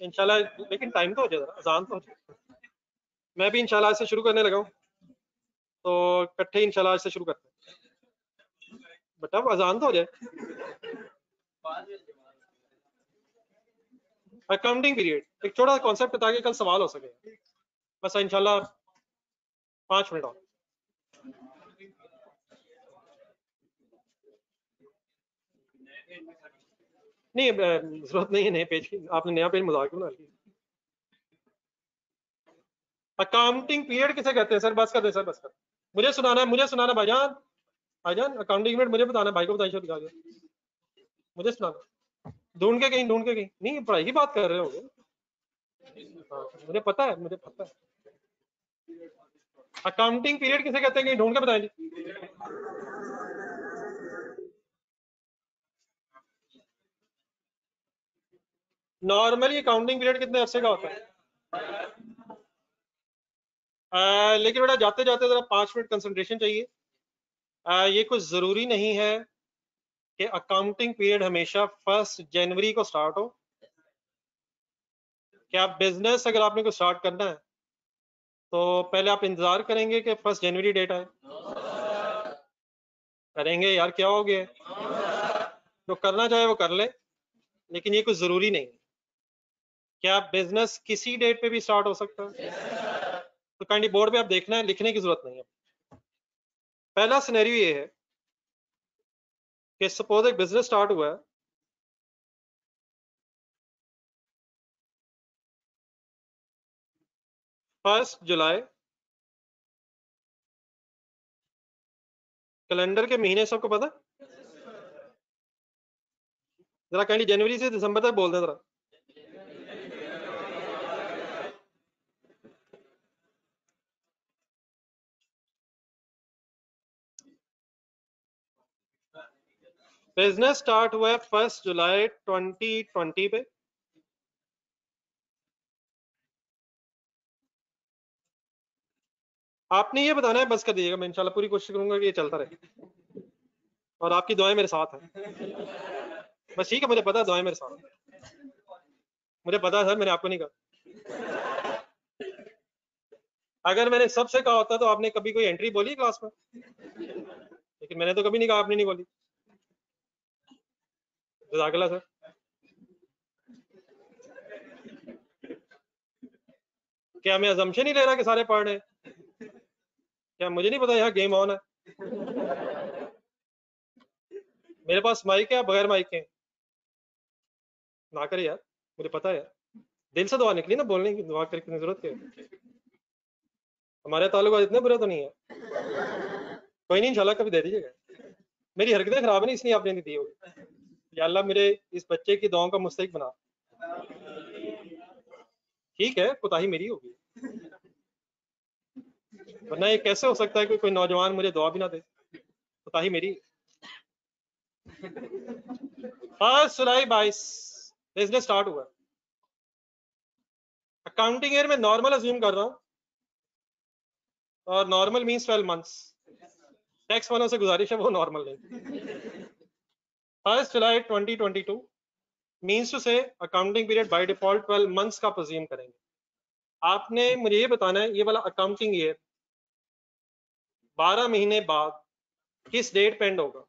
इंशाल्लाह, लेकिन टाइम तो हो जाए अजान तो हो जाए मैं भी इंशाल्लाह आज से शुरू करने लगा हूँ। तो इकट्ठे इंशाल्लाह आज से शुरू करते हैं। बेटा अजान तो हो जाए। अकाउंटिंग पीरियड एक छोटा कॉन्सेप्ट ताकि कल सवाल हो सके। बस इंशाल्लाह पाँच मिनट और। नहीं ज़रूरत नहीं है नए पेज की। आपने नया पेज मज़ाक बना लिया? अकाउंटिंग पीरियड किसे कहते हैं? सर, बस कर दे, सर, बस कर। मुझे सुनाना है, मुझे सुनाना भाईजान भाईजान अकाउंटिंग पीरियड मुझे बताना भाई को बताइए दिखा दो मुझे सुनाना ढूंढ के कहीं ढूंढ के कहीं। नहीं पढ़ाई की बात कर रहे हो हाँ मुझे पता है मुझे पता है। अकाउंटिंग पीरियड किसे कहते हैं? कहीं ढूंढ के बताएँ जी नॉर्मली अकाउंटिंग पीरियड कितने अरसे का होता है? आ, लेकिन बेटा जाते जाते जरा पाँच मिनट कंसंट्रेशन चाहिए। ये कुछ ज़रूरी नहीं है कि अकाउंटिंग पीरियड हमेशा फ़र्स्ट जनवरी को स्टार्ट हो। क्या आप बिज़नेस अगर आपने को स्टार्ट करना है तो पहले आप इंतज़ार करेंगे कि फ़र्स्ट जनवरी डेट आए। करेंगे, यार, क्या हो गया? जो करना चाहे वो कर ले, लेकिन ये कुछ ज़रूरी नहीं है। क्या बिज़नेस किसी डेट पे भी स्टार्ट हो सकता है? तो काइंडली बोर्ड पे आप देखना है, लिखने की ज़रूरत नहीं है। पहला सिनेरियो ये है कि सपोज़ एक बिज़नेस स्टार्ट हुआ है। फ़र्स्ट जुलाई कैलेंडर के महीने सबको पता? जरा कहीं जनवरी से दिसंबर तक बोल दें जरा। बिज़नेस स्टार्ट हुआ है फ़र्स्ट जुलाई 2020 पे। आपने ये बताना है, बस कर दीजिएगा, मैं इंशाल्लाह पूरी कोशिश करूँगा कि ये चलता रहे। और आपकी दुआएँ मेरे साथ हैं। बस ठीक है, मुझे पता दुआएँ मेरे साथ मुझे पता है, सर, मैंने आपको नहीं कहा। अगर मैंने सबसे कहा होता तो आपने कभी कोई एंट्री बोली क्लास में? लेकिन मैंने तो कभी नहीं कहा, आपने नहीं बोली। जजाकला सर? क्या मैं अजम्पशन ही ले रहा कि सारे पढ़ रहे क्या मुझे नहीं पता यहाँ गेम ऑन है? मेरे पास माइक है बगैर माइक के। ना करे यार, मुझे पता है दिल से दुआ निकली ना बोलने की दुआ करने की ज़रूरत है हमारे ताल्लुक इतने बुरे तो नहीं है। कोई नहीं, इंशाल्लाह कभी दे दीजिएगा। मेरी हरकतें खराब नहीं इसलिए आपने नहीं दी होगी। या मेरे इस बच्चे की दुआओं का मुस्तक बना। ठीक है, कोताही मेरी होगी। वरना ये कैसे हो सकता है कि कोई नौजवान मुझे दुआ भी ना दे? कोताही मेरी। फ़र्स्ट जुलाई बाईस बिज़नेस स्टार्ट हुआ। अकाउंटिंग ईयर में नॉर्मल अज्यूम कर रहा हूँ। और normal means twelve months tax वालों से गुजारिश है, वो नॉर्मल नहीं फ़र्स्ट जुलाई 2022 मीन्स टू से accounting period by default 12 months का प्रोज्यूम करेंगे। आपने मुझे ये बताना है, ये वाला अकाउंटिंग ईयर 12 महीने बाद किस डेट पे एंड होगा?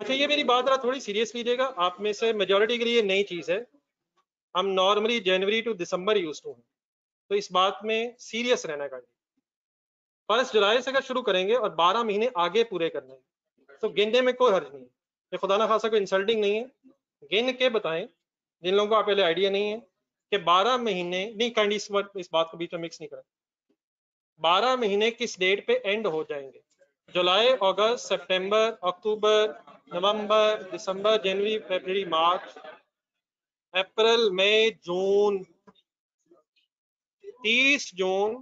अच्छा ये मेरी बात रहा थोड़ी सीरियस लीजिएगा आप में से मेजोरिटी के लिए नई चीज़ है। हम नॉर्मली जनवरी टू दिसंबर यूज़ टू हैं। तो इस बात में सीरियस रहना का फ़र्स्ट जुलाई से अगर शुरू करेंगे और 12 महीने आगे पूरे करने हैं तो गिनने में कोई हर्ज नहीं है। ये खुदा ना खासा कोई इंसल्टिंग नहीं है। गिन के बताएँ जिन लोगों को आप पहले आइडिया नहीं है कि 12 महीने नहीं काइंड इस, इस बात को बीच में मिक्स नहीं करें। 12 महीने किस डेट पे एंड हो जाएँगे? जुलाई अगस्त सितंबर अक्टूबर नवंबर दिसंबर जनवरी फरवरी मार्च अप्रैल मई जून 30 जून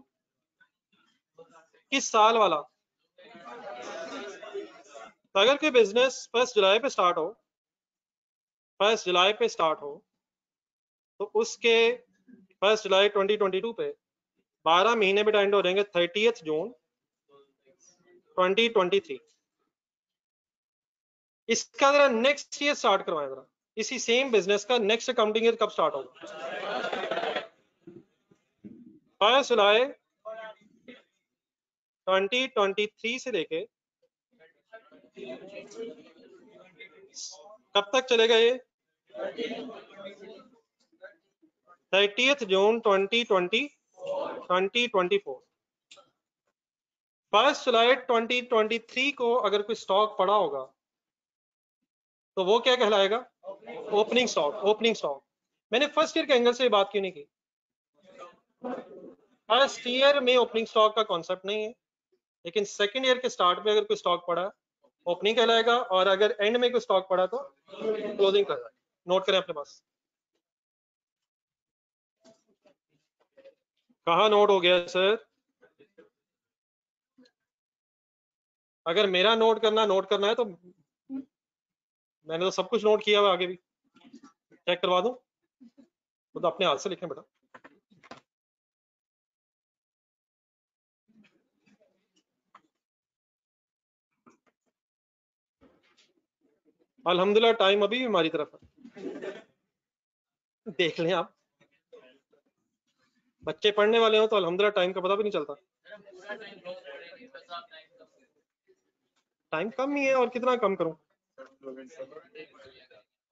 किस साल वाला? तो अगर कोई बिज़नेस फ़र्स्ट जुलाई पे स्टार्ट हो फ़र्स्ट जुलाई पे स्टार्ट हो तो उसके फ़र्स्ट जुलाई 2022 पे 12 महीने में एंड हो जाएँगे थर्टीथ जून 2023 इसका जरा नेक्स्ट ईयर स्टार्ट करवाएँ जरा, इसी सेम बिज़नेस का नेक्स्ट अकाउंटिंग ईयर कब स्टार्ट होगा? फ़र्स्ट जुलाई 2023 से लेके कब तक चलेगा ये? थर्टीथ जून 2020 2024 फ़र्स्ट जुलाई 2023 को अगर कोई स्टॉक पड़ा होगा तो वो क्या कहलाएगा? ओपनिंग स्टॉक ओपनिंग स्टॉक मैंने फ़र्स्ट ईयर के एंगल से बात क्यों नहीं की? फ़र्स्ट ईयर में ओपनिंग स्टॉक का कॉन्सेप्ट नहीं है, लेकिन सेकेंड ईयर के स्टार्ट में अगर कोई स्टॉक पड़ा ओपनिंग कहलाएगा और अगर एंड में कोई स्टॉक पड़ा तो क्लोजिंग कहलाएगा। नोट करें अपने पास। कहा नोट हो गया सर? अगर मेरा नोट करना नोट करना है तो मैंने तो सब कुछ नोट किया हुआ आगे भी। चेक करवा दूँ? तो, तो अपने हाथ से लिखें बेटा। अल्हम्दुलिल्लाह टाइम अभी भी हमारी तरफ़ है। देख लें आप। बच्चे पढ़ने वाले हो तो अल्हम्दुलिल्लाह टाइम का पता भी नहीं चलता। टाइम कम ही है और कितना कम करूँ?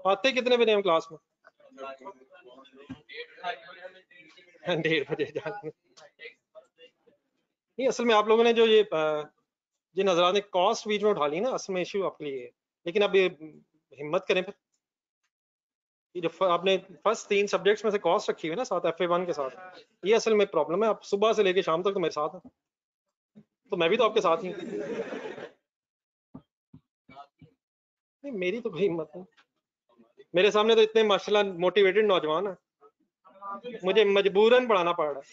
आते कितने बजे हम क्लास में? डेढ़ बजे नहीं, असल में आप लोगों ने जो ये जिन हजरात ने कॉस्ट बीच में उठा ली ना असल में इश्यू आपके लिए है लेकिन अब ये हिम्मत करें फिर। जो आपने फ़र्स्ट तीन सब्जेक्ट्स में से कॉस्ट रखी हुई ना, साथ एफ़ वन के साथ। ये असल में प्रॉब्लम है, आप सुबह से लेके शाम तक तो मेरे साथ हैं। तो मैं भी तो आपके साथ ही नहीं, मेरी तो कोई हिम्मत नहीं। मेरे सामने तो इतने माशाल्लाह मोटिवेटेड नौजवान है। मुझे मजबूरन पढ़ाना पड़ रहा है।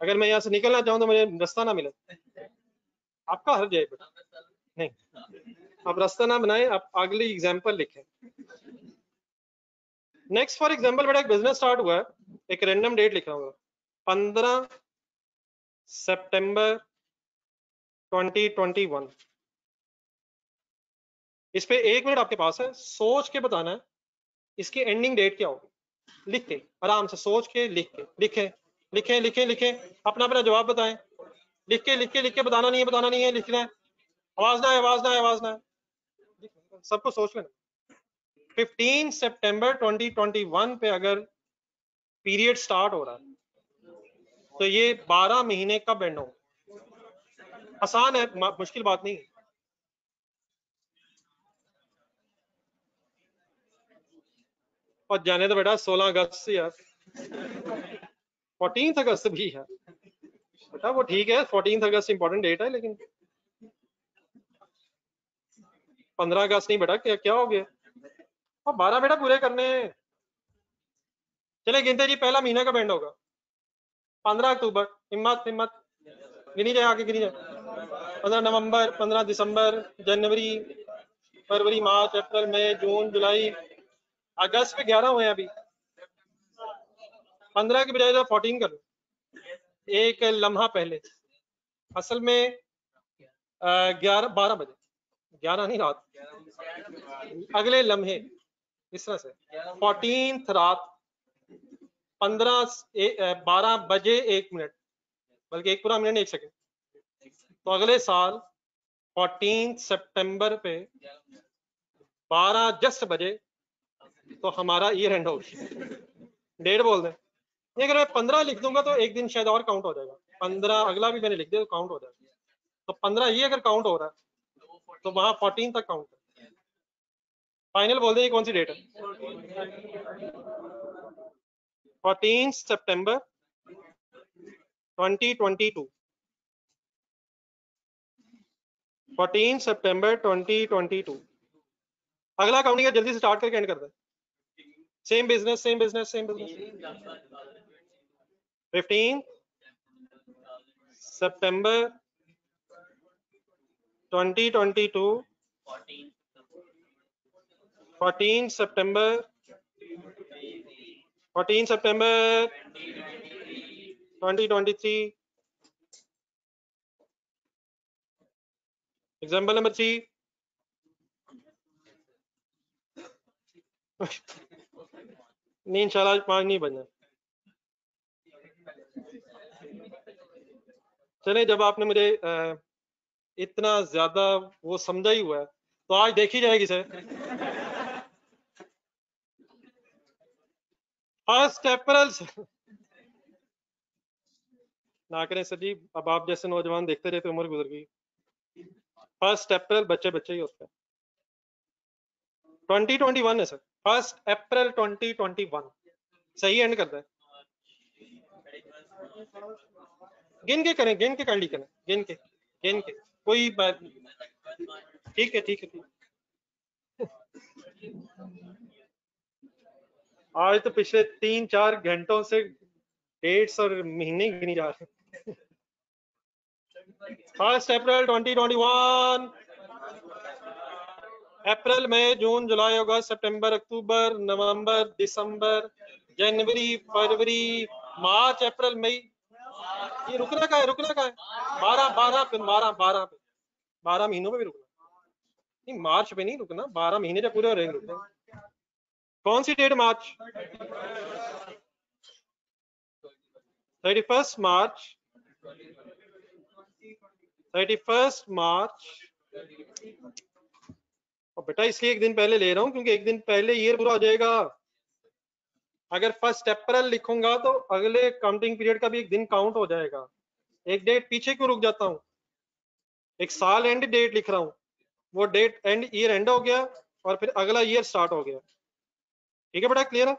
अगर मैं यहाँ से निकलना चाहूँ तो मुझे रास्ता ना मिले। आपका हर जाए बेटा नहीं। आप रास्ता ना बनाए, आप अगली एग्ज़ाम्पल लिखें। नेक्स्ट फॉर एग्ज़ाम्पल बेटा एक बिज़नेस स्टार्ट हुआ है। एक रेंडम डेट लिख रहा हूँ। पंद्रह सितंबर 2021 इस पे एक मिनट आपके पास है। सोच के बताना है, इसकी एंडिंग डेट क्या होगी। लिख के, आराम से सोच के, लिख के, लिखे लिखे लिखे लिखे। अपना अपना जवाब बताएँ। लिख के लिख के लिख के, बताना नहीं है, बताना नहीं है, लिखना है। आवाज़ ना आवाज़ ना आवाज़ ना सबको सोच लेना। 15 सितंबर 2021 पे अगर पीरियड स्टार्ट हो रहा है तो ये 12 महीने कब एंड हो आसान है मुश्किल बात नहीं और जाने तो बेटा 16 अगस्त से यार। फोर्टीन अगस्त भी है। बेटा वो ठीक है फोर्टीन अगस्त इंपॉर्टेंट डेट है, लेकिन पंद्रह अगस्त नहीं बेटा, क्या क्या हो गया? और बारह बेटा पूरे करने चले, गिनते जी, पहला महीना का बैंड होगा? पंद्रह अक्टूबर, हिम्मत हिम्मत। गिनी जाए, आगे गिनी जाए। पंद्रह नवंबर, पंद्रह दिसंबर, जनवरी, फरवरी, मार्च, अप्रैल, मई, जून, जुलाई, अगस्त पे ग्यारह हुए अभी। पंद्रह के बजाय तो फोर्टीन कर। लो एक लम्हा पहले। असल में ग्यारह, बारह बजे। ग्यारह नहीं, रात। अगले लम्हे, इस तरह से। फोर्टीन रात, पंद्रह बारह बजे एक मिनट, बल्कि एक पूरा मिनट, एक सेकेंड तो अगले साल फोर्टीन सितंबर पे बारह जस्ट बजे तो हमारा ईयर एंड हो डेट बोल दें। अगर मैं पंद्रह लिख दूँगा तो एक दिन शायद और काउंट हो जाएगा। पंद्रह, अगला भी मैंने लिख दिया तो काउंट हो जाएगा। तो पंद्रह ये अगर काउंट हो रहा है तो वहाँ फोर्टीन तक काउंट है। फाइनल बोल दें कौन सी डेट है? फोर्टीन सितंबर 2022 14 सितंबर 2022 अगला काउंटिंग है जल्दी से स्टार्ट करके एंड कर दे। Same business same business same business 15 September 2022 14 September 14 September 2023 example number 3 नहीं इंशाल्लाह पाँच नहीं बना चले जब आपने मुझे इतना ज़्यादा वो समझा ही हुआ है। तो आज देखी जाएगी सर। फ़र्स्ट अप्रैल ना करें सर जी, अब आप जैसे नौजवान देखते रहते उम्र गुजर गई। फ़र्स्ट अप्रैल बच्चे बच्चे ही होते हैं। ट्वेंटी ट्वेंटी वन है sir first April twenty twenty one. सही एंड करता है। गिन के करें, गिन के काइंडली करें। गिन के गिन के। कोई बात ठीक है ठीक है, ठीक आज तो पिछले तीन चार घंटों से डेट्स और महीने गिनी जा रहे फ़र्स्ट अप्रैल 2021 अप्रैल, मई, जून, जुलाई, अगस्त, सितंबर, अक्टूबर, नवंबर, दिसंबर, जनवरी, फरवरी, मार्च, अप्रैल, मई। ये रुकना का है? रुकना का है? बारह बारह पे, बारह बारह पे। बारह महीनों में भी रुकना। नहीं, मार्च पे नहीं रुकना। बारह महीने जब पूरे रुकना कौन सी date March? Thirty first March. Thirty first March. और बेटा, इसलिए एक दिन पहले ले रहा हूँ, क्योंकि एक दिन पहले ईयर पूरा हो जाएगा। अगर फ़र्स्ट अप्रैल लिखूँगा तो अगले काउंटिंग पीरियड का भी एक दिन काउंट हो जाएगा। एक डेट पीछे क्यों रुक जाता हूँ? एक साल एंड डेट लिख रहा हूँ। वो डेट एंड ईयर एंड हो गया और फिर अगला ईयर स्टार्ट हो गया। ठीक है बेटा क्लियर है?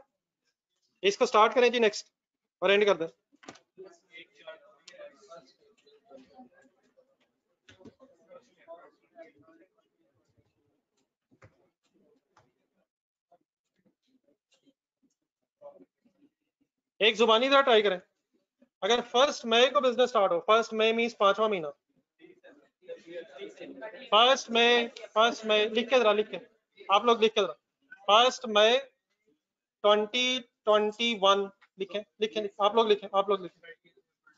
इसको स्टार्ट करें जी नेक्स्ट और एंड कर दें। एक जुबानी जरा ट्राई करें। अगर फ़र्स्ट मई को बिज़नेस स्टार्ट हो फ़र्स्ट मई मीन्स पांचवा महीना। फ़र्स्ट मई फ़र्स्ट मई लिख के जरा, लिख के। आप लोग लिख के जरा। फ़र्स्ट मई ट्वेंटी ट्वेंटी वन लिखें लिखें, आप लोग लिखें, आप लोग लिखें।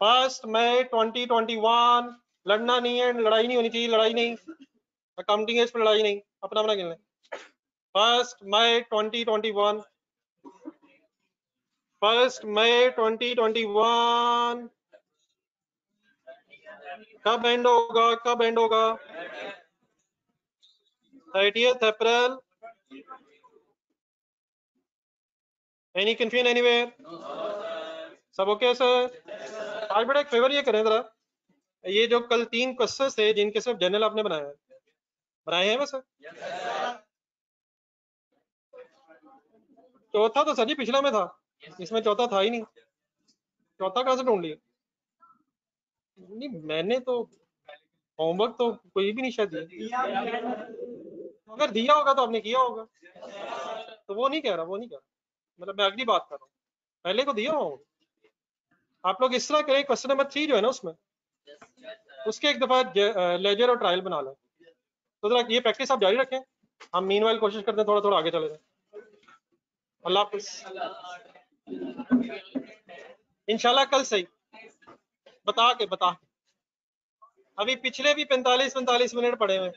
फ़र्स्ट मई ट्वेंटी ट्वेंटी वन लड़ना नहीं है, लड़ाई नहीं होनी चाहिए, लड़ाई नहीं। अकाउंटिंग एज पर लड़ाई नहीं, अपना अपना खेलना फ़र्स्ट मई ट्वेंटी ट्वेंटी वन फ़र्स्ट मई ट्वेंटी ट्वेंटी वन। कब एंड होगा, कब एंड होगा? Thirtieth April any confusion anywhere सब ओके सर आज बेटा एक फेवर ये करें जरा। ये जो कल तीन क्वेश्चन थे, जिनके सिर्फ़ जनरल आपने बनाए हैं। बनाए हैं बस? चौथा तो सर जी पिछला में था। इसमें चौथा था ही नहीं। चौथा कहाँ से ढूंढ लिया? नहीं, मैंने तो होमवर्क तो कोई भी नहीं, शायद दिया अगर दिया होगा तो आपने किया होगा। तो वो नहीं कह रहा, वो नहीं कह रहा। मतलब मैं अगली बात कर रहा हूँ। पहले को दिया हो आप लोग इस तरह करें क्वेश्चन नंबर थ्री जो है ना उसमें, उसके एक दफ़ा लेजर और ट्रायल बना लें। तो जरा ये प्रैक्टिस आप जारी रखें। हम मीन कोशिश करते हैं थोड़ा थोड़ा आगे चले जाए। अल्लाह हाफिज। इंशाल्लाह कल सही। बता के बता अभी पिछले भी 45 45 मिनट पड़े हुए